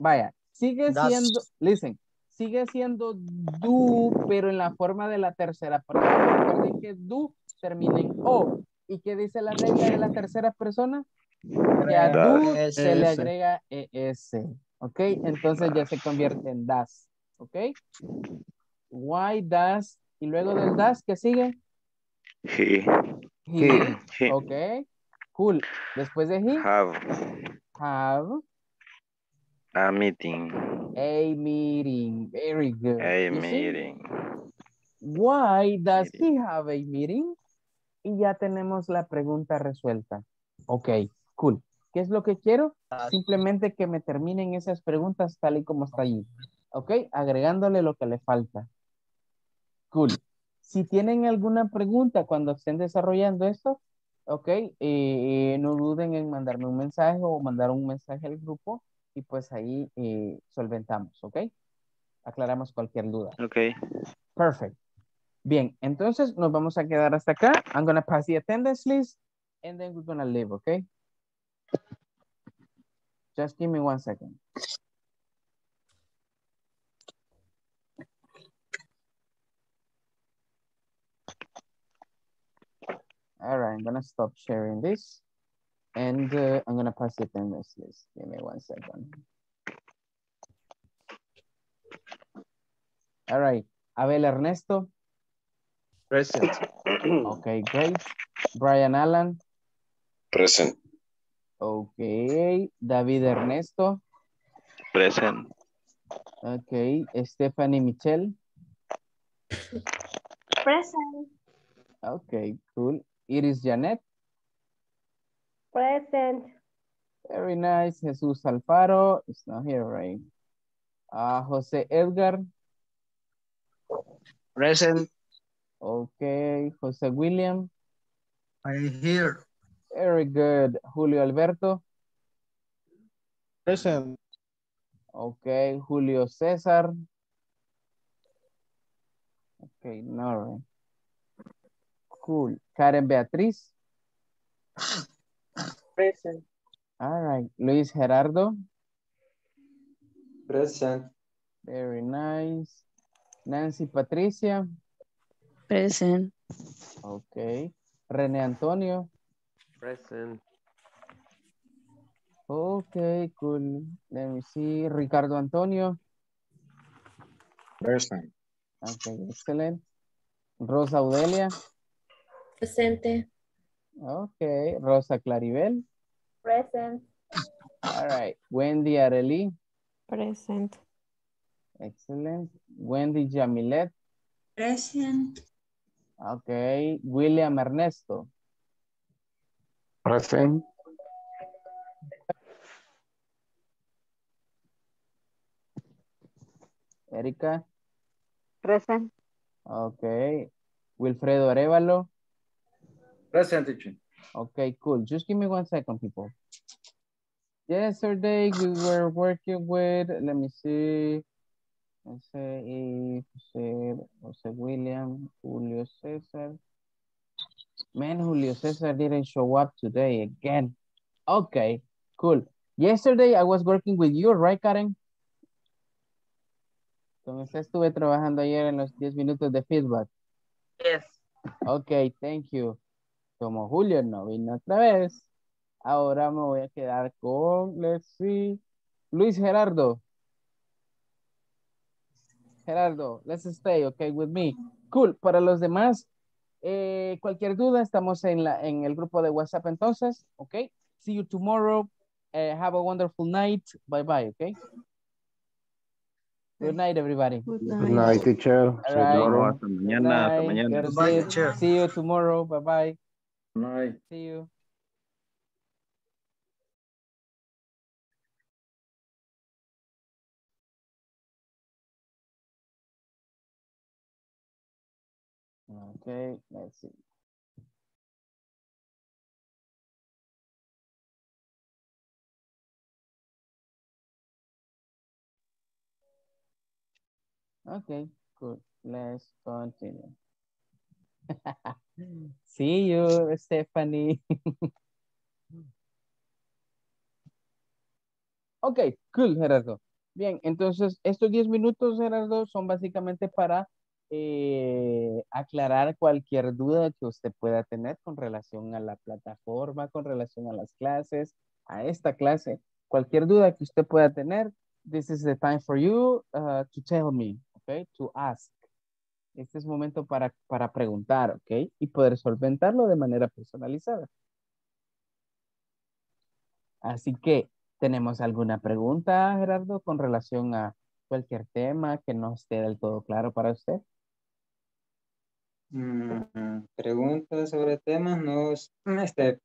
Vaya, sigue siendo, listen, sigue siendo do, pero en la forma de la tercera persona. Recuerden que do termina en o. ¿Y qué dice la regla de la tercera persona? Que a do Das. se le Es. agrega es. ¿Ok? Entonces ya se convierte en das. ¿Ok? Why does, y luego del das, ¿qué sigue? He He. He. Ok. Cool. Después de he, have have a meeting. a meeting. Very good. A You see? meeting. Why does he have a meeting? Y ya tenemos la pregunta resuelta. Ok, cool. ¿Qué es lo que quiero? Simplemente que me terminen esas preguntas tal y como está allí. Ok, agregándole lo que le falta. Cool. Si tienen alguna pregunta cuando estén desarrollando esto, ok, eh, no duden en mandarme un mensaje o mandar un mensaje al grupo y pues ahí eh, solventamos, ok. Aclaramos cualquier duda. Okay. Perfect. Bien, entonces nos vamos a quedar hasta acá. I'm gonna pass the attendance list and then we're gonna leave, okay? Just give me one second. All right, I'm gonna stop sharing this and uh, I'm gonna pass the attendance list. Give me one second. All right, Abel Ernesto. Present. [CLEARS THROAT] Okay, great. Brian Allen. Present. Okay. David Ernesto. Present. Okay. Stephanie Michelle. Present. Okay, cool. Iris Janet. Present. Very nice. Jesus Alfaro. It's not here, right? Uh, Jose Edgar. Present. Okay. Jose William. I am here. Very good. Julio Alberto. Present. Okay. Julio César. Okay, no, right. Cool. Karen Beatriz. [LAUGHS] Present. All right. Luis Gerardo. Present. Very nice. Nancy Patricia. Present. Okay. René Antonio. Present. Okay, cool. Let me see. Ricardo Antonio. Present. Okay, excellent. Rosa Audelia. Presente. Okay. Rosa Claribel. Present. All right. Wendy Areli. Present. Excellent. Wendy Jamilet. Present. Okay. William Ernesto. Present. Erika. Present. Okay. Wilfredo Arevalo. Present, teacher. Okay, cool. Just give me one second, people. Yesterday we were working with, let me see. Let's say Jose, Jose William, Julio Cesar. Man, Julio Cesar didn't show up today again. Okay, cool. Yesterday I was working with you, right, Karen? Usted estuve trabajando ayer en los 10 minutos de feedback. Yes. Ok, thank you. Como Julio no vino otra vez, ahora me voy a quedar con, let's see, Luis Gerardo. Gerardo, let's stay, okay, with me. Cool, para los demás, eh, cualquier duda, estamos en, la, en el grupo de WhatsApp entonces, ok. See you tomorrow. Eh, have a wonderful night. Bye bye, okay. Good night, everybody. Good Good night, teacher. All See you right. tomorrow. Hasta mañana, hasta Bye, teacher. See you tomorrow. Bye bye. See you. Okay, let's see. Okay, good. Let's continue. [LAUGHS] See you, Stephanie. [LAUGHS] okay, cool, Gerardo. Bien, entonces estos 10 minutos, Gerardo, son básicamente para eh, aclarar cualquier duda que usted pueda tener con relación a la plataforma, con relación a las clases, a esta clase. Cualquier duda que usted pueda tener, this is the time for you uh, to tell me, okay, to ask. Este es momento para, para preguntar, ¿ok? Y poder solventarlo de manera personalizada. Así que, ¿tenemos alguna pregunta, Gerardo, con relación a cualquier tema que no esté del todo claro para usted? Mm, preguntas sobre temas, no, es- este,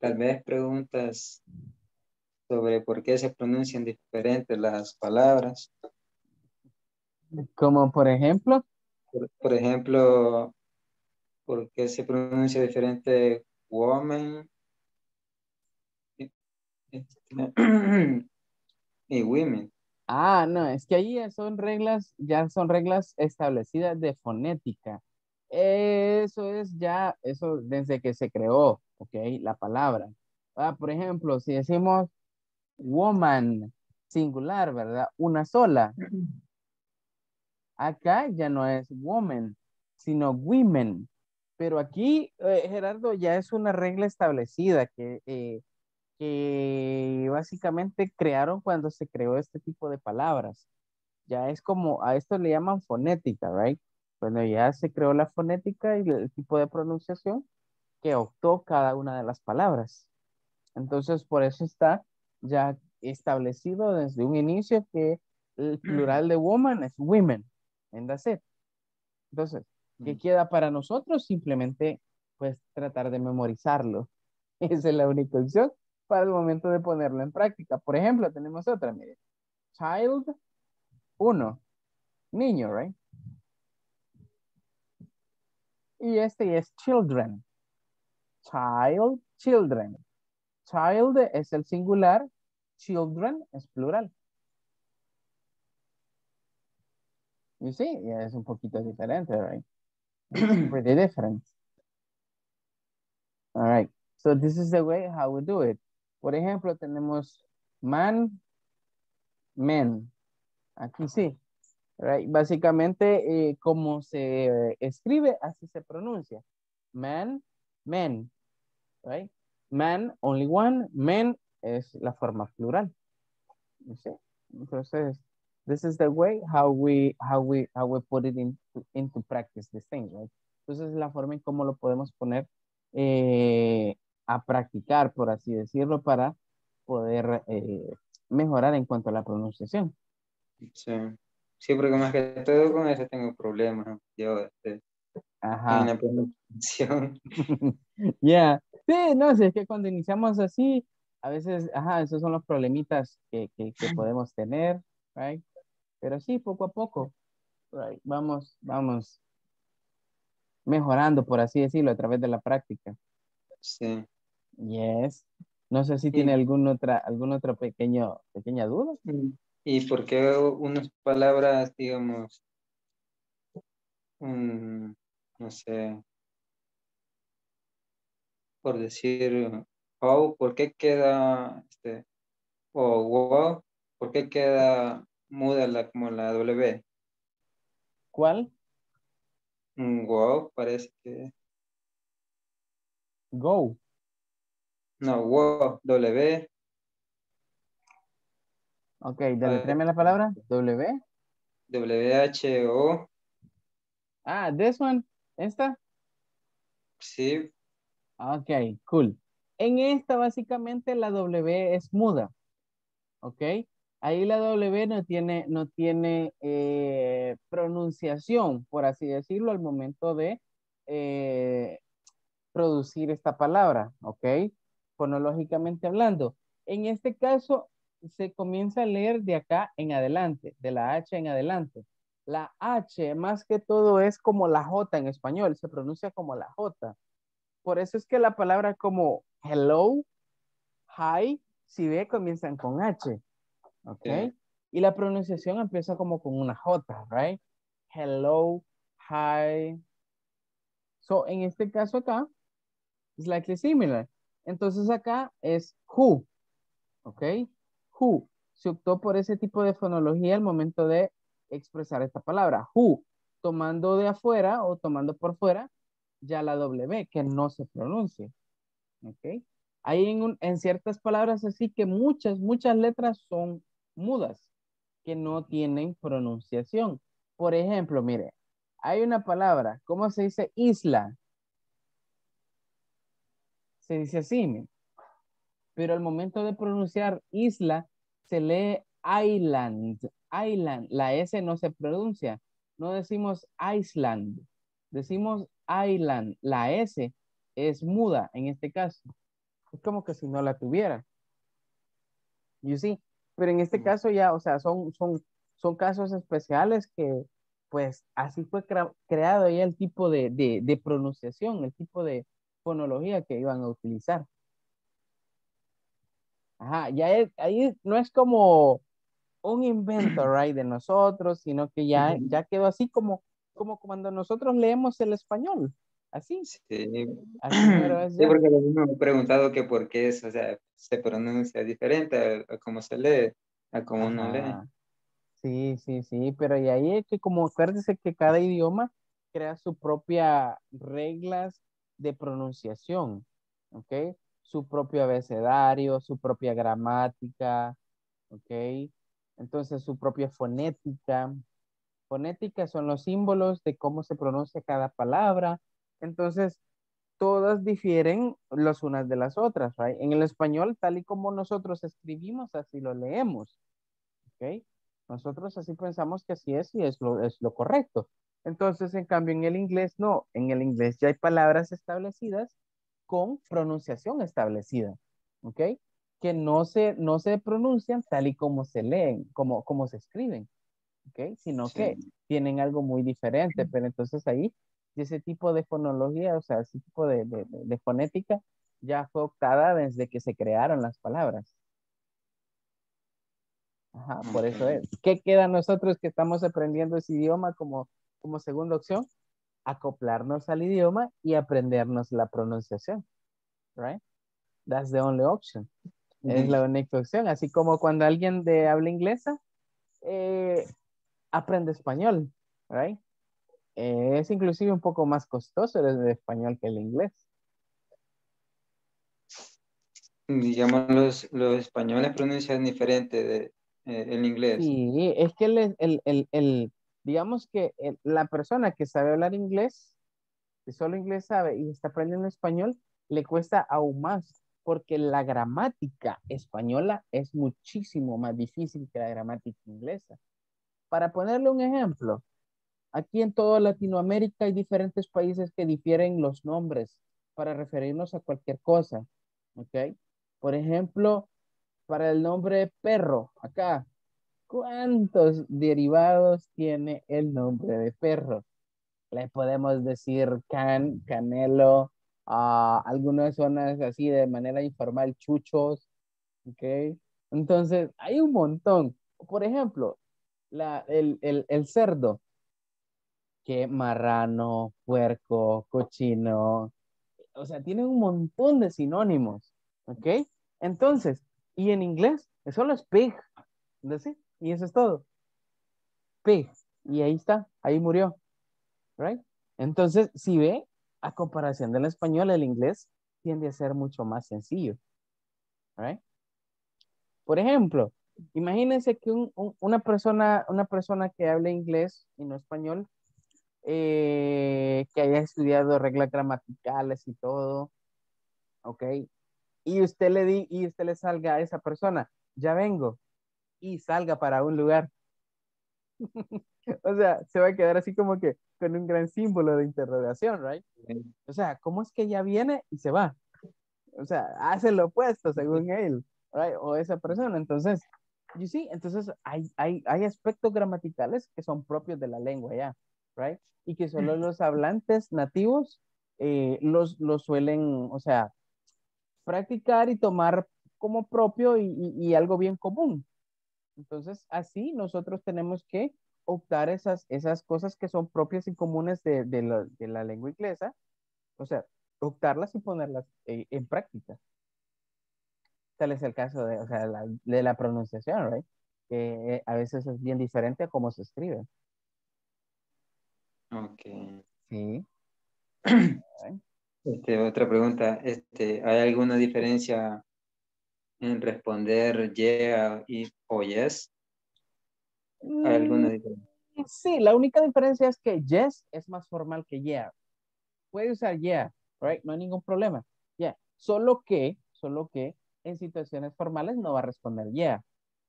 tal vez preguntas sobre por qué se pronuncian diferentes las palabras. Como por ejemplo, Por, por ejemplo, por qué se pronuncia diferente woman [CLEARS THROAT] y, women. ah, no, es que ahí ya son reglas, ya son reglas establecidas de fonética. Eso es ya, eso desde que se creó, ¿ok? La palabra. Ah, por ejemplo, si decimos woman, singular, ¿verdad? Una sola. [CLEARS THROAT] Acá ya no es woman, sino women. Pero aquí, eh, Gerardo, ya es una regla establecida que, eh, que básicamente crearon cuando se creó este tipo de palabras. Ya es como, a esto le llaman fonética, right? Cuando ya se creó la fonética y el tipo de pronunciación que optó cada una de las palabras. Entonces, por eso está ya establecido desde un inicio que el plural de woman es women. And that's it. Entonces, ¿qué queda para nosotros? Simplemente, pues, tratar de memorizarlo. [LAUGHS] Esa es la única opción para el momento de ponerlo en práctica. Por ejemplo, tenemos otra, mire. Child, uno. Niño, right? Y este es children. Child, children. Child es el singular, children es plural. You see, yeah, es un poquito diferente, right? [CLEARS THROAT] Pretty different. All right. So this is the way how we do it. Por ejemplo, tenemos man, men. Aquí sí. Right? Básicamente, eh, como se escribe, así se pronuncia. Man, men. Right? Man, only one. Men es la forma plural. You see? Entonces, this is the way how we how we how we put it into, into practice this thing, right? Entonces, la forma en cómo lo podemos poner eh, a practicar, por así decirlo, para poder eh, mejorar en cuanto a la pronunciación. Sí. Sí, porque más que todo con eso tengo problemas. Yo, este, Ajá. en la pronunciación. [LAUGHS] Ya, sí, no, si es que cuando iniciamos así, a veces, ajá, esos son los problemitas que, que, que podemos tener, right? Pero sí, poco a poco, right? Vamos, vamos mejorando, por así decirlo, a través de la práctica. Sí. Yes. No sé si tiene algún otra, algún otro pequeño, pequeña duda. ¿Y por qué unas palabras, digamos, mm, no sé, por decir, oh, ¿por qué queda, este, o wow, ¿por qué queda muda la, como la W? ¿Cuál? Mm, Wow, parece que, Go. no, wow, W, Ok, deletréame la palabra. W. W-H-O, Ah, this one. ¿Esta? sí, Ok, cool. En esta básicamente la W es muda. ¿Ok? Ahí la W no tiene, no tiene eh, pronunciación, por así decirlo, al momento de eh, producir esta palabra. ¿Ok? Fonológicamente hablando. En este caso se comienza a leer de acá en adelante, de la H en adelante. La H más que todo es como la J en español, se pronuncia como la J. Por eso es que la palabra como hello, hi, si ve, comienzan con H. ¿Ok? Y la pronunciación empieza como con una J, right? Hello, hi. So, en este caso acá, es likely similar. Entonces acá es who. ¿Ok? Who. se optó por ese tipo de fonología al momento de expresar esta palabra. Who, tomando de afuera o tomando por fuera ya la W, que no se pronuncia. ¿Ok? Hay en, un- en ciertas palabras así que muchas, muchas letras son mudas, que no tienen pronunciación. Por ejemplo, mire, hay una palabra, ¿cómo se dice isla? Se dice así, pero al momento de pronunciar isla, se lee island, island. La S no se pronuncia. No decimos Iceland, decimos island. La S es muda en este caso. Es como que si no la tuviera. You see? Pero en este caso ya, o sea, son, son, son casos especiales que, pues, así fue crea- creado ya el tipo de, de, de pronunciación, el tipo de fonología que iban a utilizar. Ajá, ya es, ahí no es como un invento, [CLEARS THROAT] right, de nosotros, sino que ya, ya quedó así como, como cuando nosotros leemos el español, así. Sí, [CLEARS THROAT] Así sí, porque lo mismo me he preguntado que por qué es, o sea, se pronuncia diferente a, a cómo se lee, a cómo uno lee. Ajá. Sí, sí, sí, pero y ahí es que como acuérdese que cada idioma crea su propia reglas de pronunciación, ¿ok? Su propio abecedario, su propia gramática, ¿ok? Entonces su propia fonética. Fonética son los símbolos de cómo se pronuncia cada palabra. Entonces, todas difieren las unas de las otras, right? En el español, tal y como nosotros escribimos, así lo leemos. ¿ok? Nosotros así pensamos que así es y es lo, es lo correcto. Entonces, en cambio, en el inglés no. En el inglés ya hay palabras establecidas con pronunciación establecida, ¿ok? Que no se, no se pronuncian tal y como se leen, como, como se escriben, ¿ok? Sino que tienen algo muy diferente, pero entonces ahí ese tipo de fonología, o sea, ese tipo de, de- de- fonética ya fue optada desde que se crearon las palabras. Ajá, por eso es. ¿Qué queda a nosotros que estamos aprendiendo ese idioma como, como segunda opción? Acoplarnos al idioma y aprendernos la pronunciación. Right? That's the only option. Es la única opción. Así como cuando alguien de habla inglesa eh, aprende español. Right? Eh, es inclusive un poco más costoso el español que el inglés. Digamos, los, los españoles pronuncian diferente de, eh, el inglés. Sí, es que el, el- el- el- digamos que la persona que sabe hablar inglés, que solo inglés sabe y está aprendiendo español, le cuesta aún más, porque la gramática española es muchísimo más difícil que la gramática inglesa. Para ponerle un ejemplo, aquí en toda Latinoamérica hay diferentes países que difieren los nombres para referirnos a cualquier cosa, ¿ok? Por ejemplo, para el nombre perro, acá, ¿cuántos derivados tiene el nombre de perro? Le podemos decir can, canelo, a algunas zonas así de manera informal, chuchos, ¿ok? Entonces, hay un montón. Por ejemplo, la, el, el, el cerdo, que marrano, puerco, cochino, o sea, tiene un montón de sinónimos, ¿ok? Entonces, y en inglés, solo es pig, ¿sí? Y eso es todo. Pig, y ahí está, ahí murió, ¿right? Entonces, si ve, a comparación del español, el inglés tiende a ser mucho más sencillo, ¿right? Por ejemplo, imagínense que un- un- una, persona, una persona que hable inglés y no español, eh, que haya estudiado reglas gramaticales y todo, ¿ok? Y usted le di, y usted le salga a esa persona, ya vengo, y salga para un lugar. [LAUGHS] o sea, se va a quedar así como que con un gran símbolo de interrogación, right? O sea, ¿cómo es que ya viene y se va? O sea, hace lo opuesto según él, right? O esa persona. Entonces, you see, entonces hay, hay, hay aspectos gramaticales que son propios de la lengua ya, right? Y que solo los hablantes nativos eh, los, los suelen, o sea, practicar y tomar como propio y, y- y algo bien común. Entonces, así nosotros tenemos que optar esas, esas cosas que son propias y comunes de, de la, de la lengua inglesa, o sea, optarlas y ponerlas eh, en práctica. Tal es el caso de, o sea, la- de la pronunciación, right? que eh, a veces es bien diferente a cómo se escribe. Ok. Sí. [CLEARS THROAT] Este, otra pregunta, este, ¿hay alguna diferencia en responder yeah y o yes? ¿Hay alguna Mm, diferencia? Sí, la única diferencia es que yes es más formal que yeah. Puede usar yeah, right? No hay ningún problema. Yeah. Solo que, solo que en situaciones formales no va a responder yeah.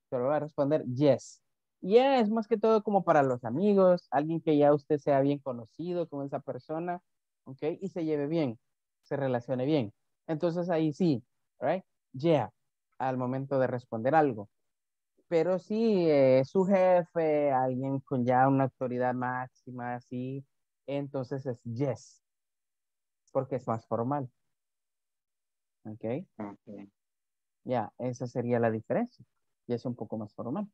Solo va a responder yes. Yeah es más que todo como para los amigos, alguien que ya usted sea bien conocido con esa persona, ¿ok? Y se lleve bien, se relacione bien. Entonces ahí sí, right? Yeah, al momento de responder algo. Pero si es su jefe, alguien con ya una autoridad máxima, así, entonces es yes, porque es más formal. ¿Ok? Ya, esa sería la diferencia. Y es un poco más formal.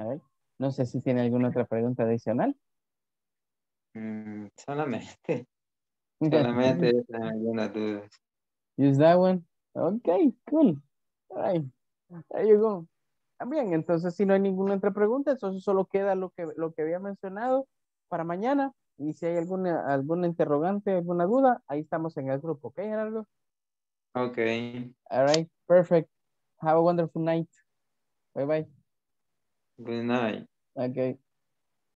A ver, no sé si tiene alguna otra pregunta adicional. Mm, solamente, [LAUGHS] solamente esas algunas dudas. Use that one. Ok, cool. All right. There you go. Bien, entonces si no hay ninguna otra pregunta, entonces solo queda lo que, lo que había mencionado para mañana. Y si hay alguna, alguna interrogante, alguna duda, ahí estamos en el grupo, ¿ok, Gerardo? Ok. All right, perfect. Have a wonderful night. Bye bye. Good night. Okay.